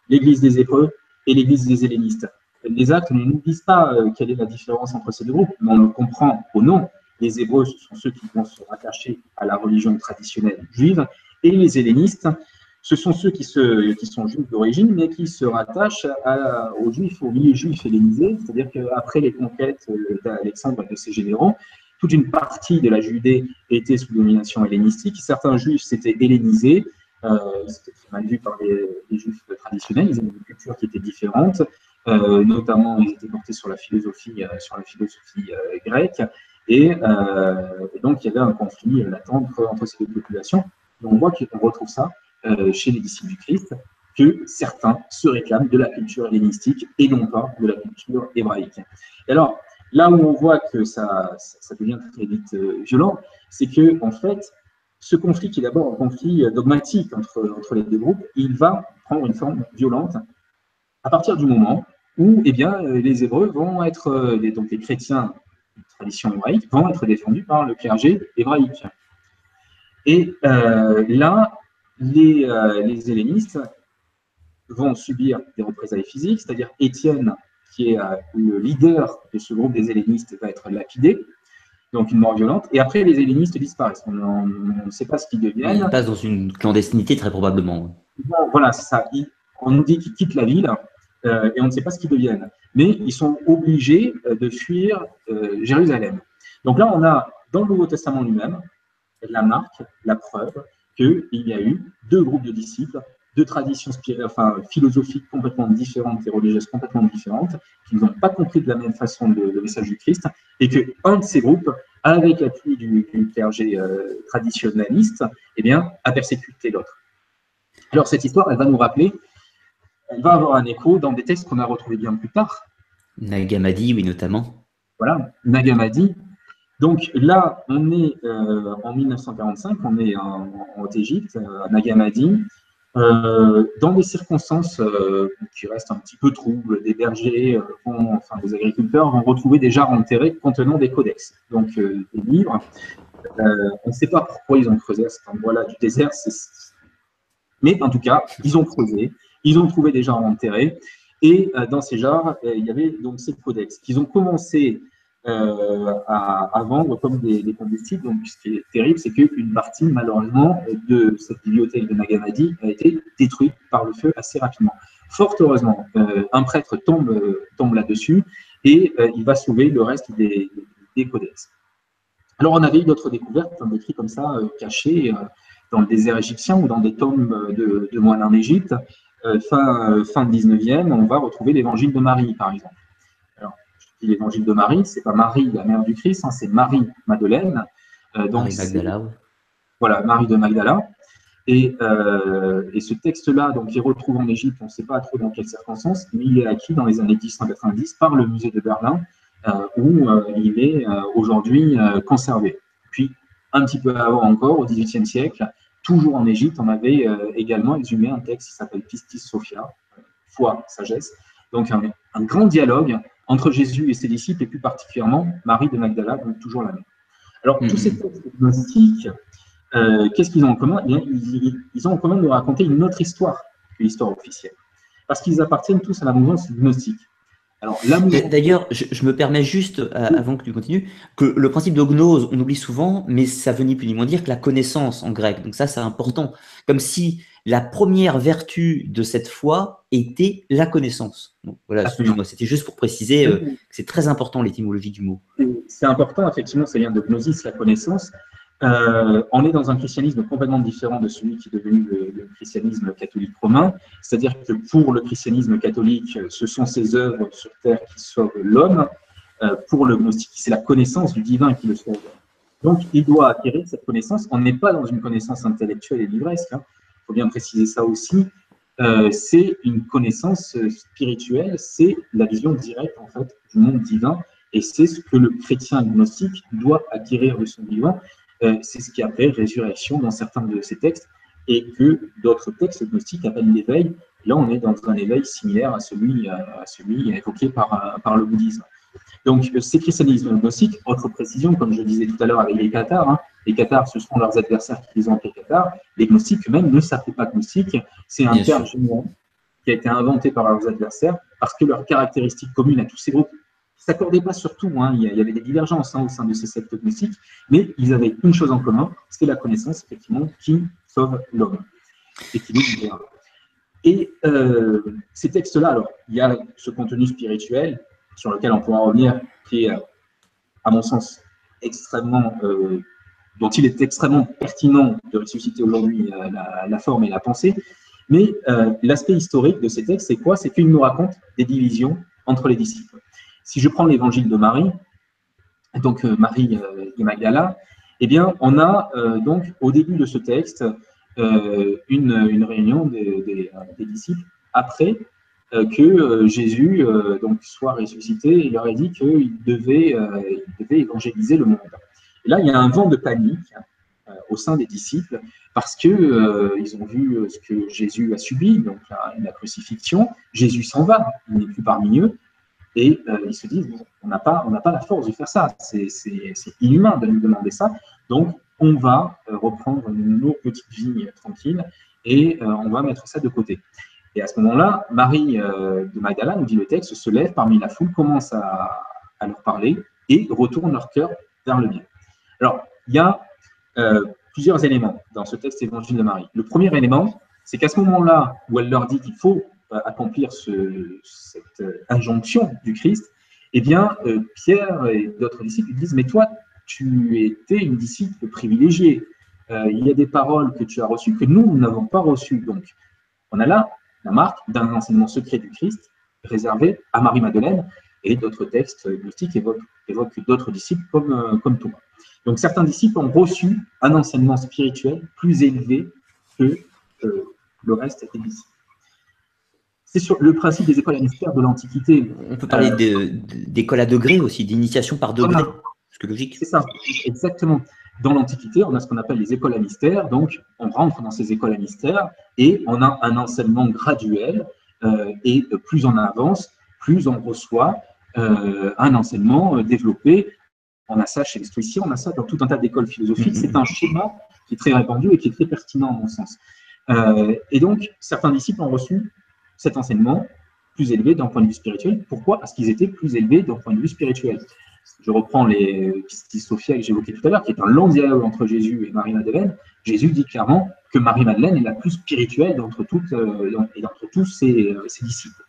l'église des Hébreux et l'église des Hellénistes. Les actes ne nous disent pas euh, quelle est la différence entre ces deux groupes, mais on le comprend au nom. Les Hébreux, ce sont ceux qui vont se rattacher à la religion traditionnelle juive, et les Hellénistes, ce sont ceux qui, sont juifs d'origine, mais qui se rattachent aux juifs, aux milieux juifs hellénisés, c'est-à-dire qu'après les conquêtes euh, d'Alexandre et de ses généraux, toute une partie de la Judée était sous domination hellénistique. Certains juifs s'étaient hellénisés, euh, c'était mal vu par les, juifs traditionnels, ils avaient une culture qui était différente, euh, notamment ils étaient portés sur la philosophie, euh, sur la philosophie grecque, et, donc il y avait un conflit latent entre, ces deux populations. on voit qu'on retrouve ça euh, chez les disciples du Christ que certains se réclament de la culture hellénistique et non pas de la culture hébraïque. Et alors, là où on voit que ça, devient très vite euh, violent, c'est que, en fait, ce conflit qui est d'abord un conflit dogmatique entre, les deux groupes, il va prendre une forme violente à partir du moment où eh bien, les Hébreux vont être, donc les chrétiens tradition hébraïque, vont être défendus par le clergé hébraïque. Et euh, là, les, euh, les hellénistes vont subir des représailles physiques, c'est-à-dire Étienne, qui est euh, le leader de ce groupe des hellénistes, va être lapidé, donc une mort violente, et après les hellénistes disparaissent. On ne sait pas ce qu'ils deviennent. Ils passent dans une clandestinité très probablement. voilà, c'est ça. on nous dit qu'ils quittent la ville euh, et on ne sait pas ce qu'ils deviennent. Mais ils sont obligés de fuir Jérusalem. Donc là, on a dans le Nouveau Testament lui-même la marque, la preuve qu'il y a eu deux groupes de disciples, deux traditions philosophiques complètement différentes et religieuses complètement différentes, qui n'ont pas compris de la même façon le, message du Christ, et qu'un de ces groupes, avec l'appui du, clergé euh, traditionnaliste, eh bien, a persécuté l'autre. Alors cette histoire, elle va nous rappeler, elle va avoir un écho dans des textes qu'on a retrouvés bien plus tard. Nagamadi, oui, notamment. Voilà, Nagamadi, donc là, on est euh, en 1945, on est en, Égypte, euh, à Nagamadi, euh, dans des circonstances qui restent un petit peu troubles. Des bergers, enfin des agriculteurs vont retrouver des jarres enterrées contenant des codex, donc des livres. on ne sait pas pourquoi ils ont creusé à cet endroit-là du désert, mais en tout cas, ils ont creusé, ils ont trouvé des jarres enterrées, et dans ces jarres, il y avait donc ces codex qu'ils ont commencé euh, à, vendre comme des, combustibles. Donc, ce qui est terrible, c'est qu'une partie, malheureusement, de cette bibliothèque de Nagamadi a été détruite par le feu assez rapidement. Fort heureusement, euh, un prêtre tombe, là-dessus et euh, il va sauver le reste des, codex. Alors, on avait eu d'autres découvertes, un écrit comme ça, cachés dans le désert égyptien ou dans des tombes de moines en Égypte. Fin, fin 19e, on va retrouver l'évangile de Marie, par exemple l'évangile de Marie, c'est pas Marie, la mère du Christ, hein, c'est Marie Madeleine. Euh, donc Marie Magdala. Voilà, Marie de Magdala. Et, euh, et ce texte-là, donc, il retrouve en Égypte, on ne sait pas trop dans quelles circonstances, mais il est acquis dans les années 1090 par le musée de Berlin, euh, où il est aujourd'hui conservé. Puis, un petit peu avant encore, au XVIIIe siècle, toujours en Égypte, on avait également exhumé un texte qui s'appelle Pistis Sophia, foi, sagesse. Donc, un, un grand dialogue entre Jésus et ses disciples, et plus particulièrement Marie de Magdala, donc toujours la même. Alors, tous ces textes gnostiques, euh, qu'est-ce qu'ils ont en commun? Eh ils, ont en commun de raconter une autre histoire. que l'histoire officielle. Parce qu'ils appartiennent tous à la mouvance gnostique. D'ailleurs, je, me permets juste, euh, avant que tu continues, que le principe de gnose, on oublie souvent, mais ça veut ni plus ni moins dire que la connaissance en grec. Donc ça, c'est important. Comme si la première vertu de cette foi était la connaissance. Donc, voilà, excusez-moi, c'était juste pour préciser euh, que c'est très important l'étymologie du mot. C'est important, effectivement, ça vient de gnosis, la connaissance. Euh, on est dans un christianisme complètement différent de celui qui est devenu le, christianisme catholique romain. C'est-à-dire que pour le christianisme catholique, ce sont ses œuvres sur terre qui sauvent l'homme. Euh, pour le gnostique, c'est la connaissance du divin qui le sauve. Donc, il doit acquérir cette connaissance. On n'est pas dans une connaissance intellectuelle et livresque. Il hein. faut bien préciser ça aussi. Euh, c'est une connaissance spirituelle, c'est la vision directe en fait du monde divin, et c'est ce que le chrétien gnostique doit acquérir de son vivant. Euh, c'est ce qui appelle résurrection dans certains de ces textes, et que d'autres textes gnostiques appellent l'éveil. Là, on est dans un éveil similaire à celui, à celui évoqué par, par le bouddhisme. Donc, ces christianismes gnostiques, autre précision, comme je disais tout à l'heure avec les cathares, hein, les cathares, ce sont leurs adversaires qui les ont appelés cathares. Les gnostiques eux-mêmes ne s'appellent pas gnostiques. C'est un terme général qui a été inventé par leurs adversaires parce que leurs caractéristiques communes à tous ces groupes s'accordaient pas sur tout. Hein. Il y avait des divergences hein, au sein de ces sectes gnostiques, mais ils avaient une chose en commun, c'est la connaissance, effectivement, qui sauve l'homme et qui nous Et euh, ces textes-là, alors, il y a ce contenu spirituel sur lequel on pourra revenir, qui est, à mon sens, extrêmement, euh, dont il est extrêmement pertinent de ressusciter aujourd'hui euh, la, forme et la pensée. Mais l'aspect historique de ces textes, c'est quoi? C'est qu'ils nous racontent des divisions entre les disciples. Si je prends l'évangile de Marie, donc euh, Marie euh, de Magdala, eh bien, on a euh, donc au début de ce texte une, réunion des, disciples après que Jésus donc soit ressuscité et leur a dit qu'il devait, évangéliser le monde. Et là, il y a un vent de panique au sein des disciples parce que ils ont vu ce que Jésus a subi, donc la crucifixion. Jésus s'en va, il n'est plus parmi eux. Et euh, ils se disent, on n'a pas, pas la force de faire ça, c'est inhumain de nous demander ça. Donc, on va euh, reprendre nos petites vies tranquilles et euh, on va mettre ça de côté. Et à ce moment-là, Marie de Magdala, nous dit le texte, se lève parmi la foule, commence à leur parler et retourne leur cœur vers le bien. Alors, il y a plusieurs éléments dans ce texte évangile de Marie. Le premier élément, c'est qu'à ce moment-là où elle leur dit qu'il faut accomplir cette euh, injonction du Christ, eh bien, euh, Pierre et d'autres disciples disent, mais toi, tu étais une disciple privilégiée. Euh, il y a des paroles que tu as reçues que nous, nous n'avons pas reçues. Donc, on a là la marque d'un enseignement secret du Christ réservé à Marie-Madeleine et d'autres textes gnostiques évoquent, d'autres disciples comme, comme Thomas. Donc, certains disciples ont reçu un enseignement spirituel plus élevé que le reste des disciples c'est sur le principe des écoles à mystère de l'Antiquité. On peut parler euh, d'écoles à degrés aussi, d'initiation par degré. C'est logique. C'est ça, exactement. Dans l'Antiquité, on a ce qu'on appelle les écoles à mystère. Donc, on rentre dans ces écoles à mystère et on a un enseignement graduel. Euh, et plus on avance, plus on reçoit euh, un enseignement développé. On a ça chez les stoïciens, on a ça dans tout un tas d'écoles philosophiques. C'est un schéma qui est très répandu et qui est très pertinent à mon sens. et donc, certains disciples ont reçu cet enseignement plus élevé d'un point de vue spirituel. Pourquoi Parce qu'ils étaient plus élevés d'un point de vue spirituel. Je reprends les Pistis Sophia que j'évoquais tout à l'heure, qui est un long dialogue entre Jésus et Marie-Madeleine. Jésus dit clairement que Marie-Madeleine est la plus spirituelle d'entre toutes euh, et d'entre tous ses, euh, ses, disciples.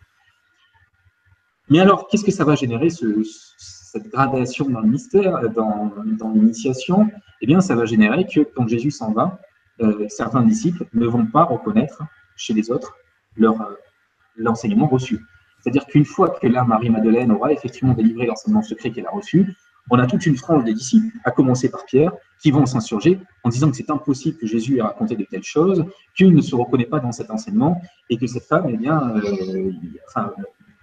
Mais alors, qu'est-ce que ça va générer, ce, cette gradation dans le mystère, dans, l'initiation? Eh bien, ça va générer que quand Jésus s'en va, euh, certains disciples ne vont pas reconnaître chez les autres leur, l'enseignement reçu. C'est-à-dire qu'une fois que là, Marie-Madeleine aura effectivement délivré l'enseignement secret qu'elle a reçu, on a toute une frange des disciples, à commencer par Pierre, qui vont s'insurger en disant que c'est impossible que Jésus ait raconté de telles choses, qu'il ne se reconnaît pas dans cet enseignement, et que cette femme, eh bien, euh, enfin,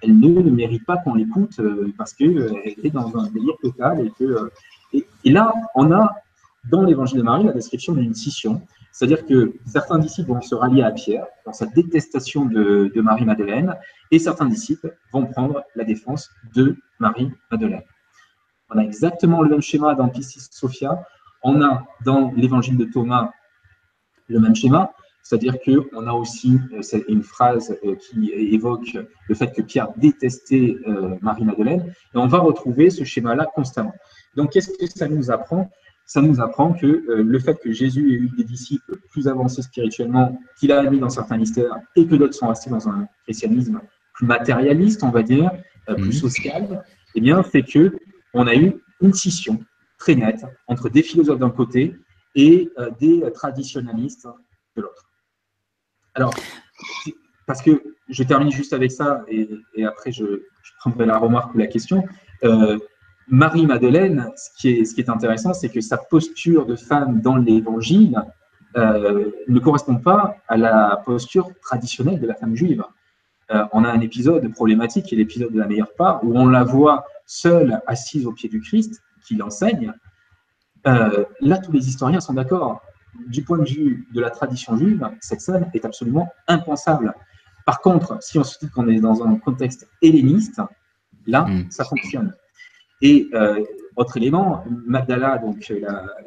elle ne mérite pas qu'on l'écoute euh, parce qu'elle euh, est dans un délire total. Et, que, et là, on a dans l'évangile de Marie la description d'une scission c'est-à-dire que certains disciples vont se rallier à Pierre dans sa détestation de, Marie-Madeleine, et certains disciples vont prendre la défense de Marie-Madeleine. On a exactement le même schéma dans Piscis Sophia. On a dans l'évangile de Thomas le même schéma. C'est-à-dire qu'on a aussi une phrase qui évoque le fait que Pierre détestait Marie-Madeleine, et on va retrouver ce schéma-là constamment. Donc, qu'est-ce que ça nous apprend? Ça nous apprend que le fait que Jésus ait eu des disciples plus avancés spirituellement, qu'il a mis dans certains mystères, et que d'autres sont restés dans un christianisme plus matérialiste, on va dire, plus mhm. social, eh bien, fait que on a eu une scission très nette entre des philosophes d'un côté et euh, des traditionnalistes de l'autre. Alors, parce que je termine juste avec ça et, après je, prendrai la remarque ou la question. Euh, Marie-Madeleine, ce, qui est, ce qui est intéressant, c'est que sa posture de femme dans l'évangile euh, ne correspond pas à la posture traditionnelle de la femme juive. on a un épisode problématique qui est l'épisode de la meilleure part où on la voit seule assise au pied du Christ qui l'enseigne, euh, là, tous les historiens sont d'accord. Du point de vue de la tradition juive, cette scène est absolument impensable. Par contre, si on se dit qu'on est dans un contexte helléniste, là, hmm. ça fonctionne. Et euh, autre élément, Magdala, donc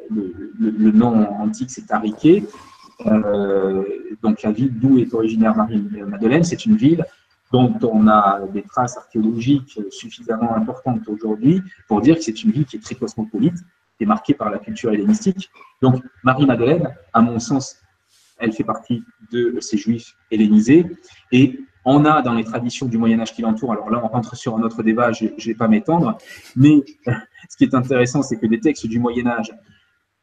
le, nom antique, c'est Ariké. Euh, donc la ville d'où est originaire Marie-Madeleine, c'est une ville dont on a des traces archéologiques suffisamment importantes aujourd'hui pour dire que c'est une ville qui est très cosmopolite, qui est marquée par la culture hellénistique. Donc Marie-Madeleine, à mon sens, elle fait partie de ces juifs hellénisés. Et on a dans les traditions du Moyen Âge qui l'entourent, alors là on rentre sur un autre débat, je ne vais pas m'étendre, mais ce qui est intéressant, c'est que des textes du Moyen Âge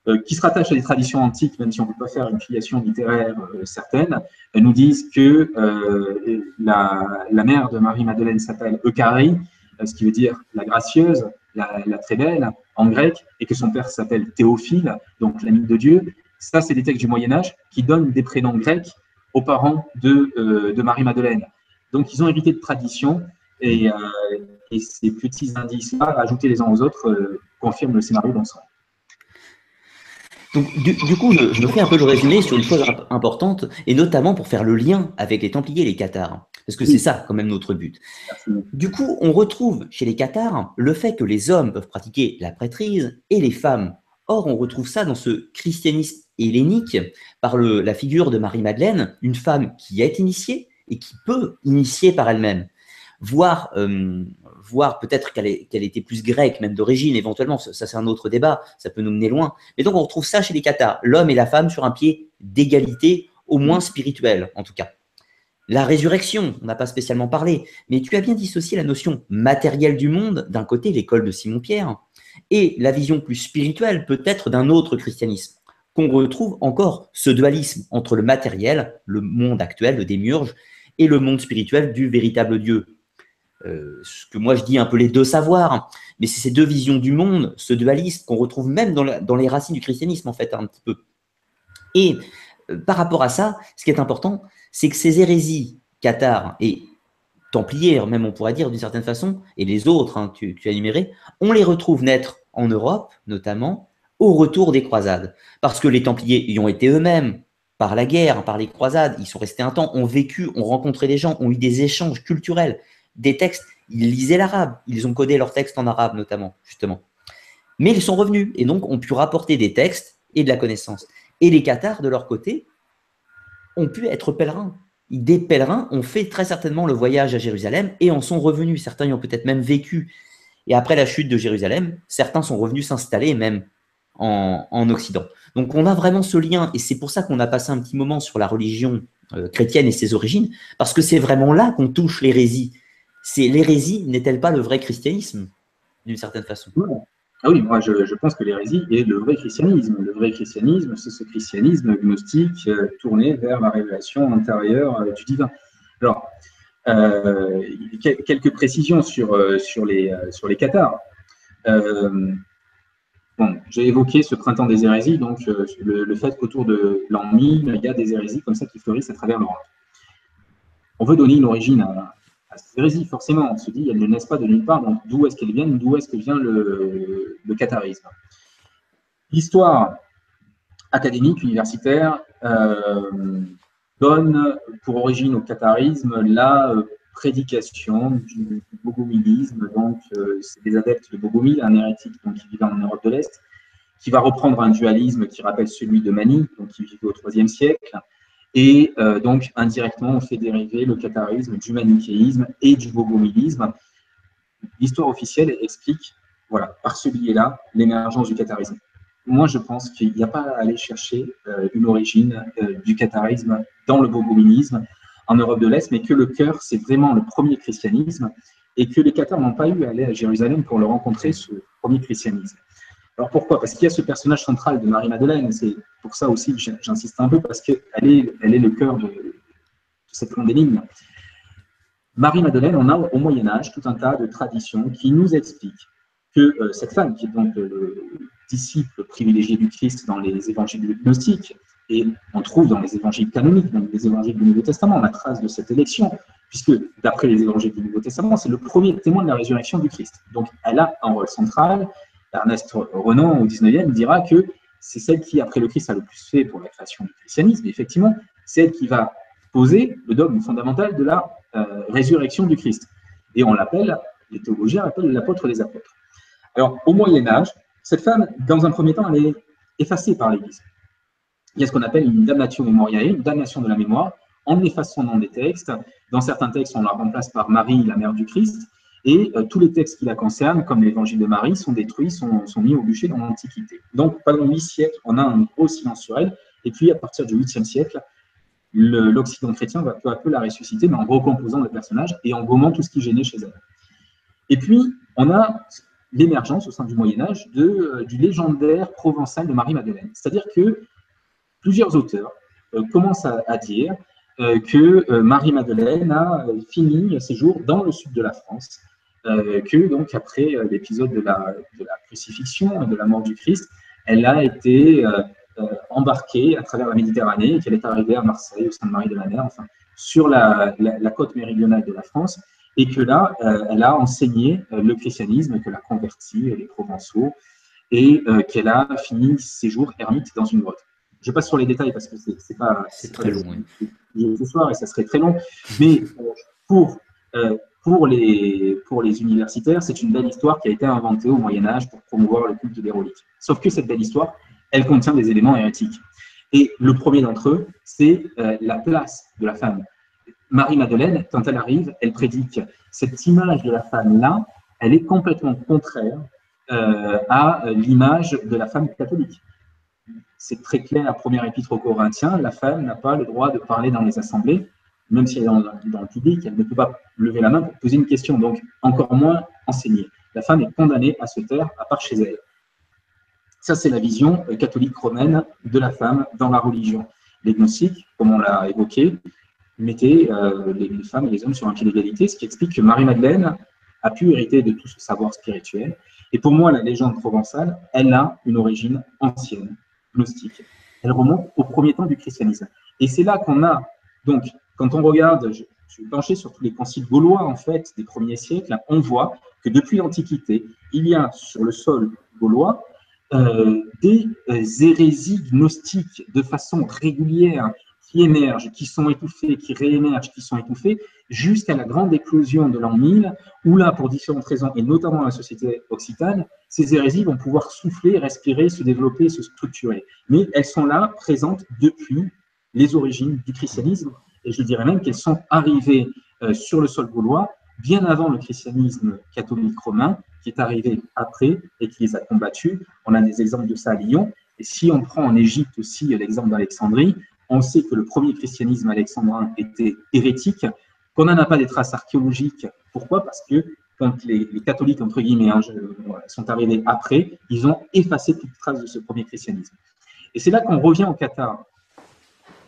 euh, qui se rattachent à des traditions antiques, même si on ne peut pas faire une filiation littéraire euh, certaine, nous disent que euh, la, mère de Marie-Madeleine s'appelle Eucharie, ce qui veut dire la gracieuse, la, très belle en grec, et que son père s'appelle Théophile, donc l'ami de Dieu. Ça, c'est des textes du Moyen Âge qui donnent des prénoms grecs aux parents de, de Marie-Madeleine. Donc, ils ont hérité de traditions, et, ces petits indices-là, ajoutés les uns aux autres, confirment le scénario d'ensemble. Donc, du, coup, je, me fais un peu le résumé sur une chose importante, et notamment pour faire le lien avec les Templiers et les Cathares, parce que c'est ça quand même notre but. Du coup, on retrouve chez les Cathares le fait que les hommes peuvent pratiquer la prêtrise et les femmes. Or, on retrouve ça dans ce christianisme hellénique par la figure de Marie-Madeleine, une femme qui est initiée et qui peut initier par elle-même voire, euh, peut-être qu'elle était plus grecque, même d'origine, éventuellement, ça, c'est un autre débat, ça peut nous mener loin. Mais donc on retrouve ça chez les Cathares, l'homme et la femme sur un pied d'égalité, au moins spirituel en tout cas. La résurrection, on n'a pas spécialement parlé, mais tu as bien dissocié la notion matérielle du monde, d'un côté l'école de Simon-Pierre, et la vision plus spirituelle peut-être d'un autre christianisme, qu'on retrouve encore ce dualisme entre le matériel, le monde actuel, le démiurge, et le monde spirituel du véritable Dieu, euh, ce que moi je dis un peu les deux savoirs, mais c'est ces deux visions du monde, ce dualisme qu'on retrouve même dans, les racines du christianisme en fait un petit peu. Et euh, par rapport à ça, ce qui est important, c'est que ces hérésies cathares et templiers, même on pourrait dire d'une certaine façon, et les autres, hein, tu, as énuméré, on les retrouve naître en Europe notamment au retour des croisades, parce que les templiers y ont été eux-mêmes par la guerre, par les croisades, ils sont restés un temps, ont vécu, ont rencontré des gens, ont eu des échanges culturels des textes. Ils lisaient l'arabe, ils ont codé leurs textes en arabe notamment, justement. Mais ils sont revenus et donc ont pu rapporter des textes et de la connaissance. Et les Cathares, de leur côté, ont pu être pèlerins. Des pèlerins ont fait très certainement le voyage à Jérusalem et en sont revenus. Certains y ont peut-être même vécu. Et après la chute de Jérusalem, certains sont revenus s'installer même en, Occident. Donc on a vraiment ce lien et c'est pour ça qu'on a passé un petit moment sur la religion euh, chrétienne et ses origines, parce que c'est vraiment là qu'on touche l'hérésie c'est l'hérésie n'est-elle pas le vrai christianisme, d'une certaine façon? Ah oui, moi je, pense que l'hérésie est le vrai christianisme. Le vrai christianisme, c'est ce christianisme gnostique euh, tourné vers la révélation intérieure euh, du divin. Alors, euh, quelques précisions sur, sur, les, sur les cathares. Bon, j'ai évoqué ce printemps des hérésies, donc le, le, fait qu'autour de l'an 1000, il y a des hérésies comme ça qui fleurissent à travers l'Europe. On veut donner une origine à, ces hérésies, forcément. On se dit, elles ne naissent pas de nulle part, donc d'où est-ce qu'elles viennent, d'où est-ce que vient le, le catharisme? L'histoire académique, universitaire, euh, donne pour origine au catharisme la euh, prédication du, bogomilisme. Donc, euh, c'est des adeptes de Bogomil, un hérétique donc, qui vivait en Europe de l'Est, qui va reprendre un dualisme qui rappelle celui de Mani, donc qui vivait au IIIe siècle, Et euh, donc, indirectement, on fait dériver le catharisme du manichéisme et du bogomilisme. L'histoire officielle explique, voilà, par ce biais-là, l'émergence du catharisme. Moi, je pense qu'il n'y a pas à aller chercher euh, une origine euh, du catharisme dans le bogomilisme en Europe de l'Est, mais que le cœur, c'est vraiment le premier christianisme et que les cathares n'ont pas eu à aller à Jérusalem pour le rencontrer, ce premier christianisme. Alors pourquoi? Parce qu'il y a ce personnage central de Marie-Madeleine, c'est pour ça aussi que j'insiste un peu, parce qu'elle est, le cœur de, cette grande énigme. Marie-Madeleine, on a au Moyen-Âge tout un tas de traditions qui nous expliquent que euh, cette femme, qui est donc le disciple privilégié du Christ dans les évangiles gnostiques, et on trouve dans les évangiles canoniques, dans les évangiles du Nouveau Testament, la trace de cette élection, puisque d'après les évangiles du Nouveau Testament, c'est le premier témoin de la résurrection du Christ. Donc elle a un rôle central, Ernest Renan, au 19e, dira que c'est celle qui, après le Christ, a le plus fait pour la création du christianisme. effectivement, c'est elle qui va poser le dogme fondamental de la euh, résurrection du Christ. Et on l'appelle, les théologiens l'appellent l'apôtre des apôtres. Alors, au Moyen-Âge, cette femme, dans un premier temps, elle est effacée par l'Église. Il y a ce qu'on appelle une damnation mémoriale, une damnation de la mémoire, en effaçant dans des textes. Dans certains textes, on la remplace par Marie, la mère du Christ. Et euh, tous les textes qui la concernent, comme l'évangile de Marie, sont détruits, sont, mis au bûcher dans l'Antiquité. Donc, pendant huit siècles, on a un gros silence sur elle. Et puis, à partir du 8e siècle, l'Occident chrétien va peu à peu la ressusciter, mais en recomposant le personnage et en gommant tout ce qui gênait chez elle. Et puis, on a l'émergence au sein du Moyen Âge euh, du légendaire provençal de Marie-Madeleine. C'est-à-dire que plusieurs auteurs euh, commencent à, dire que Marie-Madeleine a fini ses jours dans le sud de la France, euh, que donc après euh, l'épisode de la, crucifixion, de la mort du Christ, elle a été euh, embarquée à travers la Méditerranée et qu'elle est arrivée à Marseille, au Sainte-Marie de la Mer, enfin, sur la, la, côte méridionale de la France, et que là, elle a enseigné le christianisme, qu'elle a converti les Provençaux, et qu'elle a fini ses jours ermite dans une grotte. Je passe sur les détails parce que c'est pas. C'est très long. Ce soir et ça serait très long. Mais pour pour les, pour les universitaires, c'est une belle histoire qui a été inventée au Moyen Âge pour promouvoir le culte des reliques. Sauf que cette belle histoire, elle contient des éléments hérétiques. Et le premier d'entre eux, c'est euh, la place de la femme. Marie-Madeleine, quand elle arrive, elle prédique cette image de la femme-là, elle est complètement contraire euh, à l'image de la femme catholique. C'est très clair, premier épître aux Corinthiens, la femme n'a pas le droit de parler dans les assemblées, même si elle est dans, le public, elle ne peut pas lever la main pour poser une question, donc encore moins enseigner. La femme est condamnée à se taire, à part chez elle. Ça, c'est la vision euh, catholique romaine de la femme dans la religion. Les gnostiques, comme on l'a évoqué, mettaient euh, les, femmes et les hommes sur un pied d'égalité, ce qui explique que Marie-Madeleine a pu hériter de tout ce savoir spirituel. Et pour moi, la légende provençale, elle a une origine ancienne, gnostique. Elle remonte au premier temps du christianisme. Et c'est là qu'on a donc quand on regarde, je, suis penché sur tous les conciles gaulois en fait des premiers siècles, on voit que depuis l'Antiquité, il y a sur le sol gaulois euh, des euh, hérésies gnostiques de façon régulière qui émergent, qui sont étouffées, qui réémergent, qui sont étouffées, jusqu'à la grande éclosion de l'an 1000, où là, pour différentes raisons, et notamment la société occitane, ces hérésies vont pouvoir souffler, respirer, se développer, se structurer. Mais elles sont là, présentes depuis les origines du christianisme et je dirais même qu'elles sont arrivées euh, sur le sol gaulois bien avant le christianisme catholique romain, qui est arrivé après et qui les a combattus. On a des exemples de ça à Lyon. Et si on prend en Égypte aussi l'exemple d'Alexandrie, on sait que le premier christianisme alexandrin était hérétique, qu'on n'en a pas des traces archéologiques. Pourquoi? Parce que quand les, catholiques, entre guillemets, hein, sont arrivés après, ils ont effacé toute trace de ce premier christianisme. Et c'est là qu'on revient au Qatar.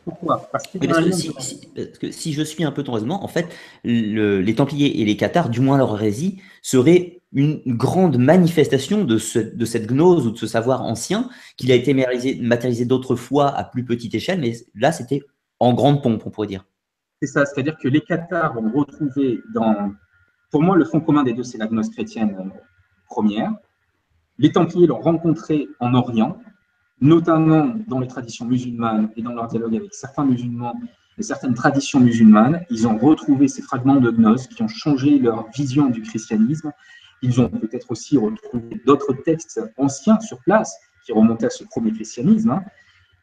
Pourquoi? Parce, que si, je suis un peu ton raisonnement, en fait, les Templiers et les Cathares, du moins leur hérésie, seraient une grande manifestation de, de, cette gnose ou de ce savoir ancien qu'il a été matérialisé, d'autres fois à plus petite échelle, mais là, c'était en grande pompe, on pourrait dire. C'est ça, c'est-à-dire que les Cathares vont retrouver dans. Pour moi, le fond commun des deux, c'est la gnose chrétienne euh, première. Les Templiers l'ont rencontré en Orient, notamment dans les traditions musulmanes et dans leur dialogue avec certains musulmans et certaines traditions musulmanes, ils ont retrouvé ces fragments de gnose qui ont changé leur vision du christianisme. Ils ont peut-être aussi retrouvé d'autres textes anciens sur place qui remontaient à ce premier christianisme. Hein.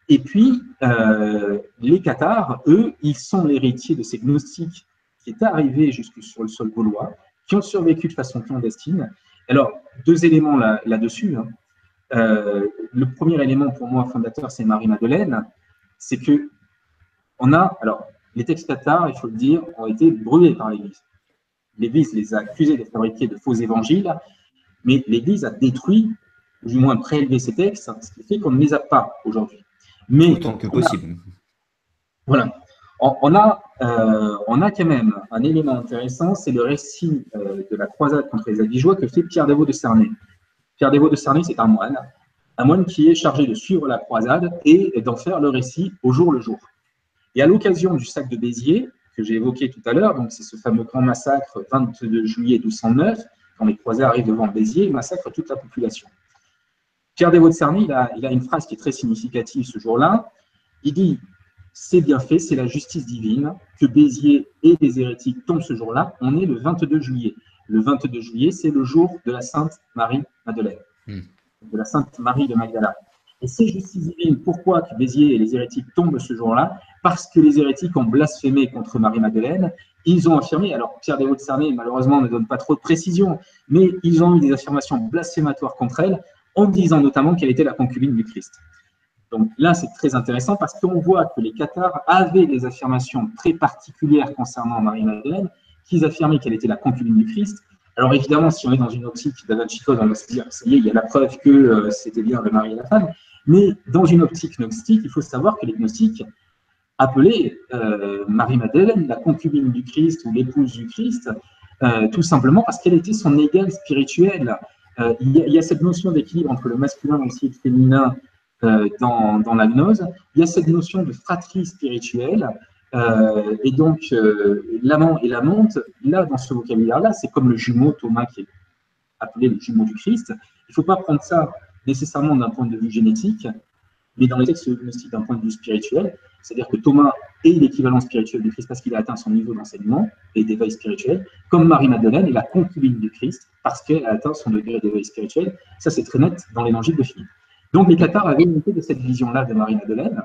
Et puis, euh, les Cathares, eux, ils sont l'héritier de ces gnostiques qui est arrivé jusque sur le sol gaulois, qui ont survécu de façon clandestine. Alors, deux éléments là-dessus. Hein. Euh, le premier élément pour moi fondateur, c'est Marie-Madeleine. C'est que on a, alors, les textes cathares, il faut le dire, ont été brûlés par l'Église. L'Église les a accusés de fabriquer de faux évangiles, mais l'Église a détruit, ou du moins prélevé ces textes, ce qui fait qu'on ne les a pas aujourd'hui. Mais autant que possible. voilà. On, a, euh, on a quand même un élément intéressant, c'est le récit euh, de la croisade contre les Albigeois que fait Pierre Dévaux de Cernay. Pierre Dévaux de Cernay, c'est un moine, un moine qui est chargé de suivre la croisade et d'en faire le récit au jour le jour. Et à l'occasion du sac de Béziers, que j'ai évoqué tout à l'heure, donc c'est ce fameux grand massacre 22 juillet 1209, quand les croisés arrivent devant Béziers, ils massacrent toute la population. Pierre Dévaux de Cernay, il a, une phrase qui est très significative ce jour-là. Il dit c'est bien fait, c'est la justice divine que Béziers et les hérétiques tombent ce jour-là. On est le 22 juillet. Le 22 juillet, c'est le jour de la Sainte Marie-Madeleine, hmm. De la Sainte Marie de Magdala. Et c'est justice divine. Pourquoi que Béziers et les hérétiques tombent ce jour-là? Parce que les hérétiques ont blasphémé contre Marie-Madeleine. Ils ont affirmé, alors Pierre Desvaux de Cernay, malheureusement, ne donne pas trop de précision, mais ils ont eu des affirmations blasphématoires contre elle, en disant notamment qu'elle était la concubine du Christ. Donc là, c'est très intéressant parce qu'on voit que les Cathares avaient des affirmations très particulières concernant Marie-Madeleine, qu'ils affirmaient qu'elle était la concubine du Christ. Alors évidemment, si on est dans une optique d'Avachikos, on va se dire, ça y est, il y a la preuve que euh, c'était bien le mari et la femme. Mais dans une optique gnostique, il faut savoir que les gnostiques appelaient euh, Marie-Madeleine la concubine du Christ ou l'épouse du Christ, euh, tout simplement parce qu'elle était son égale spirituelle. Il y, a, cette notion d'équilibre entre le masculin et le féminin dans, dans, la gnose. Il y a cette notion de fratrie spirituelle. Euh, et donc, euh, l'amant et l'amante, là, dans ce vocabulaire-là, c'est comme le jumeau Thomas qui est appelé le jumeau du Christ. Il ne faut pas prendre ça nécessairement d'un point de vue génétique, mais dans les textes gnostiques d'un point de vue spirituel. C'est-à-dire que Thomas est l'équivalent spirituel du Christ parce qu'il a atteint son niveau d'enseignement et d'éveil spirituel, comme Marie-Madeleine est la concubine du Christ parce qu'elle a atteint son degré d'éveil spirituel. Ça, c'est très net dans l'évangile de Philippe. Donc les Cathares avaient hérité de cette vision-là de Marie-Madeleine.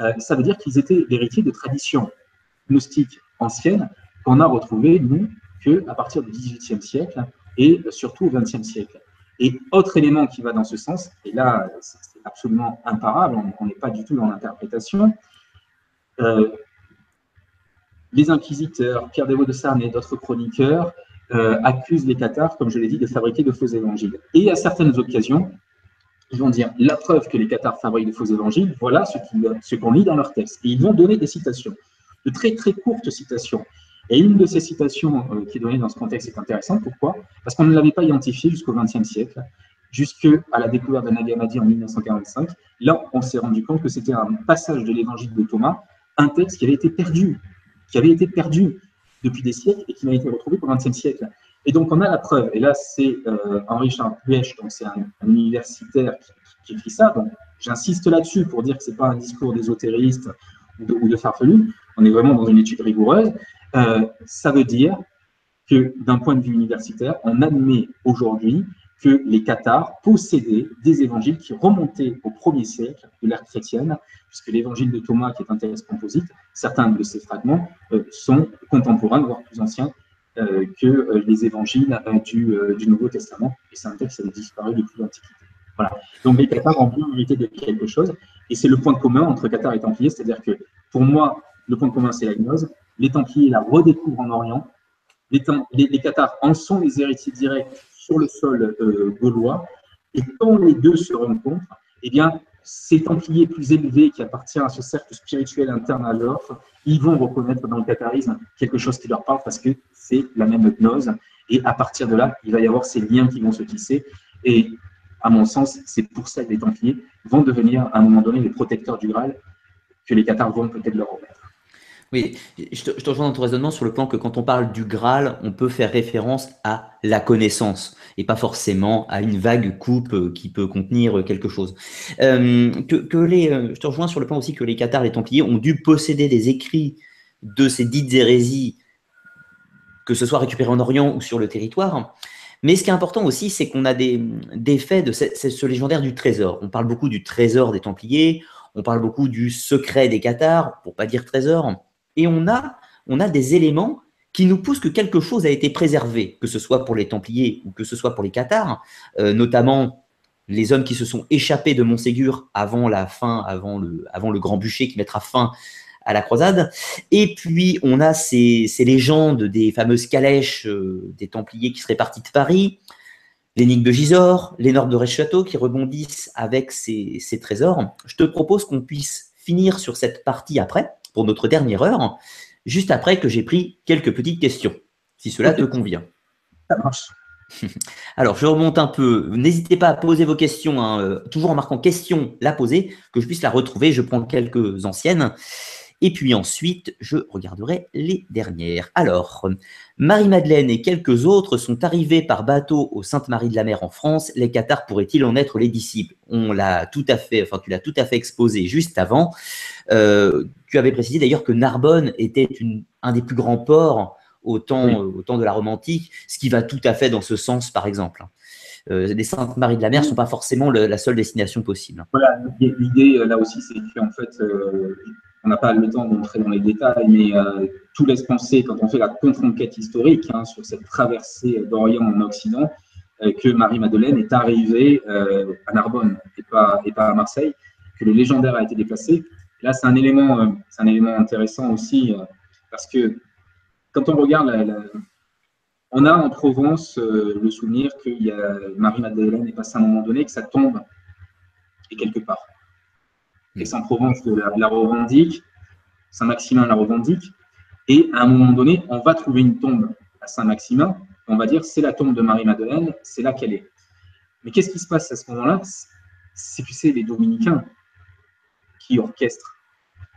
Euh, ça veut dire qu'ils étaient l'héritier de traditions gnostiques anciennes qu'on a retrouvées, nous, qu'à partir du XVIIIe siècle et surtout au XXe siècle. Et autre élément qui va dans ce sens, et là, c'est absolument imparable, on n'est pas du tout dans l'interprétation, euh, les inquisiteurs, Pierre Dévaux de Sarne et d'autres chroniqueurs euh, accusent les cathares, comme je l'ai dit, de fabriquer de faux évangiles. Et à certaines occasions, ils vont dire la preuve que les cathares fabriquent de faux évangiles, voilà ce qu'on lit dans leur texte. Et ils vont donner des citations, de très très courtes citations. Et une de ces citations euh, qui est donnée dans ce contexte est intéressante. Pourquoi? Parce qu'on ne l'avait pas identifié jusqu'au XXe siècle, jusqu'à la découverte de Nag Hammadi en 1945. Là, on s'est rendu compte que c'était un passage de l'évangile de Thomas, un texte qui avait été perdu, qui avait été perdu depuis des siècles et qui n'a été retrouvé qu'au XXe siècle. Et donc, on a la preuve. Et là, c'est euh, Henri Charles donc c'est un, universitaire qui, écrit ça. Donc, j'insiste là-dessus pour dire que ce n'est pas un discours d'ésotériste ou de, farfelu. On est vraiment dans une étude rigoureuse. Euh, ça veut dire que d'un point de vue universitaire, on admet aujourd'hui que les Cathares possédaient des évangiles qui remontaient au premier siècle de l'ère chrétienne, puisque l'évangile de Thomas, qui est un texte composite, certains de ces fragments euh, sont contemporains, voire plus anciens que euh, les évangiles euh, du, du, Nouveau Testament. Et c'est un texte qui a disparu depuis l'Antiquité. Voilà. Donc les Cathares ont bien hérité de quelque chose. Et c'est le point commun entre Cathares et Templiers, c'est-à-dire que pour moi, le point commun, c'est la gnose. Les Templiers la redécouvrent en Orient. Les, les, Cathares en sont les héritiers directs sur le sol gaulois. Et quand les deux se rencontrent, eh bien, ces Templiers plus élevés qui appartiennent à ce cercle spirituel interne à l'autre, ils vont reconnaître dans le catharisme quelque chose qui leur parle parce que c'est la même hypnose. Et à partir de là, il va y avoir ces liens qui vont se tisser. Et à mon sens, c'est pour ça que les Templiers vont devenir à un moment donné les protecteurs du Graal que les Cathares vont peut-être leur remettre. Oui, je te, rejoins dans ton raisonnement sur le plan que quand on parle du Graal, on peut faire référence à la connaissance et pas forcément à une vague coupe euh, qui peut contenir quelque chose. Euh, que, les, euh, je te rejoins sur le plan aussi que les Cathares, les Templiers ont dû posséder des écrits de ces dites hérésies, que ce soit récupérés en Orient ou sur le territoire. Mais ce qui est important aussi, c'est qu'on a des, des faits de ce, ce légendaire du trésor. On parle beaucoup du trésor des Templiers, On parle beaucoup du secret des cathares, pour pas dire trésor. Et on a, on a des éléments qui nous poussent que quelque chose a été préservé, que ce soit pour les Templiers ou que ce soit pour les cathares, euh, notamment les hommes qui se sont échappés de Montségur avant la fin, avant le, avant le grand bûcher qui mettra fin à la croisade. Et puis, on a ces, légendes des fameuses calèches euh, des Templiers qui seraient partis de Paris, l'énigme de Gisors, les Nords de Rechâteau qui rebondissent avec ces, ces trésors. Je te propose qu'on puisse finir sur cette partie après, pour notre dernière heure, juste après que j'ai pris quelques petites questions, si cela te convient. Ça marche. Alors, je remonte un peu. N'hésitez pas à poser vos questions, hein, euh, toujours en marquant question la poser, que je puisse la retrouver. Je prends quelques anciennes. Et puis ensuite, je regarderai les dernières. Alors, Marie-Madeleine et quelques autres sont arrivés par bateau au Sainte-Marie de la Mer en France. Les Cathares pourraient-ils en être les disciples? On l'a tout à fait, enfin, tu l'as tout à fait exposé juste avant. Euh, tu avais précisé d'ailleurs que Narbonne était un des plus grands ports au temps, de la Rome antique, ce qui va tout à fait dans ce sens, par exemple. Euh, les Saintes Marie de la Mer ne sont pas forcément la seule destination possible. Voilà, l'idée là aussi, c'est qu'en fait, euh, on n'a pas le temps d'entrer dans les détails, mais euh, tout laisse penser, quand on fait la contre-enquête historique hein, sur cette traversée d'Orient en Occident, euh, que Marie-Madeleine est arrivée euh, à Narbonne et pas, à Marseille, que le légendaire a été déplacé. Là, c'est un, élément, c'est un élément intéressant aussi, parce que quand on regarde, on a en Provence le souvenir que Marie-Madeleine est passée à un moment donné, que ça tombe, et quelque part. Aix-en-Provence la, la, revendique, Saint-Maximin la revendique, et à un moment donné, on va trouver une tombe à Saint-Maximin, on va dire c'est la tombe de Marie-Madeleine, c'est là qu'elle est. Mais qu'est-ce qui se passe à ce moment-là? C'est que c'est les dominicains qui orchestrent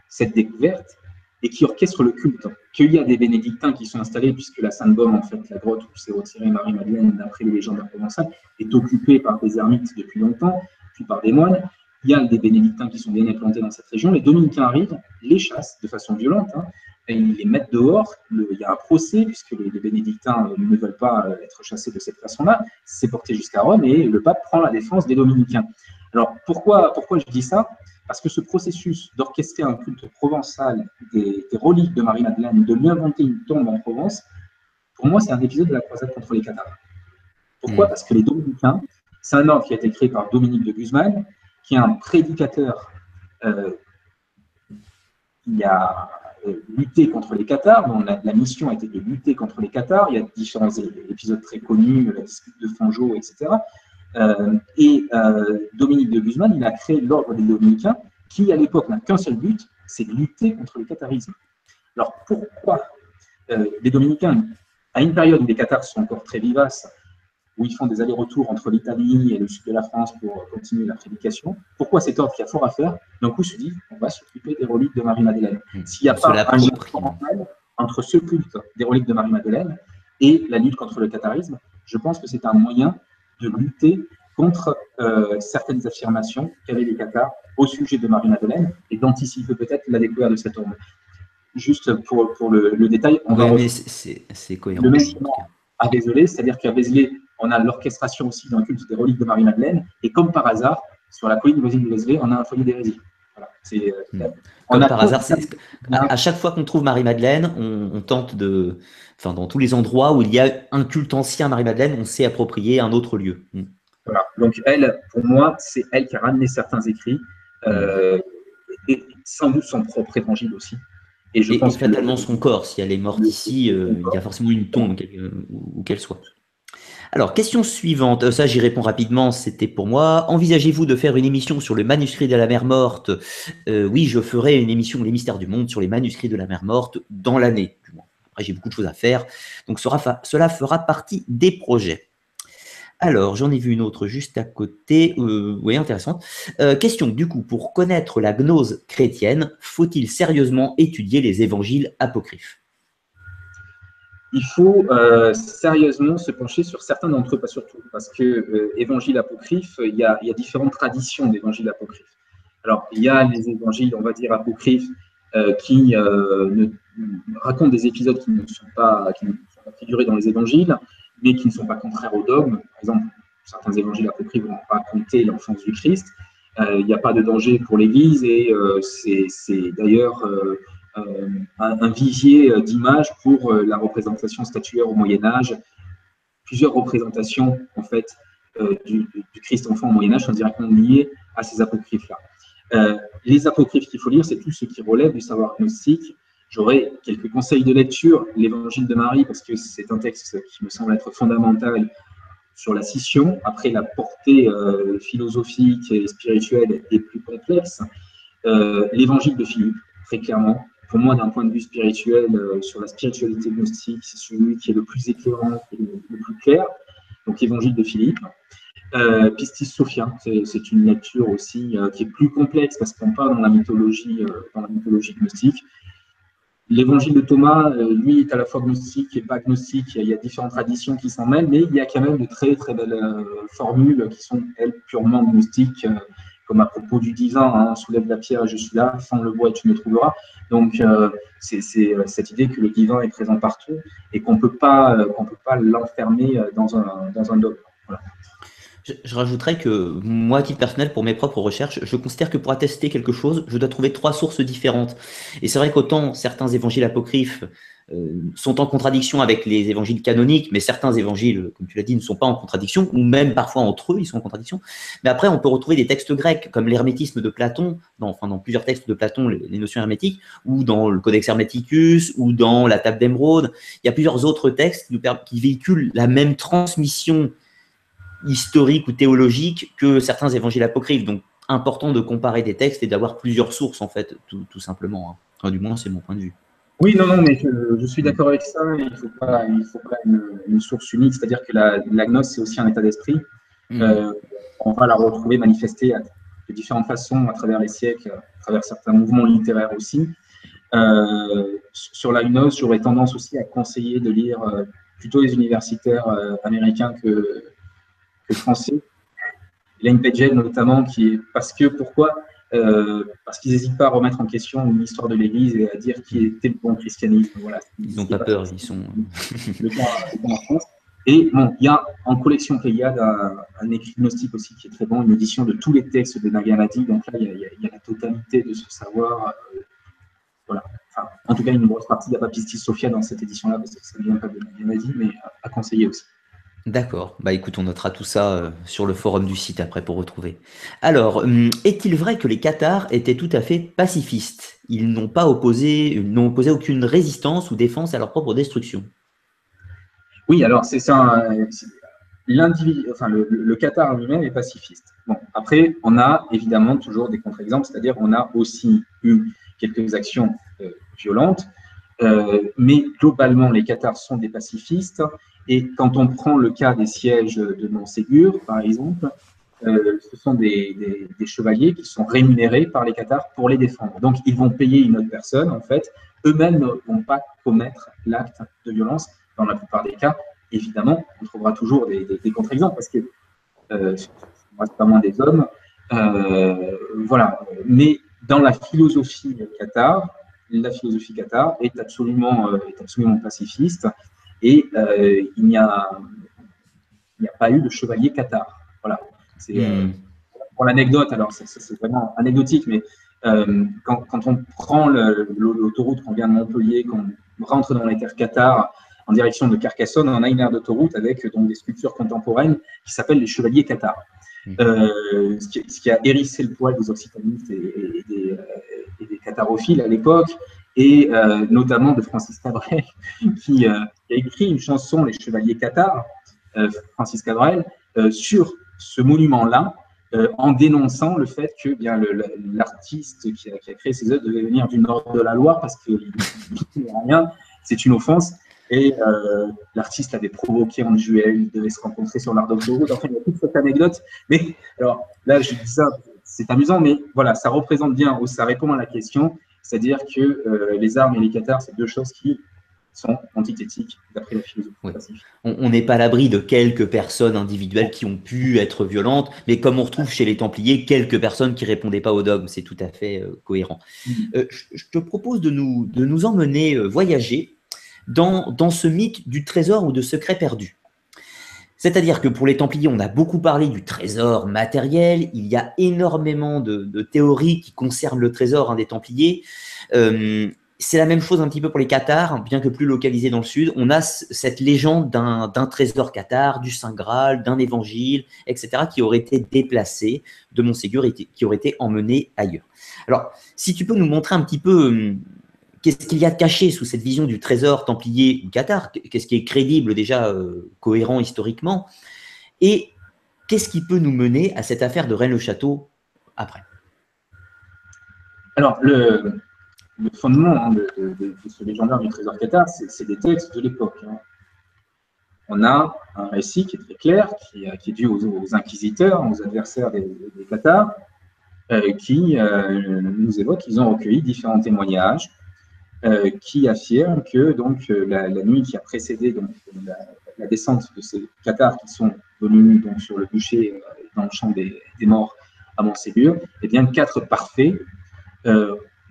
cette découverte et qui orchestrent le culte. Qu'il y a des bénédictins qui sont installés, puisque la Sainte-Baume, en fait, la grotte où s'est retirée Marie-Madeleine, d'après les légendes provençales, est occupée par des ermites depuis longtemps, puis par des moines il y a des bénédictins qui sont bien implantés dans cette région. Les dominicains arrivent, les chassent de façon violente, hein, et ils les mettent dehors. il y a un procès, puisque les, bénédictins ne veulent pas euh, être chassés de cette façon-là. C'est porté jusqu'à Rome, et le pape prend la défense des dominicains. Alors, pourquoi, pourquoi je dis ça? Parce que ce processus d'orchestrer un culte provençal des, reliques de Marie-Madeleine, de lui inventer une tombe en Provence, pour moi, c'est un épisode de la croisade contre les Cathares. Pourquoi? Hmm. Parce que les dominicains, c'est un ordre qui a été créé par Dominique de Guzman, qui est un prédicateur euh, qui a euh, lutté contre les Qatars, dont la, mission a été de lutter contre les Qatars. Il y a différents épisodes très connus, la dispute de Fangeau, etc. et euh, Dominique de Guzman, il a créé l'ordre des Dominicains, qui à l'époque n'a qu'un seul but, c'est de lutter contre le catharisme. Alors pourquoi les Dominicains, à une période où les Qatars sont encore très vivaces, où ils font des allers-retours entre l'Italie et le sud de la France pour continuer la prédication. Pourquoi cet ordre qui a fort à faire, d'un coup se dit on va s'occuper des reliques de Marie-Madeleine hmm. S'il n'y a pas un lien entre ce culte des reliques de Marie-Madeleine et la lutte contre le catharisme, je pense que c'est un moyen de lutter contre euh, certaines affirmations qu'avaient les Cathares au sujet de Marie-Madeleine et d'anticiper peut-être la découverte de cette tombe. Juste pour, pour le, détail, on va va c'est cohérent. Le Messiment à Vézelay, c'est-à-dire qu'à Vézelay, on a l'orchestration aussi le culte des reliques de Marie-Madeleine. Et comme par hasard, sur la colline voisine de Vézelay, on a un foyer d'hérésie. Voilà. Euh, hmm. Comme par hasard, à, chaque fois qu'on trouve Marie-Madeleine, on, tente de. Enfin, dans tous les endroits où il y a un culte ancien Marie-Madeleine, on s'est approprié un autre lieu. Hmm. Voilà. Donc, elle, pour moi, c'est elle qui a ramené certains écrits, euh, et sans doute son propre évangile aussi. Et je pense fatalement son corps. Si elle est morte ici, euh, il y a forcément une tombe, où qu'elle soit. Alors, question suivante, euh, ça j'y réponds rapidement, c'était pour moi. Envisagez-vous de faire une émission sur le manuscrit de la mer morte? Euh, Oui, je ferai une émission Les mystères du monde sur les manuscrits de la mer morte dans l'année, Après, j'ai beaucoup de choses à faire, donc cela fera partie des projets. Alors, j'en ai vu une autre juste à côté, euh, oui, intéressante. question, du coup, pour connaître la gnose chrétienne, faut-il sérieusement étudier les évangiles apocryphes? Il faut euh, sérieusement se pencher sur certains d'entre eux, pas sur tout, parce que euh, évangile apocryphe, il y, a, différentes traditions d'évangile apocryphe. Alors, il y a les évangiles, on va dire, apocryphes, euh, qui racontent des épisodes qui ne sont pas, qui ne sont figurés dans les évangiles, mais qui ne sont pas contraires au dogme. Par exemple, certains évangiles apocryphes vont raconter l'enfance du Christ. il n'y a pas de danger pour l'Église et c'est d'ailleurs un, un, vivier d'images pour la représentation statuaire au Moyen Âge. Plusieurs représentations en fait du, Christ enfant au Moyen Âge sont directement liées à ces apocryphes-là. Euh, les apocryphes qu'il faut lire, c'est tout ce qui relève du savoir gnostique. J'aurais quelques conseils de lecture. L'Évangile de Marie, parce que c'est un texte qui me semble être fondamental sur la scission. Après, la portée euh, philosophique et spirituelle est plus complexe. Euh, L'Évangile de Philippe, très clairement. Pour moi, d'un point de vue spirituel, sur la spiritualité gnostique, c'est celui qui est le plus éclairant et le plus clair. Donc, l'Évangile de Philippe. Euh, Pistis Sophia, c'est une lecture aussi euh, qui est plus complexe parce qu'on part dans la mythologie, euh, dans la mythologie gnostique. L'évangile de Thomas, lui, est à la fois gnostique et pas gnostique. Il y a différentes traditions qui s'en mêlent, mais il y a quand même de très très belles formules qui sont, elles, purement gnostiques, comme à propos du divin, hein, soulève la pierre je suis là, sans le bois et tu me trouveras. Donc, c'est cette idée que le divin est présent partout et qu'on ne peut pas, qu'on peut pas l'enfermer dans un, dans un dogme. Je, rajouterais que moi, à titre personnel, pour mes propres recherches, je considère que pour attester quelque chose, je dois trouver trois sources différentes. Et c'est vrai qu'autant certains évangiles apocryphes euh, sont en contradiction avec les évangiles canoniques, mais certains évangiles, comme tu l'as dit, ne sont pas en contradiction, ou même parfois entre eux, ils sont en contradiction. Mais après, on peut retrouver des textes grecs, comme l'hermétisme de Platon, dans, enfin dans plusieurs textes de Platon, les, notions hermétiques, ou dans le Codex Hermeticus, ou dans la Table d'Émeraude. Il y a plusieurs autres textes qui véhiculent la même transmission historique ou théologique que certains évangiles apocryphes. Donc, important de comparer des textes et d'avoir plusieurs sources, en fait, tout, simplement. Hein. du moins, c'est mon point de vue. Oui, non, non, mais je, suis d'accord avec ça. Il ne faut pas, il faut pas une, source unique, c'est-à-dire que la, la gnose, c'est aussi un état d'esprit. Mm. Euh, on va la retrouver manifestée de différentes façons à travers les siècles, à travers certains mouvements littéraires aussi. Euh, sur la gnose, j'aurais tendance aussi à conseiller de lire euh, plutôt les universitaires américains que, que français. Lane Pagel notamment, qui est parce que pourquoi euh, Parce qu'ils n'hésitent pas à remettre en question l'histoire de l'Église et à dire qui était le bon christianisme. Voilà. Ils n'ont pas peur, ils sont. le cas, en France. Et bon, il y a en collection Pléiade un, un écrit gnostique aussi qui est très bon, une édition de tous les textes de Nagamadi. Donc là, il y, a, la totalité de ce savoir. Euh, voilà. Enfin, en tout cas, une grosse partie. Il n'y a pas Pistis Sophia dans cette édition-là parce que ça ne vient pas de Nagamadi, mais à conseiller aussi. D'accord. Bah on notera tout ça euh, sur le forum du site après pour retrouver. Alors, hum, est-il vrai que les Qatars étaient tout à fait pacifistes? Ils n'ont pas opposé, n'ont opposé aucune résistance ou défense à leur propre destruction? Oui, alors c'est ça. L'individu, enfin le, Qatar lui-même est pacifiste. Après, on a évidemment toujours des contre-exemples, c'est-à-dire on a aussi eu quelques actions euh, violentes, euh, mais globalement, les Qatars sont des pacifistes. Et quand on prend le cas des sièges de Montségur, par exemple, euh, ce sont des, chevaliers qui sont rémunérés par les Qatars pour les défendre. Donc, ils vont payer une autre personne, en fait. Eux-mêmes ne vont pas commettre l'acte de violence. Dans la plupart des cas, évidemment, on trouvera toujours des, contre-exemples parce que euh, c'est moins des hommes. Euh, voilà. Mais dans la philosophie Qatar, la philosophie Qatar est absolument, euh, est absolument pacifiste et euh, il n'y a, a, pas eu de chevalier Qatar. Voilà. C'est, euh, hmm. pour l'anecdote, alors c'est, vraiment anecdotique, mais euh, quand, quand, on prend l'autoroute qu'on vient de Montpellier, qu'on rentre dans les terres Qatar en direction de Carcassonne, on a une aire d'autoroute avec donc, des sculptures contemporaines qui s'appellent les chevaliers Qatar. Hmm. ce, qui, a hérissé le poil des occitanistes et des à l'époque, et euh, notamment de Francis Cabrel, qui, euh, a écrit une chanson, Les Chevaliers Qatar, euh, Francis Cabrel, sur ce monument-là, en dénonçant le fait que bien l'artiste qui, a créé ces œuvres devait venir du nord de la Loire parce qu'il a rien, c'est une offense. Et l'artiste avait provoqué en duel, ils devaient se rencontrer sur l'art d'autoroute. Enfin, il y a toute cette anecdote. Mais alors là, je dis ça, c'est amusant, mais voilà, ça représente bien, ou ça répond à la question. C'est-à-dire que euh, les armes et les cathares, c'est deux choses qui sont antithétiques d'après la philosophie. On n'est pas à l'abri de quelques personnes individuelles qui ont pu être violentes, mais comme on retrouve chez les Templiers, quelques personnes qui répondaient pas au dogme, c'est tout à fait euh, cohérent. Mm. Euh, je, te propose de nous, de nous emmener voyager dans, dans ce mythe du trésor ou de secret perdu. C'est-à-dire que pour les Templiers, on a beaucoup parlé du trésor matériel. Il y a énormément de, théories qui concernent le trésor hein, des Templiers. Euh, c'est la même chose un petit peu pour les Cathares, bien que plus localisé dans le sud. On a cette légende d'un trésor cathare, du Saint Graal, d'un évangile, etc., qui aurait été déplacé de Montségur et qui aurait été emmené ailleurs. Alors, si tu peux nous montrer un petit peu hum, qu'est-ce qu'il y a de caché sous cette vision du trésor templier ou cathare, qu'est-ce qui est crédible déjà, euh, cohérent historiquement, et qu'est-ce qui peut nous mener à cette affaire de Rennes-le-Château après? Alors, le, fondement hein, de, ce légendaire du trésor cathare, c'est des textes de l'époque. Hein. On a un récit qui est très clair, qui, est dû aux, inquisiteurs, aux adversaires des, des cathares, euh, qui euh, nous évoque qu'ils ont recueilli différents témoignages euh, qui affirment que donc, la, nuit qui a précédé donc, la, descente de ces cathares qui sont venus donc, sur le bûcher dans le champ des, morts à Montségur, eh bien, quatre parfaits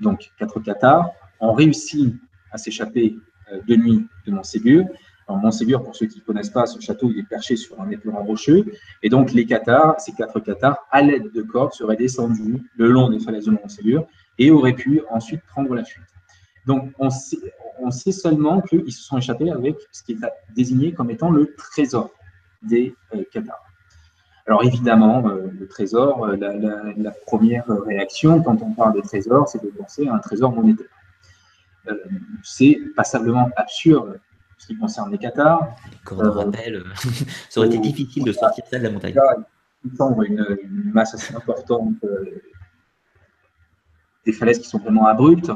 donc quatre cathares, ont réussi à s'échapper euh, de nuit de Montségur. Alors, Montségur, pour ceux qui ne connaissent pas, ce château, il est perché sur un éperon rocheux. Et donc, les cathares, ces quatre cathares, à l'aide de cordes, seraient descendus le long des falaises de Montségur et auraient pu ensuite prendre la fuite. Donc, on sait, seulement qu'ils se sont échappés avec ce qui est désigné comme étant le trésor des euh, cathares. Alors évidemment, euh, le trésor, euh, la, première réaction quand on parle de trésor, c'est de penser à un trésor monétaire. Euh, c'est passablement absurde ce qui concerne les Qatars. Comme on rappelle, ça aurait été difficile de sortir ça de la montagne. Il semble une, une, masse assez importante, des falaises qui sont vraiment abruptes.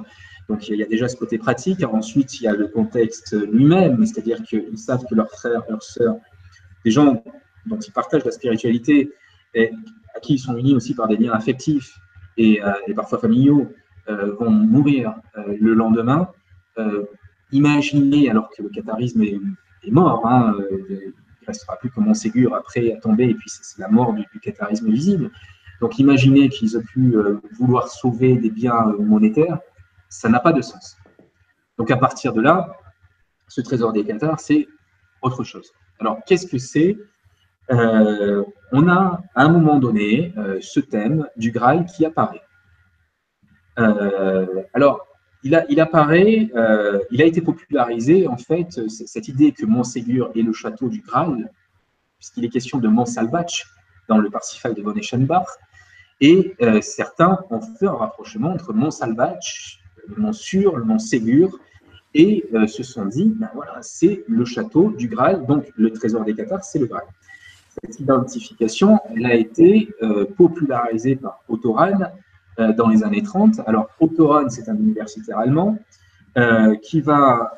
Donc il y a déjà ce côté pratique. Ensuite, il y a le contexte lui-même, c'est-à-dire qu'ils savent que leurs frères, leurs sœurs, des gens dont ils partagent la spiritualité et à qui ils sont unis aussi par des liens affectifs et, euh, parfois familiaux, euh, vont mourir euh, le lendemain. imaginez, alors que le catharisme est, mort, hein, il ne restera plus que Montségur après à tomber, et puis c'est la mort du, du, catharisme visible. Donc imaginez qu'ils aient pu vouloir sauver des biens monétaires, ça n'a pas de sens. Donc à partir de là, ce trésor des cathares, c'est autre chose. Alors qu'est-ce que c'est? Euh, on a à un moment donné euh, ce thème du Graal qui apparaît. Euh, alors, il, a, il apparaît, il a été popularisé, en fait, cette idée que Montségur est le château du Graal, puisqu'il est question de Montsalvatch dans le Parsifal de von Eschenbach, et certains ont fait un rapprochement entre Montsalvatch, le Mont Sûr, le Mont Ségur, et se sont dit, ben voilà, c'est le château du Graal, donc le trésor des Cathares, c'est le Graal. Cette identification, elle a été euh, popularisée par Otto Rahn euh, dans les années 30. Alors, Otto Rahn, c'est un universitaire allemand euh, qui va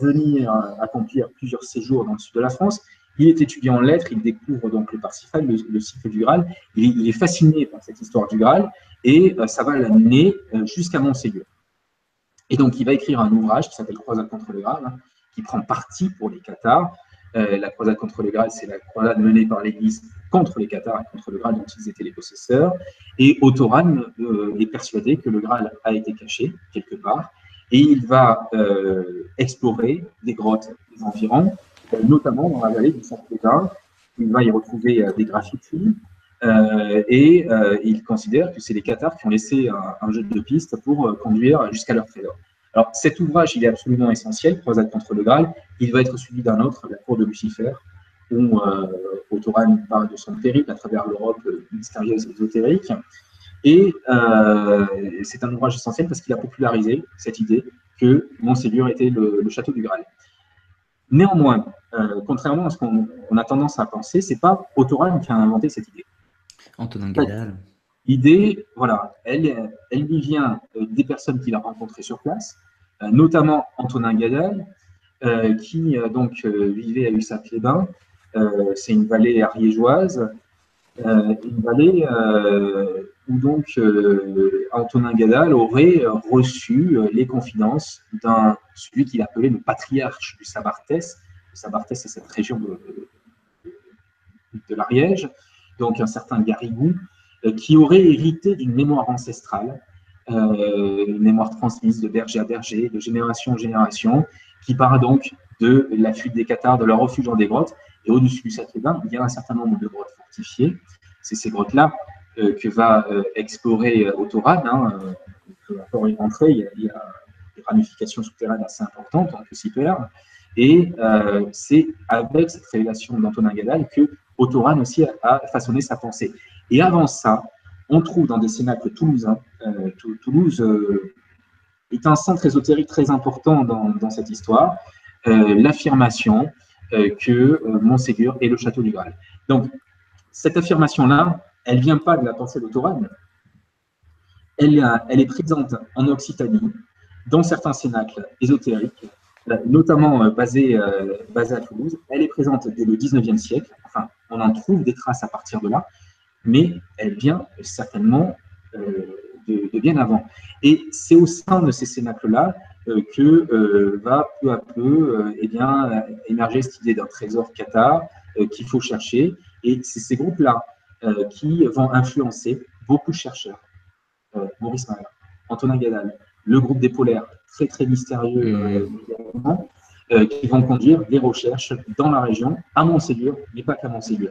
venir accomplir plusieurs séjours dans le sud de la France. Il est étudiant en lettres, il découvre donc le Parsifal, le, cycle du Graal. Il, est fasciné par cette histoire du Graal et ça va l'amener jusqu'à Montségur. Et donc, il va écrire un ouvrage qui s'appelle Croisade contre le Graal, qui prend parti pour les Cathares euh, la croisade contre le Graal, c'est la croisade menée par l'Église contre les Cathares et contre le Graal dont ils étaient les possesseurs. Et Autoran euh, est persuadé que le Graal a été caché quelque part et il va euh, explorer des grottes des environs, notamment dans la vallée du Saint-Pézin. Il va y retrouver des graffitis et il considère que c'est les Cathares qui ont laissé un, jeu de piste pour conduire jusqu'à leur trésor. Alors, cet ouvrage, il est absolument essentiel, Croisade contre le Graal. Il va être suivi d'un autre, La Cour de Lucifer, où euh, Autoran parle de son périple à travers l'Europe euh, mystérieuse et ésotérique. Et euh, c'est un ouvrage essentiel parce qu'il a popularisé cette idée que Montségur était le, château du Graal. Néanmoins, euh, contrairement à ce qu'on a tendance à penser, c'est pas Autoran qui a inventé cette idée. Antonin Gadal. L'idée, voilà, elle, elle lui vient euh, des personnes qu'il a rencontrées sur place, euh, notamment Antonin Gadal, euh, qui donc vivait à Ussac-les-Bains. C'est une vallée ariégeoise, une vallée où donc Antonin Gadal aurait reçu les confidences d'un celui qu'il appelait le patriarche du Sabartès. Le Sabartès, c'est cette région de, de l'Ariège, donc un certain Garrigou, euh, qui aurait hérité d'une mémoire ancestrale, euh, une mémoire transmise de berger à berger, de génération en génération, qui part donc de la fuite des cathares, de leur refuge dans des grottes, Et au-dessus du Sacré Bain, il y a un certain nombre de grottes fortifiées. C'est ces grottes-là que va explorer Autoran. Hein, peut encore y rentrer. Il y, a, des ramifications souterraines assez importantes en super. Et c'est avec cette révélation d'Antonin Gadal que Autoran aussi a, façonné sa pensée. Et avant ça, on trouve dans des cénacles toulousains, Toulouse est un centre ésotérique très important dans, cette histoire, euh, l'affirmation euh, que euh, Montségur est le château du Graal. Donc, cette affirmation-là, elle ne vient pas de la pensée d'Autoran. Elle, elle est présente en Occitanie, dans certains cénacles ésotériques, notamment basés, basés à Toulouse. Elle est présente dès le 19e siècle. Enfin, on en trouve des traces à partir de là, mais elle vient certainement de, bien avant. Et c'est au sein de ces cénacles-là euh, que euh, va peu à peu euh, eh bien, émerger cette idée d'un trésor Qatar qu'il faut chercher. Et c'est ces groupes-là qui vont influencer beaucoup de chercheurs. Maurice Maher, Antonin Gadal, le groupe des polaires, très très mystérieux mmh. qui vont conduire des recherches dans la région, à Montségur, mais pas qu'à Montségur.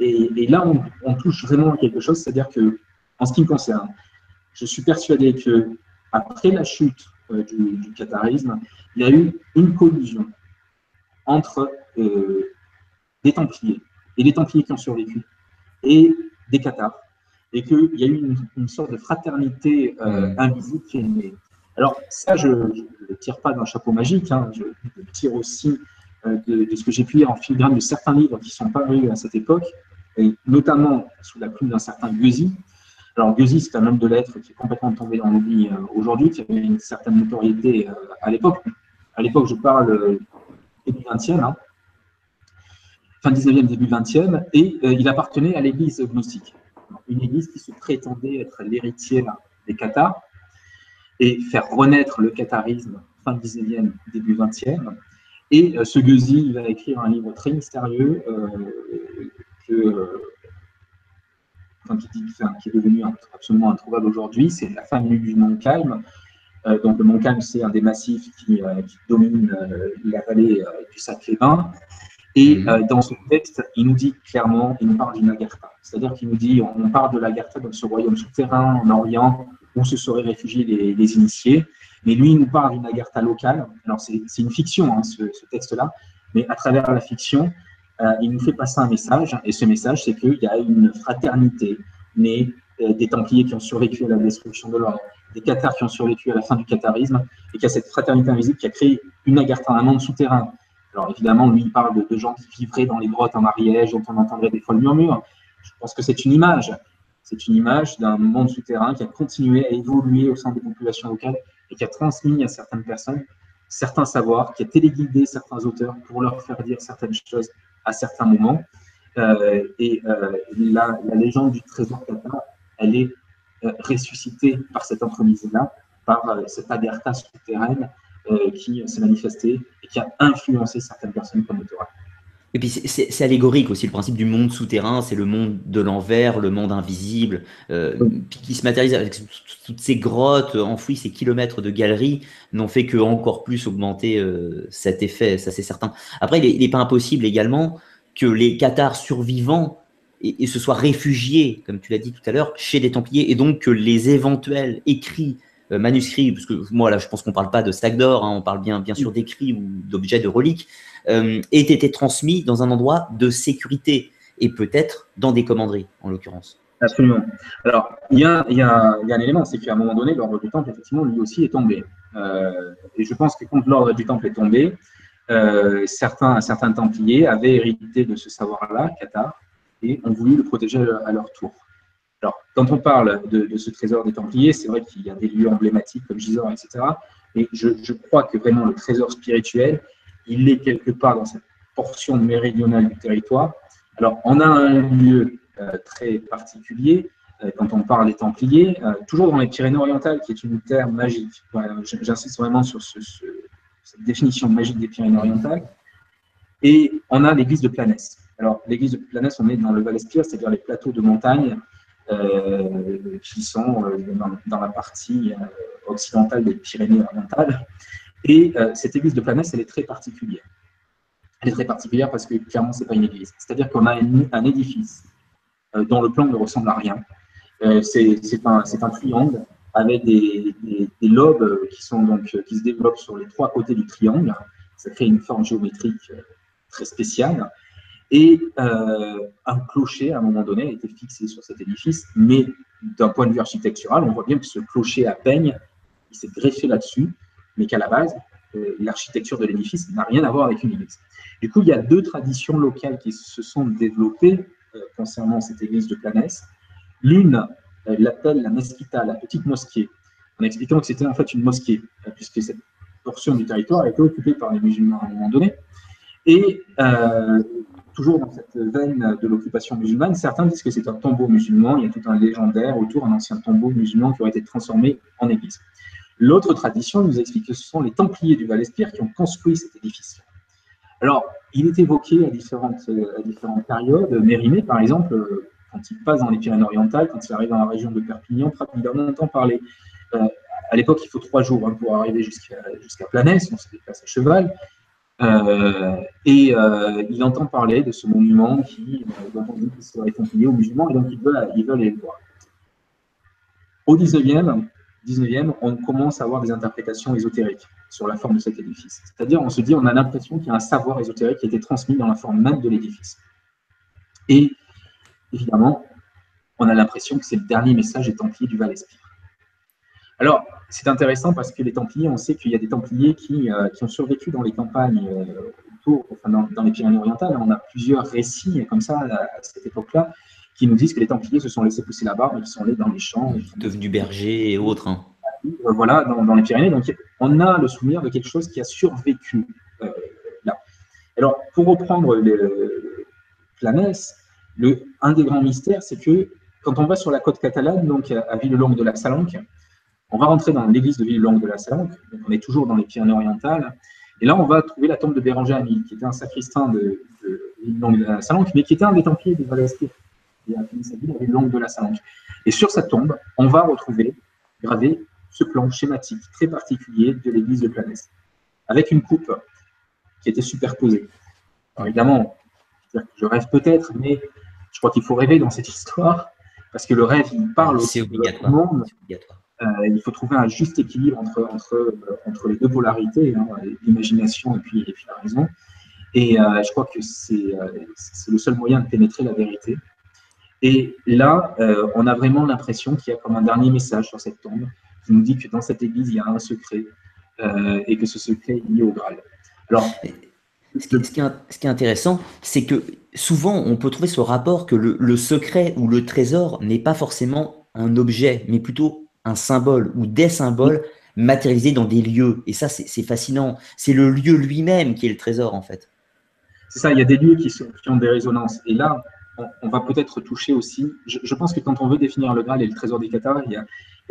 Et, et, là, on, on, touche vraiment à quelque chose, c'est-à-dire que en ce qui me concerne, je suis persuadé que après la chute euh, du, du, il y a eu une collusion entre euh, des Templiers et les Templiers qui ont survécu et des Cathares, et qu'il y a eu une, sorte de fraternité euh, invisible qui est née. Alors ça, je ne tire pas d'un chapeau magique, hein, je, tire aussi de, ce que j'ai pu lire en filigrane de certains livres qui sont parus à cette époque, et notamment sous la plume d'un certain Guzy, alors, Guzy, c'est un homme de lettres qui est complètement tombé dans l'oubli euh, aujourd'hui, qui avait une certaine notoriété euh, à l'époque. À l'époque, je parle euh, début 20e, hein. fin 19e, début 20e, et il appartenait à l'église gnostique. Une église qui se prétendait être l'héritière des Cathares et faire renaître le catharisme fin 19e, début 20e. Et ce Guzy va écrire un livre très mystérieux que qui, est devenu absolument introuvable aujourd'hui, c'est la famille du Mont Calme. Euh, donc le Mont Calme, c'est un des massifs qui, euh, domine euh, la vallée du Sacré-Bain. Et mhm. dans ce texte, il nous dit clairement, il nous parle d'une Agartha. C'est-à-dire qu'il nous dit, on, parle de l'Agartha dans ce royaume souterrain en Orient où se seraient réfugiés les, initiés. Mais lui, il nous parle d'une Agartha locale. Alors c'est une fiction, hein, ce, ce texte-là. Mais à travers la fiction, euh, il nous fait passer un message, et ce message, c'est qu'il y a une fraternité née euh, des Templiers qui ont survécu à la destruction de l'ordre, des Cathares qui ont survécu à la fin du catharisme, et qu'il y a cette fraternité invisible qui a créé une Agartha, un monde souterrain. Alors évidemment, lui, il parle de, gens qui vivraient dans les grottes en Ariège, dont on entendrait des fois le murmure. Je pense que c'est une image. C'est une image d'un monde souterrain qui a continué à évoluer au sein des populations locales et qui a transmis à certaines personnes certains savoirs, qui a téléguidé certains auteurs pour leur faire dire certaines choses à certains moments. Euh, et euh, la, légende du trésor Qatar, elle est euh, ressuscitée par cette entremise-là, par cette agartha souterraine qui s'est manifestée et qui a influencé certaines personnes comme Torah. Et puis c'est allégorique aussi, le principe du monde souterrain, c'est le monde de l'envers, le monde invisible, qui se matérialise avec toutes ces grottes enfouies, ces kilomètres de galeries, n'ont fait que encore plus augmenter cet effet, ça c'est certain. Après, il n'est pas impossible également que les Cathares survivants et, se soient réfugiés, comme tu l'as dit tout à l'heure, chez les Templiers, et donc que les éventuels écrits, euh, manuscrits, parce que moi là je pense qu'on ne parle pas de sac d'or, hein, on parle bien, bien sûr d'écrits ou d'objets, de reliques, euh, aient été transmis dans un endroit de sécurité, et peut-être dans des commanderies en l'occurrence. Absolument. Alors, il y a, y, a, y a, un élément, c'est qu'à un moment donné, l'ordre du Temple, effectivement, lui aussi est tombé. Euh, et je pense que quand l'ordre du Temple est tombé, euh, certains, certains Templiers avaient hérité de ce savoir-là, Qatar, et ont voulu le protéger à leur tour. Alors, quand on parle de, ce trésor des Templiers, c'est vrai qu'il y a des lieux emblématiques comme Gisors, etc. Mais je, crois que vraiment le trésor spirituel, il est quelque part dans cette portion méridionale du territoire. Alors, on a un lieu euh, très particulier euh, quand on parle des Templiers, toujours dans les Pyrénées-Orientales, qui est une terre magique. J'insiste vraiment sur ce, cette définition magique des Pyrénées-Orientales. Et on a l'église de Planès. Alors, l'église de Planès, on est dans le Val-Espire, c'est-à-dire les plateaux de montagne euh, qui sont euh, dans, la partie euh, occidentale des Pyrénées-Orientales. Et cette église de Planès, elle est très particulière. elle est très particulière parce que clairement, ce n'est pas une église. C'est-à-dire qu'on a un, édifice euh, dont le plan ne ressemble à rien. Euh, c'est un, triangle avec des, lobes qui se développent sur les trois côtés du triangle. Ça crée une forme géométrique très spéciale. Et un clocher, à un moment donné, a été fixé sur cet édifice, mais d'un point de vue architectural, on voit bien que ce clocher à peigne, il s'est greffé là-dessus, mais qu'à la base, euh, l'architecture de l'édifice n'a rien à voir avec une église. Du coup, il y a deux traditions locales qui se sont développées euh, concernant cette église de Planès. L'une euh, l'appelle la mesquita, la petite mosquée, en expliquant que c'était en fait une mosquée, puisque cette portion du territoire été occupée par les musulmans à un moment donné. Et toujours dans cette veine de l'occupation musulmane, certains disent que c'est un tombeau musulman, il y a tout un légendaire autour, un ancien tombeau musulman qui aurait été transformé en église. L'autre tradition nous explique que ce sont les Templiers du Val-Espire qui ont construit cet édifice. Alors, il est évoqué à différentes, à différentes périodes. Mérimée, par exemple, quand il passe dans les Pyrénées-Orientales, quand il arrive dans la région de Perpignan, il a longtemps parlé. Euh, à l'époque, il faut trois jours hein, pour arriver jusqu'à jusqu'à Planès, on se déplace à cheval. Euh, et euh, il entend parler de ce monument qui, dont on dit confié aux musulmans, et donc il veut, aller le voir. Au 19e, 19e, on commence à avoir des interprétations ésotériques sur la forme de cet édifice. C'est-à-dire, on se dit, on a l'impression qu'il y a un savoir ésotérique qui a été transmis dans la forme même de l'édifice. Et évidemment, on a l'impression que c'est le dernier message Templiers du Val-Espire. Alors, c'est intéressant parce que les Templiers, on sait qu'il y a des Templiers qui, euh, ont survécu dans les campagnes euh, autour, enfin dans, les Pyrénées-Orientales. On a plusieurs récits comme ça à cette époque-là qui nous disent que les Templiers se sont laissés pousser la barbe qu'ils sont allés dans les champs. Devenus bergers et autres. Hein. Euh, voilà, dans, les Pyrénées. Donc, on a le souvenir de quelque chose qui a survécu euh, là. Alors, pour reprendre le, Planès, le, un des grands mystères, c'est que quand on va sur la côte catalane, donc à Villelongue de la Salanque, on va rentrer dans l'église de Villelongue de la Salanque, donc on est toujours dans les Pyrénées-Orientales, et là on va trouver la tombe de Béranger Amil, qui était un sacristain de, de Villelongue de la Salanque, mais qui était un des Templiers des Valesquier a fini sa vie de la Salanque. Et sur sa tombe, on va retrouver gravé ce plan schématique très particulier de l'église de Planès, avec une coupe qui était superposée. Alors évidemment, je rêve peut-être, mais je crois qu'il faut rêver dans cette histoire, parce que le rêve, il parle aussi obligatoire. monde. Euh, il faut trouver un juste équilibre entre, entre, entre les deux polarités, hein, l'imagination et puis, et puis la raison. Et euh, je crois que euh, c'est le seul moyen de pénétrer la vérité. Et là, euh, on a vraiment l'impression qu'il y a comme un dernier message sur cette tombe qui nous dit que dans cette église, il y a un secret euh, et que ce secret est lié au Graal. Alors, ce qui, est, intéressant, c'est que souvent, on peut trouver ce rapport que le, secret ou le trésor n'est pas forcément un objet, mais plutôt un symbole ou des symboles matérialisés dans des lieux. Et ça, c'est fascinant. C'est le lieu lui-même qui est le trésor, en fait. C'est ça, il y a des lieux qui, sont, qui ont des résonances. Et là, on, va peut-être toucher aussi. Je, pense que quand on veut définir le Graal et le trésor des Qatars, il y a,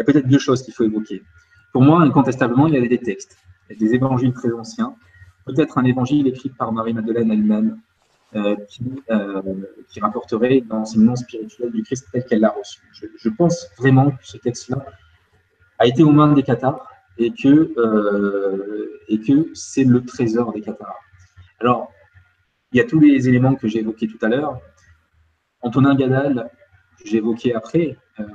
peut-être deux choses qu'il faut évoquer. Pour moi, incontestablement, il y a des textes, il y a des évangiles très anciens, peut-être un évangile écrit par Marie-Madeleine elle-même, euh, euh, qui, rapporterait l'enseignement spirituel du Christ tel qu'elle l'a reçu. Je, pense vraiment que ce texte-là a été aux mains des Qatars et que, euh, que c'est le trésor des Qatars. Alors, il y a tous les éléments que j'ai évoqués tout à l'heure, Antonin Gadal, que j'ai évoqué après, euh,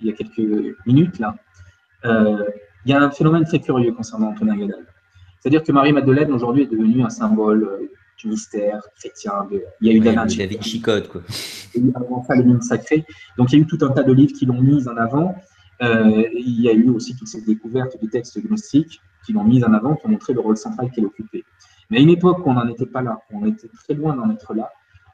il y a quelques minutes là, il y a un phénomène très curieux concernant Antonin Gadal. C'est-à-dire que Marie-Madeleine aujourd'hui est devenue un symbole du mystère chrétien. il y a eu ouais, Da Chicote, quoi. Il y a enfin les mines sacrées. Donc il y a eu tout un tas de livres qui l'ont mise en avant. il y a eu aussi toutes ces découvertes de textes gnostiques qui l'ont mise en avant, qui ont montré le rôle central qu'elle occupait. Mais à une époque où on n'en était pas là, on était très loin d'en être là,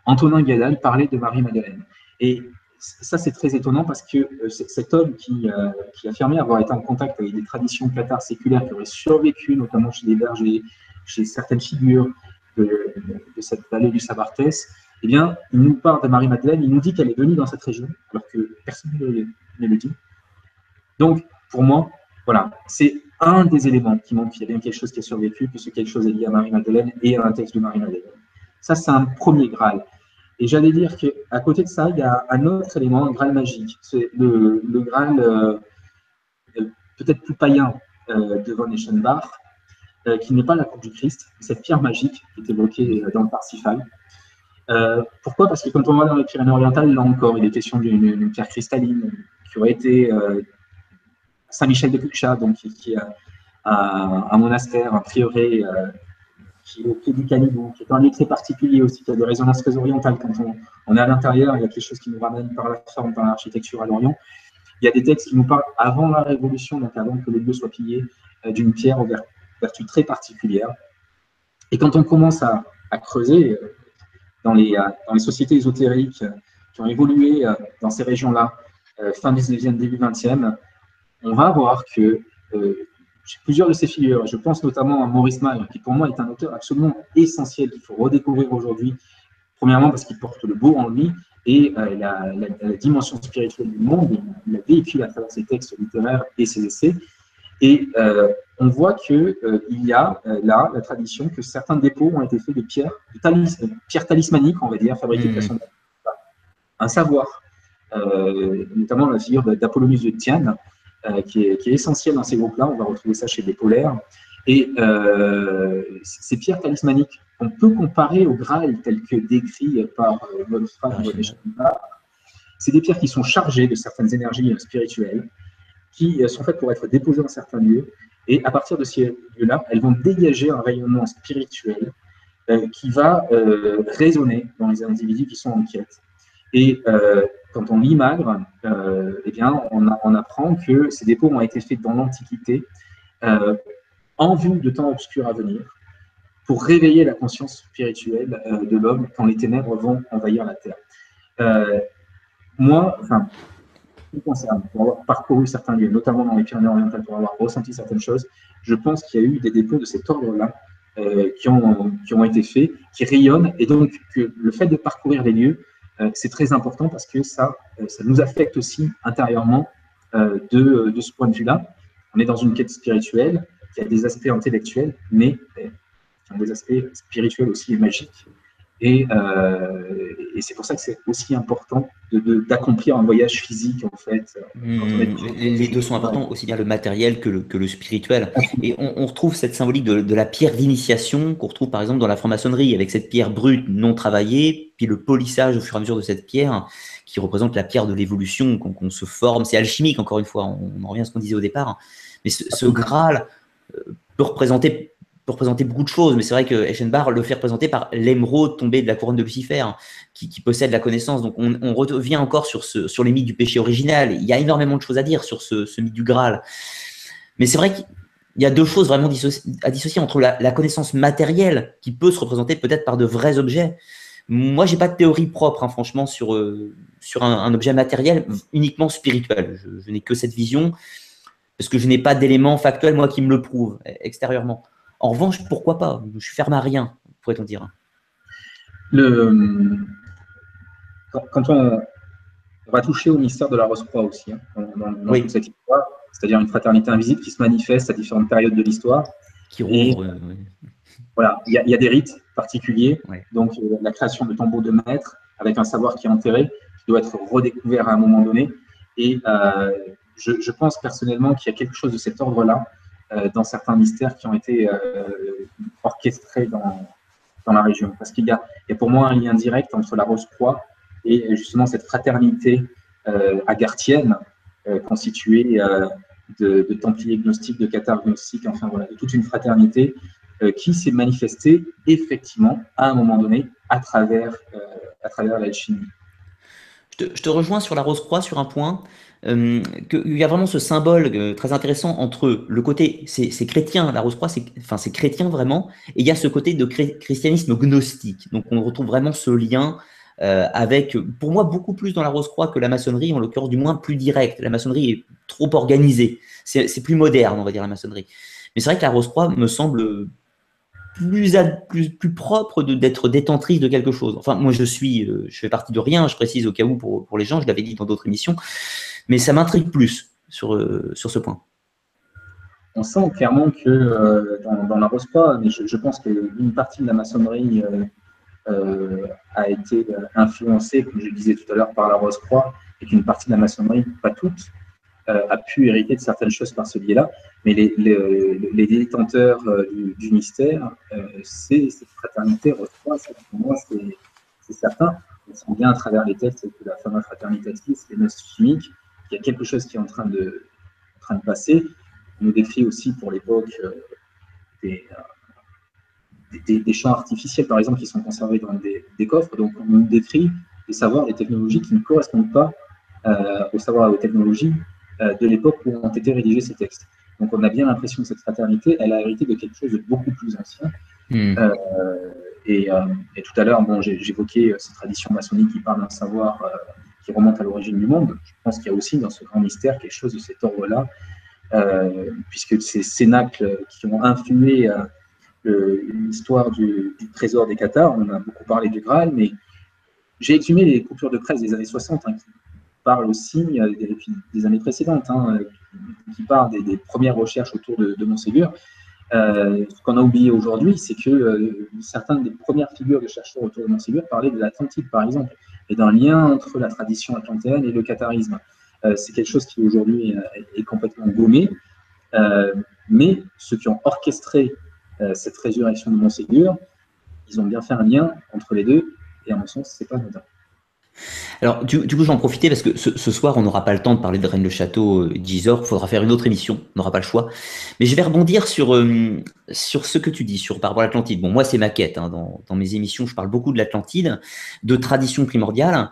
Antonin Gadal parlait de Marie-Madeleine. Et ça, c'est très étonnant parce que euh, cet homme qui, euh, qui, affirmait avoir été en contact avec des traditions cathares séculaires qui auraient survécu, notamment chez les bergers, chez certaines figures de, cette vallée du Sabartès, eh bien, il nous parle de Marie-Madeleine, il nous dit qu'elle est venue dans cette région, alors que personne ne le dit. Donc, pour moi, voilà, c'est un des éléments qui montre qu'il y a bien quelque chose qui a survécu, que ce quelque chose est lié à Marie-Madeleine et à un texte de Marie-Madeleine. Ça, c'est un premier Graal. Et j'allais dire qu'à côté de ça, il y a un autre élément, un Graal magique. C'est le, Graal euh, peut-être plus païen euh, de von Eschenbach, qui n'est pas la coupe du Christ, cette pierre magique qui est évoquée dans le Parsifal. pourquoi? Parce que quand on va dans les Pyrénées-Orientales, là encore, il est question d'une pierre cristalline qui aurait été Saint-Michel de Cuchat, donc qui, est un, monastère, un prieuré qui est au pied du Canigou, qui est un lieu très particulier aussi, qui a des résonances très orientales. Quand on, est à l'intérieur, il y a quelque chose qui nous ramène par la forme, par l'architecture à l'Orient. Il y a des textes qui nous parlent avant la Révolution, donc avant que le lieu soit pillé, euh, d'une pierre aux vertus très particulières. Et quand on commence à, creuser euh, dans les, euh, dans les sociétés ésotériques qui ont évolué dans ces régions-là, fin 19e, début 20e, on va voir que plusieurs de ces figures. Je pense notamment à Maurice Malle, qui pour moi est un auteur absolument essentiel qu'il faut redécouvrir aujourd'hui. Premièrement parce qu'il porte le beau en lui et euh, la, dimension spirituelle du monde, il la véhicule à travers ses textes littéraires et ses essais. Et euh, on voit qu'il euh, il y a là la tradition que certains dépôts ont été faits de pierres, de pierres talismaniques, on va dire, fabriquées de mmh. façon un savoir, notamment la figure d'Apollonius de Tiane, euh, qui, est, essentiel dans ces groupes-là. On va retrouver ça chez les polaires. Et euh, ces pierres talismaniques, on peut comparer au Graal tel que décrit par euh, Wolfram C'est des pierres qui sont chargées de certaines énergies spirituelles, qui sont faites pour être déposées dans certains lieux. Et à partir de ces lieux-là, elles vont dégager un rayonnement spirituel qui va résonner dans les individus qui sont en quête. Et quand on lit Magre, euh, eh bien, on, apprend que ces dépôts ont été faits dans l'Antiquité euh, en vue de temps obscurs à venir, pour réveiller la conscience spirituelle euh, de l'homme quand les ténèbres vont envahir la terre. moi, enfin, pour avoir parcouru certains lieux, notamment dans les Pyrénées-Orientales, pour avoir ressenti certaines choses, je pense qu'il y a eu des dépôts de cet ordre-là qui, ont, qui ont été faits, qui rayonnent, et donc que le fait de parcourir les lieux euh, c'est très important parce que ça, euh, nous affecte aussi intérieurement euh, de, de ce point de vue-là. On est dans une quête spirituelle qui a des aspects intellectuels, mais qui ont des aspects spirituels aussi et magiques. Euh, et, c'est pour ça que c'est aussi important d'accomplir un voyage physique, en fait. Mmh, les deux sont importants, aussi bien le matériel que le, que le spirituel. Et on, retrouve cette symbolique de, la pierre d'initiation qu'on retrouve par exemple dans la franc-maçonnerie, avec cette pierre brute non travaillée, puis le polissage au fur et à mesure de cette pierre, qui représente la pierre de l'évolution, qu'on se forme. C'est alchimique, encore une fois, on, en revient à ce qu'on disait au départ. Mais ce, ce Graal euh, peut représenter peut représenter beaucoup de choses, mais c'est vrai que Eschenbach le fait représenter par l'émeraude tombée de la couronne de Lucifer, qui, possède la connaissance. Donc on, revient encore sur, ce, sur les mythes du péché original. Il y a énormément de choses à dire sur ce, mythe du Graal. Mais c'est vrai qu'il y a deux choses vraiment à dissocier entre la, connaissance matérielle, qui peut se représenter peut-être par de vrais objets. Moi, j'ai pas de théorie propre, hein, franchement, sur, euh, sur un, objet matériel uniquement spirituel. Je, je n'ai que cette vision, parce que je n'ai pas d'éléments factuels, moi, qui me le prouvent extérieurement. En revanche, pourquoi pas? Je ferme à rien, pourrait-on dire. Le... Quand, on... va toucher au mystère de la Rose-Croix aussi, hein, dans, cette histoire, c'est-à-dire une fraternité invisible qui se manifeste à différentes périodes de l'histoire. Qui rouvre. Voilà, il y, a des rites particuliers, donc euh, la création de tombeaux de maîtres avec un savoir qui est enterré, qui doit être redécouvert à un moment donné. Et euh, je, pense personnellement qu'il y a quelque chose de cet ordre-là euh, dans certains mystères qui ont été euh, orchestrés dans, dans la région. Parce qu'il y, a, pour moi un lien direct entre la Rose-Croix et justement cette fraternité euh, agarthienne constituée de, Templiers gnostiques, de Cathares gnostiques, enfin voilà, de toute une fraternité qui s'est manifestée effectivement à un moment donné à travers, à travers l'alchimie. Je te, rejoins sur la Rose-Croix sur un point. Euh, qu'il y a vraiment ce symbole euh, très intéressant entre le côté, c'est chrétien, la Rose-Croix, c'est enfin, chrétien vraiment, et il y a ce côté de christianisme gnostique. Donc on retrouve vraiment ce lien euh, avec, pour moi, beaucoup plus dans la Rose-Croix que la maçonnerie, en l'occurrence du moins plus direct. La maçonnerie est trop organisée, c'est plus moderne, on va dire, la maçonnerie. Mais c'est vrai que la Rose-Croix me semble plus, propre d'être détentrice de quelque chose. Enfin, moi, je suis, je fais partie de rien, je précise au cas où pour, les gens, je l'avais dit dans d'autres émissions. Mais ça m'intrigue plus sur, euh, sur ce point. On sent clairement que euh, dans, la Rospa, mais je, pense qu'une partie de la maçonnerie euh, a été influencée, comme je disais tout à l'heure, par la Rose-Croix, et qu'une partie de la maçonnerie, pas toute, a pu hériter de certaines choses par ce biais-là, mais les, les, détenteurs du, mystère, c'est cette fraternité pour moi c'est certain, on sent bien à travers les textes que la fameuse fraternitatis, les noces chimiques, il y a quelque chose qui est en train de, passer. On nous décrit aussi pour l'époque des, champs artificiels, par exemple, qui sont conservés dans des, coffres. Donc, on nous décrit des savoirs, des technologies qui ne correspondent pas euh, aux savoirs et aux technologies euh, de l'époque où ont été rédigés ces textes. Donc, on a bien l'impression que cette fraternité, elle a hérité de quelque chose de beaucoup plus ancien. Hmm. Euh, et, tout à l'heure, bon, j'évoquais ces traditions maçonniques qui parlent d'un savoir qui remonte à l'origine du monde. Je pense qu'il y a aussi dans ce grand mystère quelque chose de cet ordre-là, puisque ces cénacles qui ont influé l'histoire du, trésor des Qatars. On a beaucoup parlé du Graal, mais j'ai exhumé les coupures de presse des années 60 hein, qui parlent aussi euh, des, années précédentes, hein, qui, parlent des, premières recherches autour de, de. Euh, ce qu'on a oublié aujourd'hui, c'est que euh, certaines des premières figures de chercheurs autour de Montségur parlaient de l'Atlantide, par exemple, et d'un lien entre la tradition atlantéenne et le catharisme. c'est quelque chose qui aujourd'hui est complètement gommé. mais ceux qui ont orchestré euh, cette résurrection de Montségur, ils ont bien fait un lien entre les deux, et à mon sens, c'est pas anodin. Alors, du, coup, j'en profiter parce que ce, soir, on n'aura pas le temps de parler de Rennes-le-Château, Gisors, il faudra faire une autre émission, on n'aura pas le choix. Mais je vais rebondir sur, euh, sur ce que tu dis, sur, par rapport l'Atlantide. Bon, moi, c'est ma quête. Hein, dans, mes émissions, je parle beaucoup de l'Atlantide, de tradition primordiale.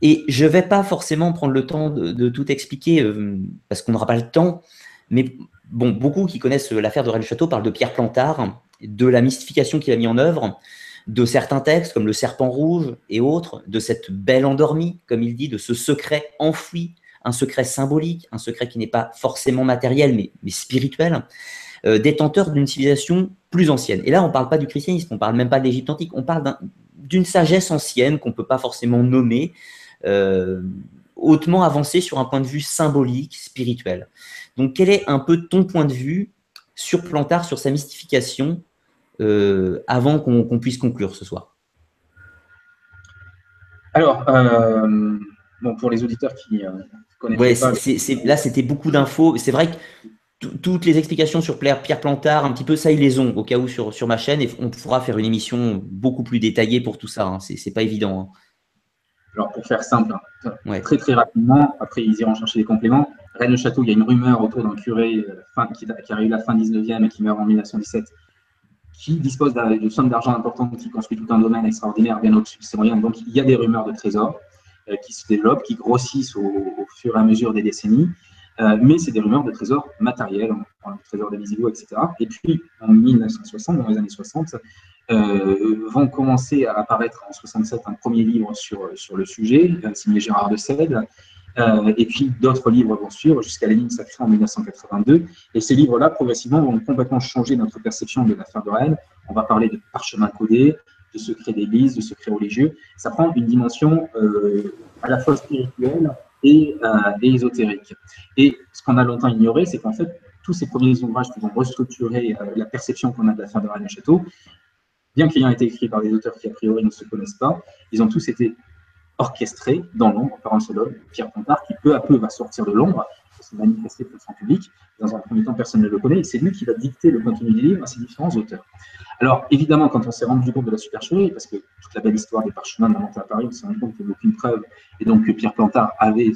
Et je ne vais pas forcément prendre le temps de, tout expliquer euh, parce qu'on n'aura pas le temps. Mais bon, beaucoup qui connaissent l'affaire de Rennes-le-Château parlent de Pierre Plantard, de la mystification qu'il a mis en œuvre, de certains textes comme le serpent rouge et autres, de cette belle endormie, comme il dit, de ce secret enfoui, un secret symbolique, un secret qui n'est pas forcément matériel, mais, spirituel, euh, détenteur d'une civilisation plus ancienne. Et là, on ne parle pas du christianisme, on ne parle même pas de l'Égypte antique, on parle d'une sagesse ancienne qu'on ne peut pas forcément nommer, euh, hautement avancée sur un point de vue symbolique, spirituel. Donc, quel est un peu ton point de vue sur Plantard, sur sa mystification, euh, avant qu'on puisse conclure ce soir Alors, euh, bon, pour les auditeurs qui euh, connaissent pas... là, c'était beaucoup d'infos. C'est vrai que toutes les explications sur Pierre Plantard, un petit peu ça, ils les ont au cas où sur, sur ma chaîne et on pourra faire une émission beaucoup plus détaillée pour tout ça. Hein. C'est pas évident. Hein. Alors, pour faire simple, très très rapidement, après ils iront chercher des compléments. Rennes-le-Château, il y a une rumeur autour d'un curé qui, qui, arrive à la fin 19e et qui meurt en 1917, qui dispose d'une somme d'argent importante, qui construit tout un domaine extraordinaire, bien au-dessus de ses moyens. Donc, il y a des rumeurs de trésors euh, qui se développent, qui grossissent au, fur et à mesure des décennies. Euh, mais c'est des rumeurs de trésors matériels, on le trésor Visigoths, etc. Et puis, en 1960, dans les années 60, vont commencer à apparaître en 67 un premier livre sur, sur le sujet, signé Gérard de Sède, euh, et puis d'autres livres vont suivre jusqu'à l'énigme sacrée en 1982. Et ces livres-là, progressivement, vont complètement changer notre perception de l'affaire de Rennes. On va parler de parchemin codé, de secret d'église, de secret religieux. Ça prend une dimension euh, à la fois spirituelle et, euh, et, ésotérique. Et ce qu'on a longtemps ignoré, c'est qu'en fait, tous ces premiers ouvrages qui vont restructurer la perception qu'on a de l'affaire de Rennes et Château, bien qu'ayant été écrits par des auteurs qui a priori ne se connaissent pas, ils ont tous été orchestré dans l'ombre par un seul homme, Pierre Pontard, qui peu à peu va sortir de l'ombre, se manifester pour son public. Dans un premier temps, personne ne le connaît, c'est lui qui va dicter le contenu du livre à ses différents auteurs. Alors, évidemment, quand on s'est rendu compte de la supercherie, parce que toute la belle histoire des parchemins montée à Paris, on s'est rendu compte qu'il n'y avait aucune preuve, et donc que Pierre Plantard avait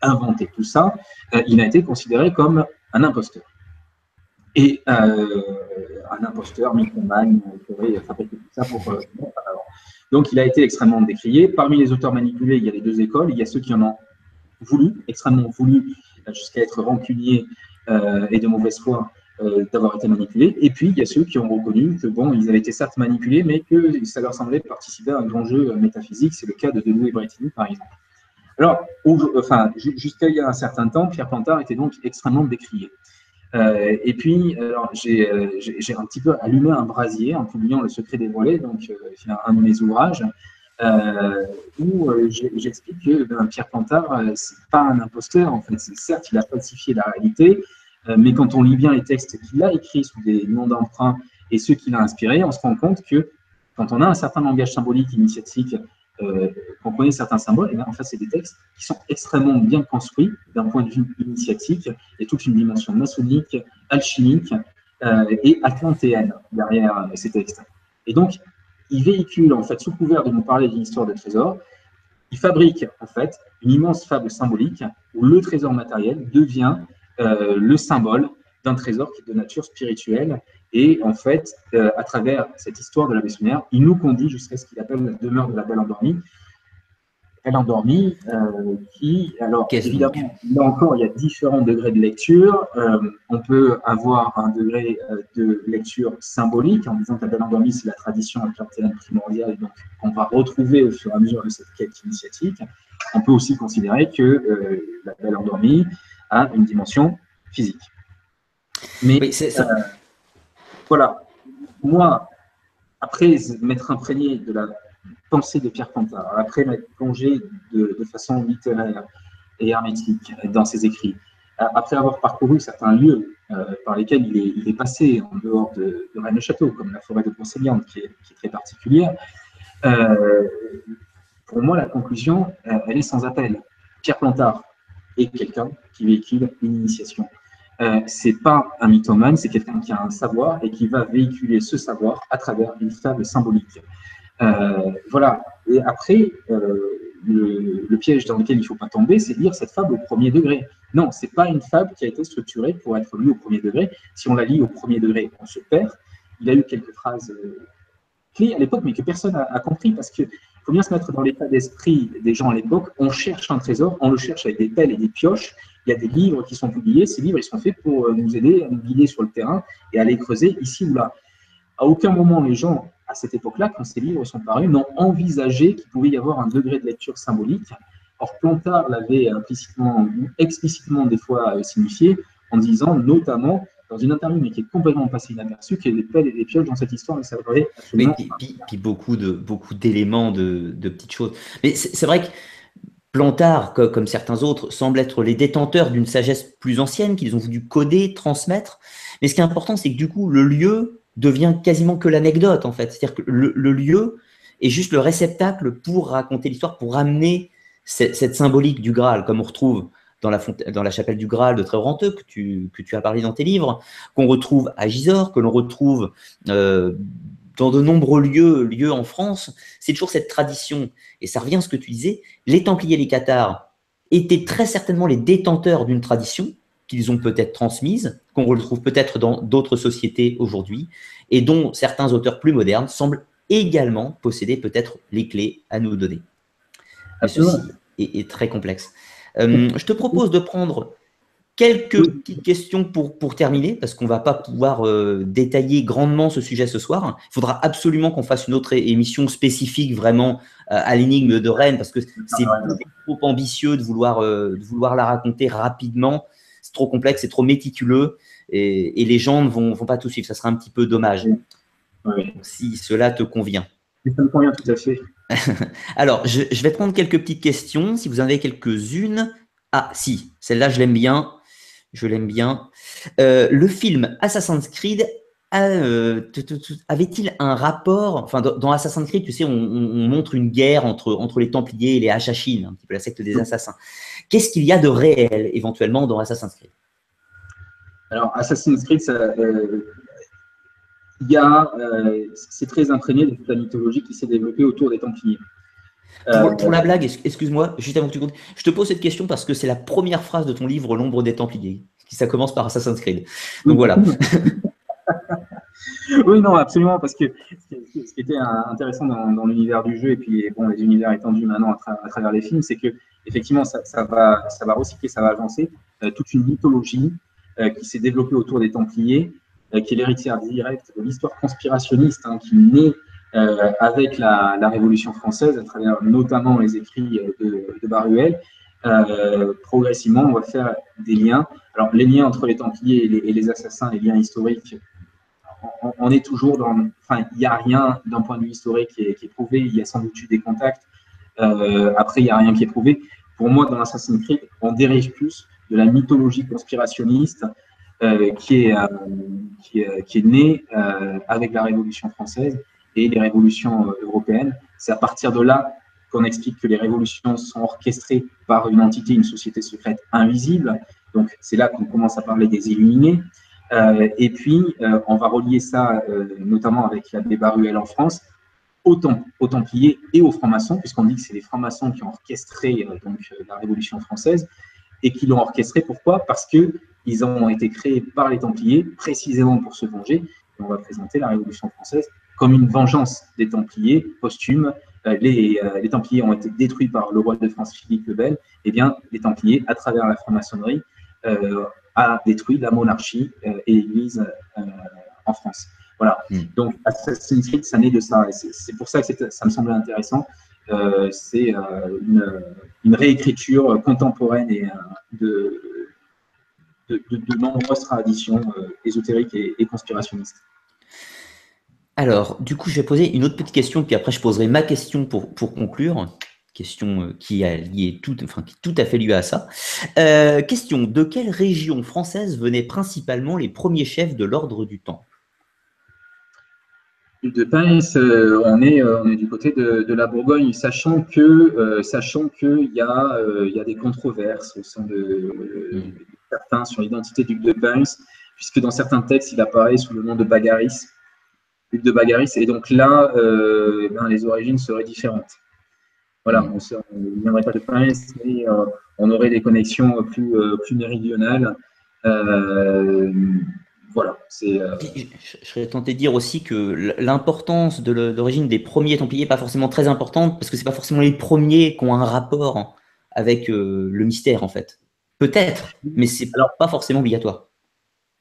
inventé tout ça, euh, il a été considéré comme un imposteur. Et euh, un imposteur, mythomane, qui aurait fabriqué tout ça pour. Euh, donc, il a été extrêmement décrié. Parmi les auteurs manipulés, il y a les deux écoles. Il y a ceux qui en ont voulu, extrêmement voulu, jusqu'à être rancuniers euh, et de mauvaise foi euh, d'avoir été manipulés. Et puis, il y a ceux qui ont reconnu que, bon, ils avaient été certes manipulés, mais que ça leur semblait participer à un grand jeu métaphysique. C'est le cas de Denou et Bretigny, par exemple. Alors, enfin, jusqu'à il y a un certain temps, Pierre Plantard était donc extrêmement décrié. Euh, et puis, euh, j'ai un petit peu allumé un brasier en publiant Le secret des volets, donc euh, un de mes ouvrages, où j'explique que ben, Pierre Plantard, c'est pas un imposteur, en fait. Certes, il a falsifié la réalité, mais quand on lit bien les textes qu'il a écrits sous des noms d'emprunt et ceux qu'il a inspirés, on se rend compte que quand on a un certain langage symbolique initiatique comprenez certains symboles, et en fait, c'est des textes qui sont extrêmement bien construits d'un point de vue initiatique. Il y a toute une dimension maçonnique, alchimique et atlantéenne derrière ces textes. Et donc, il véhicule, en fait, sous couvert de nous parler d'une histoire de trésor, il fabrique, en fait, une immense fable symbolique où le trésor matériel devient euh, le symbole d'un trésor qui est de nature spirituelle. Et en fait, euh, à travers cette histoire de la Bessonnière, il nous conduit jusqu'à ce qu'il appelle la demeure de la Belle Endormie, elle endormie, euh, qui, alors évidemment, là encore, il y a différents degrés de lecture. Euh, on peut avoir un degré de lecture symbolique en disant que la belle endormie, c'est la tradition atlantéenne primordiale, donc qu'on va retrouver au fur et à mesure de cette quête initiatique. On peut aussi considérer que la belle endormie a une dimension physique. Mais voilà, moi, après m'être imprégné de la pensée de Pierre Quentin, après m'être plongé de, façon littéraire et hermétique dans ses écrits, après avoir parcouru certains lieux euh, par lesquels il est, passé en dehors de, Rennes-le-Château, comme la forêt de qui, qui est, très particulière, euh, pour moi, la conclusion, euh, elle est sans appel. Pierre Plantard est quelqu'un qui véhicule une initiation. Euh, c'est pas un mythomane, c'est quelqu'un qui a un savoir et qui va véhiculer ce savoir à travers une fable symbolique. Euh, voilà. Et après, euh, le, piège dans lequel il ne faut pas tomber, c'est lire cette fable au premier degré. Non, ce n'est pas une fable qui a été structurée pour être lue au premier degré. Si on la lit au premier degré, on se perd. Il y a eu quelques phrases clés à l'époque, mais que personne n'a compris parce qu'il faut bien se mettre dans l'état d'esprit des gens à l'époque. On cherche un trésor, on le cherche avec des pelles et des pioches. Il y a des livres qui sont publiés. Ces livres, ils sont faits pour nous aider à nous guider sur le terrain et à aller creuser ici ou là. À aucun moment, les gens à cette époque-là, quand ces livres sont parus, n'ont envisagé qu'il pouvait y avoir un degré de lecture symbolique. Or, Plantard l'avait implicitement, explicitement des fois euh, signifié en disant notamment dans une interview, mais qui est complètement passée inaperçue, qu'il y a des pelles et des pioches dans cette histoire, mais ça va absolument. Puis, puis, beaucoup de beaucoup d'éléments, de, de, petites choses. Mais c'est vrai que Plantard, comme certains autres, semble être les détenteurs d'une sagesse plus ancienne qu'ils ont voulu coder, transmettre. Mais ce qui est important, c'est que du coup, le lieu devient quasiment que l'anecdote, en fait. C'est-à-dire que le, lieu est juste le réceptacle pour raconter l'histoire, pour amener cette, symbolique du Graal, comme on retrouve dans la, dans la chapelle du Graal de Trévoranteux, que tu, que tu as parlé dans tes livres, qu'on retrouve à Gisors, que l'on retrouve euh, dans de nombreux lieux, lieux en France. C'est toujours cette tradition. Et ça revient à ce que tu disais, les Templiers et les Cathares étaient très certainement les détenteurs d'une tradition, qu'ils ont peut-être transmises, qu'on retrouve peut-être dans d'autres sociétés aujourd'hui, et dont certains auteurs plus modernes semblent également posséder peut-être les clés à nous donner. Mais ceci est, très complexe. Euh, je te propose de prendre quelques petites questions pour, pour terminer, parce qu'on ne va pas pouvoir euh, détailler grandement ce sujet ce soir. Il faudra absolument qu'on fasse une autre émission spécifique vraiment euh, à l'énigme de Rennes, parce que c'est trop ambitieux de vouloir, de vouloir la raconter rapidement trop complexe, c'est trop méticuleux et, les gens ne vont, vont, pas tout suivre. Ça sera un petit peu dommage. Si cela te convient. Ça me convient tout à fait. Alors, je, vais prendre quelques petites questions. Si vous en avez quelques-unes. Ah, si, celle-là, je l'aime bien. Je l'aime bien. Euh, le film Assassin's Creed euh, avait-il un rapport Enfin, dans, Assassin's Creed, tu sais, on, montre une guerre entre, entre les Templiers et les Hachachines, un petit peu la secte des assassins. Qu'est-ce qu'il y a de réel éventuellement dans Assassin's Creed? Alors, Assassin's Creed, euh, il y a, euh, c'est très imprégné de toute la mythologie qui s'est développée autour des Templiers. Pour, la blague, excuse-moi, juste avant que tu comptes, je te pose cette question parce que c'est la première phrase de ton livre L'ombre des Templiers, qui ça commence par Assassin's Creed. Donc voilà. oui, non, absolument, parce que ce qui était intéressant dans, l'univers du jeu, et puis bon, les univers étendus maintenant à, travers les films, c'est que effectivement, ça, va, ça va recycler, ça va avancer euh, toute une mythologie euh, qui s'est développée autour des Templiers, euh, qui est l'héritière directe de l'histoire conspirationniste hein, qui naît avec la, Révolution française, à travers notamment les écrits de, Baruel. progressivement, on va faire des liens. Alors, les liens entre les Templiers et les, assassins, les liens historiques, on, est toujours dans. Enfin, il n'y a rien d'un point de vue historique qui est, prouvé. Il y a sans doute eu des contacts. Euh, après, il n'y a rien qui est prouvé. Pour moi, dans Assassin's Creed, on dérive plus de la mythologie conspirationniste euh, qui, est, euh, qui, est, née avec la Révolution française et les révolutions européennes. C'est à partir de là qu'on explique que les révolutions sont orchestrées par une entité, une société secrète invisible. Donc c'est là qu'on commence à parler des illuminés. Euh, et puis, euh, on va relier ça euh, notamment avec l'abbé Baruel en France, aux, Templiers et aux francs-maçons, puisqu'on dit que c'est les francs-maçons qui ont orchestré donc, la Révolution française et qui l'ont orchestré. Pourquoi? Parce qu'ils ont été créés par les Templiers précisément pour se venger. on va présenter la Révolution française comme une vengeance des Templiers posthume. Les, les, Templiers ont été détruits par le roi de France Philippe le Bel. Eh bien, les Templiers, à travers la franc-maçonnerie, a détruit la monarchie euh, et l'Église euh, en France. Voilà. Hmm. Donc, Assassin's Creed, ça naît de ça. C'est pour ça que ça me semblait intéressant. Euh, c'est une, réécriture contemporaine et, de, nombreuses traditions ésotériques et, conspirationnistes. Alors, du coup, je vais poser une autre petite question, puis après, je poserai ma question pour, conclure question euh, qui a lié tout, enfin, qui tout à fait lieu à ça. Euh, question de quelle région française venaient principalement les premiers chefs de l'ordre du Temple de Pince, euh, on, est, on est du côté de, la Bourgogne, sachant que sachant qu'il y, a, il y a des controverses au sein de, hmm. certains sur l'identité du duc de Pince, puisque dans certains textes, il apparaît sous le nom de Bagaris, de Bagaris, et donc là, ben, les origines seraient différentes. Voilà, on ne viendrait pas de Pince, mais euh, on aurait des connexions plus, euh, plus méridionales. Euh, voilà, c'est. Je serais tenté de dire aussi que l'importance de l'origine des premiers Templiers n'est pas forcément très importante parce que ce pas forcément les premiers qui ont un rapport avec le mystère en fait. Peut-être, mais c'est alors pas forcément obligatoire.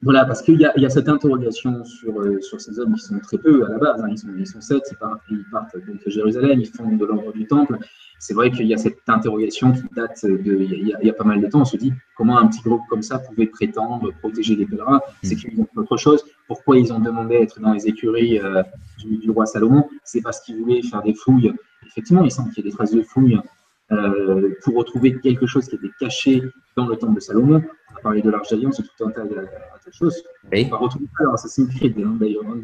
Voilà, parce qu'il y, y, a cette interrogation sur, euh, sur ces hommes qui sont très peu à la base. Hein. ils, sont, ils, sont, sept, ils partent, ils partent donc à Jérusalem, ils font de l'ordre du temple. C'est vrai qu'il y a cette interrogation qui date de. Il y, a, il y, a, pas mal de temps. On se dit comment un petit groupe comme ça pouvait prétendre protéger les pèlerins? Mm. C'est qu'ils ont autre chose. Pourquoi ils ont demandé à être dans les écuries euh, du, du, roi Salomon? C'est parce qu'ils voulaient faire des fouilles. Effectivement, il semble qu'il y ait des traces de fouilles euh, pour retrouver quelque chose qui était caché dans le temple de Salomon. On a parlé de l'Arche d'Alliance tout un tas de, choses. On va retrouver ça dans Assassin's Creed, hein, d'ailleurs, hein,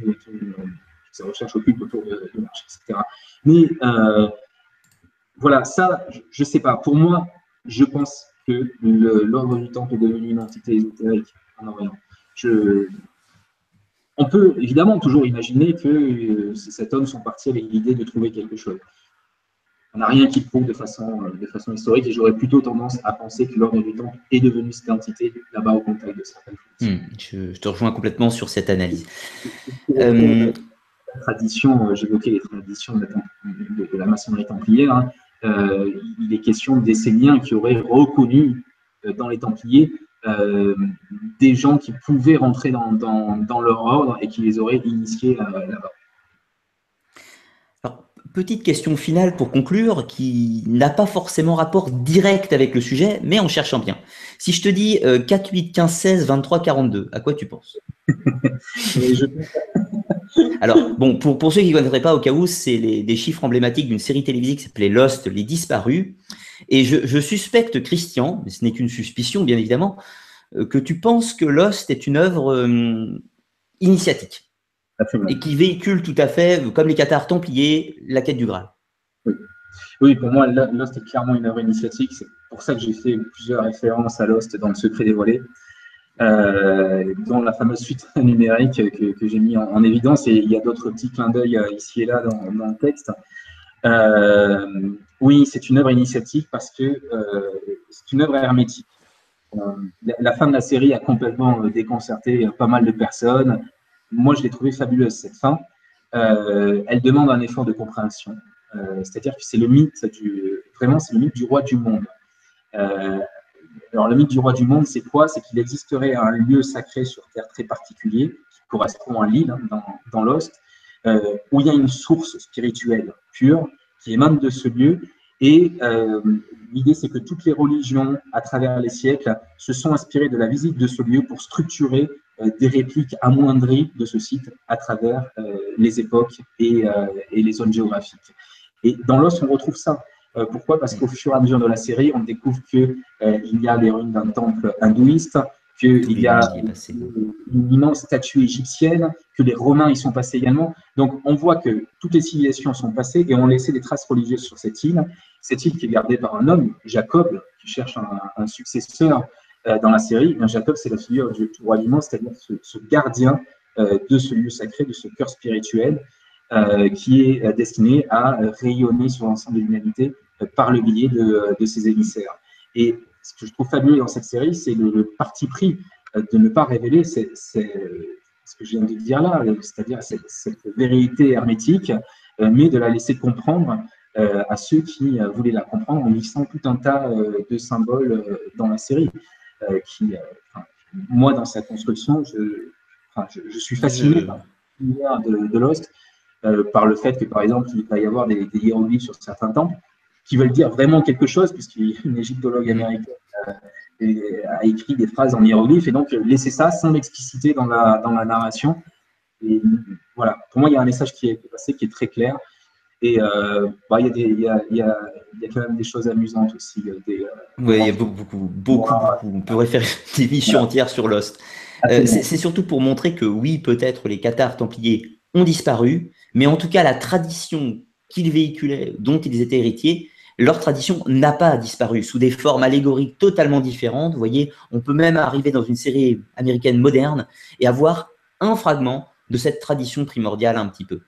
ces recherches occultes autour de, de l'Arche, etc. Mais euh, voilà, ça, je ne sais pas. Pour moi, je pense que l'ordre du temple est devenu une entité ésotérique en Orient. Je, on peut évidemment toujours imaginer que euh, cet homme sont partis avec l'idée de trouver quelque chose on n'a rien qui prouve de façon, euh, de façon historique et j'aurais plutôt tendance à penser que l'ordre du temps est devenu cette entité là-bas au contact de certaines choses. Hmm, je, te rejoins complètement sur cette analyse. Euh, la tradition, euh, j'évoquais les traditions de la, maçonnerie templière, hein, il est question d'Esséniens qui auraient reconnu dans les Templiers des gens qui pouvaient rentrer dans, dans, leur ordre et qui les auraient initiés là-bas petite question finale pour conclure qui n'a pas forcément rapport direct avec le sujet, mais en cherchant bien. Si je te dis 4, 8, 15, 16, 23, 42, à quoi tu penses? Alors, bon, pour, pour ceux qui ne connaîtraient pas, au cas où, c'est des chiffres emblématiques d'une série télévisée qui s'appelait Lost, Les Disparus. Et je, suspecte, Christian, mais ce n'est qu'une suspicion, bien évidemment, euh, que tu penses que Lost est une œuvre euh, initiatique et qui véhicule tout à fait, comme les cathares templiers, la quête du Graal. Oui. pour moi, Lost est clairement une œuvre initiatique. C'est pour ça que j'ai fait plusieurs références à Lost dans Le Secret dévoilé, dans la fameuse suite numérique que, j'ai mis en, évidence. Et il y a d'autres petits clins d'œil euh, ici et là dans, le texte. Euh, oui, c'est une œuvre initiatique parce que euh, c'est une œuvre hermétique. La, fin de la série a complètement déconcerté pas mal de personnes moi, je l'ai trouvée fabuleuse, cette fin. Euh, elle demande un effort de compréhension. Euh, c'est-à-dire que c'est le mythe du, vraiment, c'est le mythe du roi du monde. Euh, alors, le mythe du roi du monde, c'est quoi? C'est qu'il existerait un lieu sacré sur Terre très particulier, qui correspond à l'île, hein, dans, dans l'Ost, où il y a une source spirituelle pure qui émane de ce lieu. Et l'idée, c'est que toutes les religions, à travers les siècles, se sont inspirées de la visite de ce lieu pour structurer euh, des répliques amoindries de ce site à travers euh, les époques euh, et, les zones géographiques. Et dans l'os, on retrouve ça. Pourquoi? Parce qu'au fur et à mesure de la série, on découvre qu'il il y a les ruines d'un temple hindouiste, qu'il y a une, immense statue égyptienne, que les Romains y sont passés également. Donc on voit que toutes les civilisations sont passées et ont laissé des traces religieuses sur cette île. Cette île qui est gardée par un homme, Jacob, qui cherche un, successeur euh, dans la série. Jacob, c'est la figure du, roi du c'est-à-dire ce, gardien euh, de ce lieu sacré, de ce cœur spirituel, euh, qui est destiné à rayonner sur l'ensemble de l'humanité par le biais de, de ses émissaires. Et ce que je trouve fabuleux dans cette série, c'est le, parti pris euh, de ne pas révéler ce que je viens de dire là, c'est-à-dire cette, vérité hermétique, euh, mais de la laisser comprendre euh, à ceux qui voulaient la comprendre en mixant tout un tas de symboles dans la série. qui, moi, dans sa construction, je, suis fasciné par de, Lost, par le fait que, par exemple, il va y avoir des, des hiéroglyphes sur certains temples qui veulent dire vraiment quelque chose, puisqu'une égyptologue américaine euh, a écrit des phrases en hiéroglyphes, et donc euh, laisser ça sans l'expliciter dans la, dans la narration. Et voilà, pour moi, il y a un message qui est passé qui est très clair. Et euh, bah, il, y a des, il, y a, il, y a, il, y a, quand même des choses amusantes aussi. Des, oui, il y a beaucoup, beaucoup, beaucoup, On peut référer des émissions entières sur Lost. c'est surtout pour montrer que oui, peut-être les cathares templiers ont disparu, mais en tout cas, la tradition qu'ils véhiculaient, dont ils étaient héritiers, leur tradition n'a pas disparu sous des formes allégoriques totalement différentes. Vous voyez, on peut même arriver dans une série américaine moderne et avoir un fragment de cette tradition primordiale un petit peu.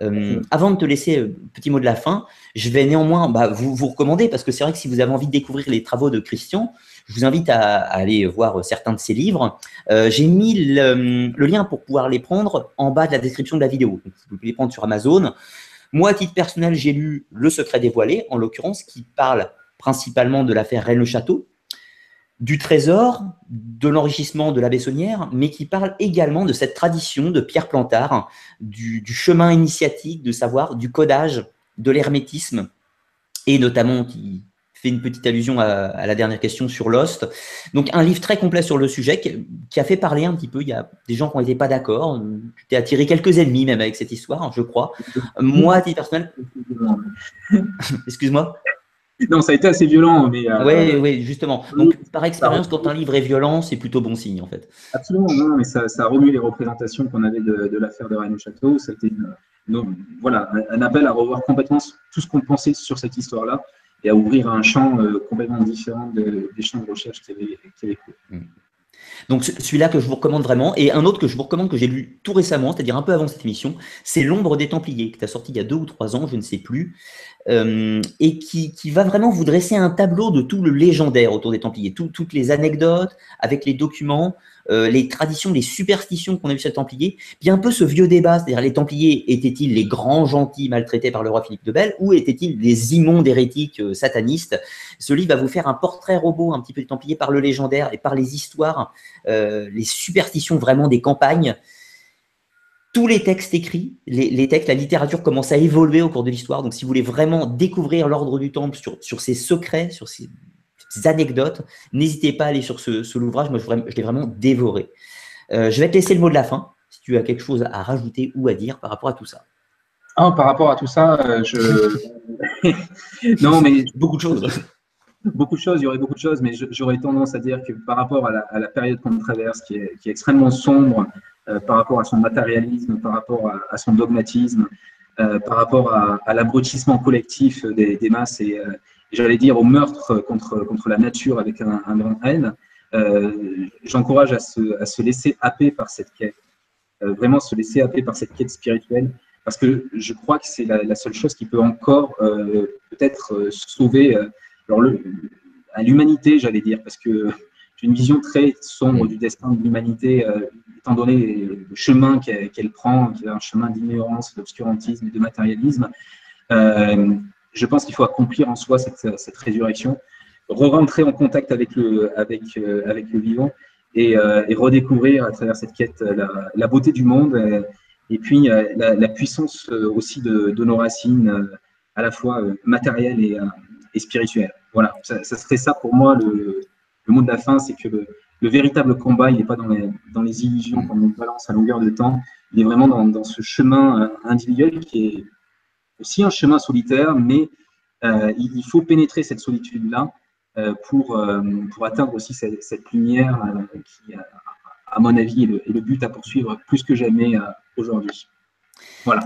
Euh, avant de te laisser euh, petit mot de la fin, je vais néanmoins bah, vous, vous recommander, parce que c'est vrai que si vous avez envie de découvrir les travaux de Christian, je vous invite à, aller voir certains de ses livres. Euh, j'ai mis le, le, lien pour pouvoir les prendre en bas de la description de la vidéo. Donc, vous pouvez les prendre sur Amazon. Moi, à titre personnel, j'ai lu Le secret dévoilé, en l'occurrence, qui parle principalement de l'affaire Rennes-le-Château, du trésor, de l'enrichissement de la Bessonnière, mais qui parle également de cette tradition de Pierre Plantard, du, chemin initiatique de savoir, du codage, de l'hermétisme, et notamment qui, fait une petite allusion à, la dernière question sur Lost. Donc un livre très complet sur le sujet qui, a fait parler un petit peu. Il y a des gens qui n'étaient pas d'accord. Tu t'es attiré quelques ennemis même avec cette histoire, je crois. Moi, à titre personnel. Excuse-moi. Non, ça a été assez violent, mais. Euh, oui, oui, justement. Donc, par expérience, quand un livre est violent, c'est plutôt bon signe, en fait. Absolument, non, mais ça, ça a remué les représentations qu'on avait de, l'affaire de Rennes Château. C'était voilà, un, appel à revoir complètement tout ce qu'on pensait sur cette histoire-là et à ouvrir un champ euh, complètement différent des champs de recherche qu'il y avait, mm. Donc celui-là que je vous recommande vraiment, et un autre que je vous recommande que j'ai lu tout récemment, c'est-à-dire un peu avant cette émission, c'est L'ombre des Templiers, qui est sorti il y a deux ou trois ans, je ne sais plus, euh, et qui, va vraiment vous dresser un tableau de tout le légendaire autour des Templiers, toutes les anecdotes avec les documents, euh, les traditions, les superstitions qu'on a vu chez les Templiers, puis un peu ce vieux débat, c'est-à-dire les Templiers étaient-ils les grands gentils maltraités par le roi Philippe de Belle ou étaient-ils des immondes hérétiques euh, satanistes? Ce livre va vous faire un portrait robot un petit peu des Templiers par le légendaire et par les histoires, euh, les superstitions vraiment des campagnes tous les textes écrits, les, textes, la littérature commence à évoluer au cours de l'histoire. Donc, si vous voulez vraiment découvrir l'ordre du temple sur, sur ses secrets, sur ses anecdotes, n'hésitez pas à aller sur ce, l'ouvrage. Moi, je, l'ai vraiment dévoré. Euh, je vais te laisser le mot de la fin, si tu as quelque chose à rajouter ou à dire par rapport à tout ça. Ah, par rapport à tout ça, euh, je. non, mais. Beaucoup de choses. beaucoup de choses, il y aurait beaucoup de choses, mais j'aurais tendance à dire que par rapport à la, période qu'on traverse, qui est, extrêmement sombre, euh, par rapport à son matérialisme, par rapport à, son dogmatisme, par rapport à, l'abrutissement collectif des, des masses et, j'allais dire, au meurtre contre, contre la nature avec un, un haine, euh, j'encourage à se, à se, laisser happer par cette quête, euh, vraiment se laisser happer par cette quête spirituelle, parce que je crois que c'est la, seule chose qui peut encore euh, peut-être sauver alors à l'humanité, j'allais dire, parce que j'ai une vision très sombre du destin de l'humanité, étant donné le chemin qu'elle prend, qui est un chemin d'ignorance, d'obscurantisme et de matérialisme je pense qu'il faut accomplir en soi cette, résurrection, re-rentrer en contact avec le, euh, vivant et, euh, et, redécouvrir à travers cette quête la, la beauté du monde et, puis euh, la, puissance aussi de, nos racines, à la fois matérielles et, et spirituelles. Voilà, ça, serait ça pour moi le, mot de la fin, c'est que le, le, véritable combat, il n'est pas dans les, illusions qu'on nous balance à longueur de temps, il est vraiment dans ce chemin individuel qui est aussi un chemin solitaire, mais euh, il faut pénétrer cette solitude-là pour, pour atteindre aussi cette, lumière qui, à mon avis, est le, but à poursuivre plus que jamais aujourd'hui. Voilà.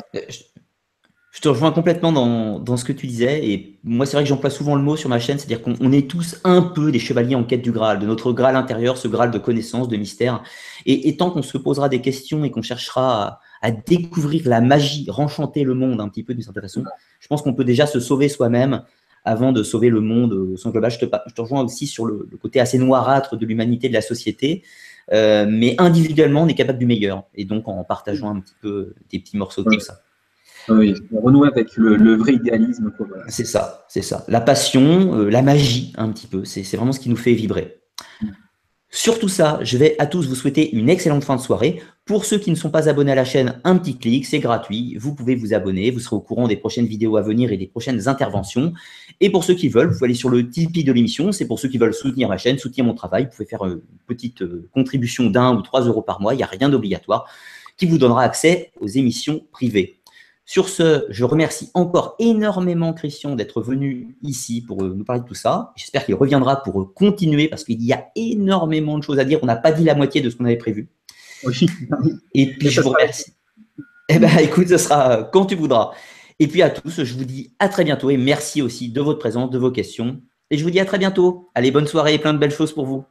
Je te rejoins complètement dans, dans, ce que tu disais. Et moi, c'est vrai que j'emploie souvent le mot sur ma chaîne, c'est-à-dire qu'on est tous un peu des chevaliers en quête du Graal, de notre Graal intérieur, ce Graal de connaissance, de mystère. Et, tant qu'on se posera des questions et qu'on cherchera à, découvrir la magie, renchanter le monde un petit peu d'une certaine façon, je pense qu'on peut déjà se sauver soi-même avant de sauver le monde au sens global. Je te, je te rejoins aussi sur le, côté assez noirâtre de l'humanité, de la société. Euh, mais individuellement, on est capable du meilleur. Et donc, en partageant un petit peu des petits morceaux de tout ça. Oui, renouer avec le, vrai idéalisme. C'est ça, c'est ça. La passion, euh, la magie, un petit peu. C'est vraiment ce qui nous fait vibrer. Sur tout ça, je vais à tous vous souhaiter une excellente fin de soirée. Pour ceux qui ne sont pas abonnés à la chaîne, un petit clic, c'est gratuit. Vous pouvez vous abonner, vous serez au courant des prochaines vidéos à venir et des prochaines interventions. Et pour ceux qui veulent, vous pouvez aller sur le Tipeee de l'émission. C'est pour ceux qui veulent soutenir ma chaîne, soutenir mon travail. Vous pouvez faire une petite euh, contribution d'un ou trois euros par mois. Il n'y a rien d'obligatoire qui vous donnera accès aux émissions privées. Sur ce, je remercie encore énormément Christian d'être venu ici pour euh, nous parler de tout ça. J'espère qu'il reviendra pour euh, continuer parce qu'il y a énormément de choses à dire. On n'a pas dit la moitié de ce qu'on avait prévu. Oui. Et puis je vous remercie. Eh bien, écoute, ce sera euh, quand tu voudras. Et puis à tous, je vous dis à très bientôt et merci aussi de votre présence, de vos questions. Et je vous dis à très bientôt. Allez, bonne soirée et plein de belles choses pour vous.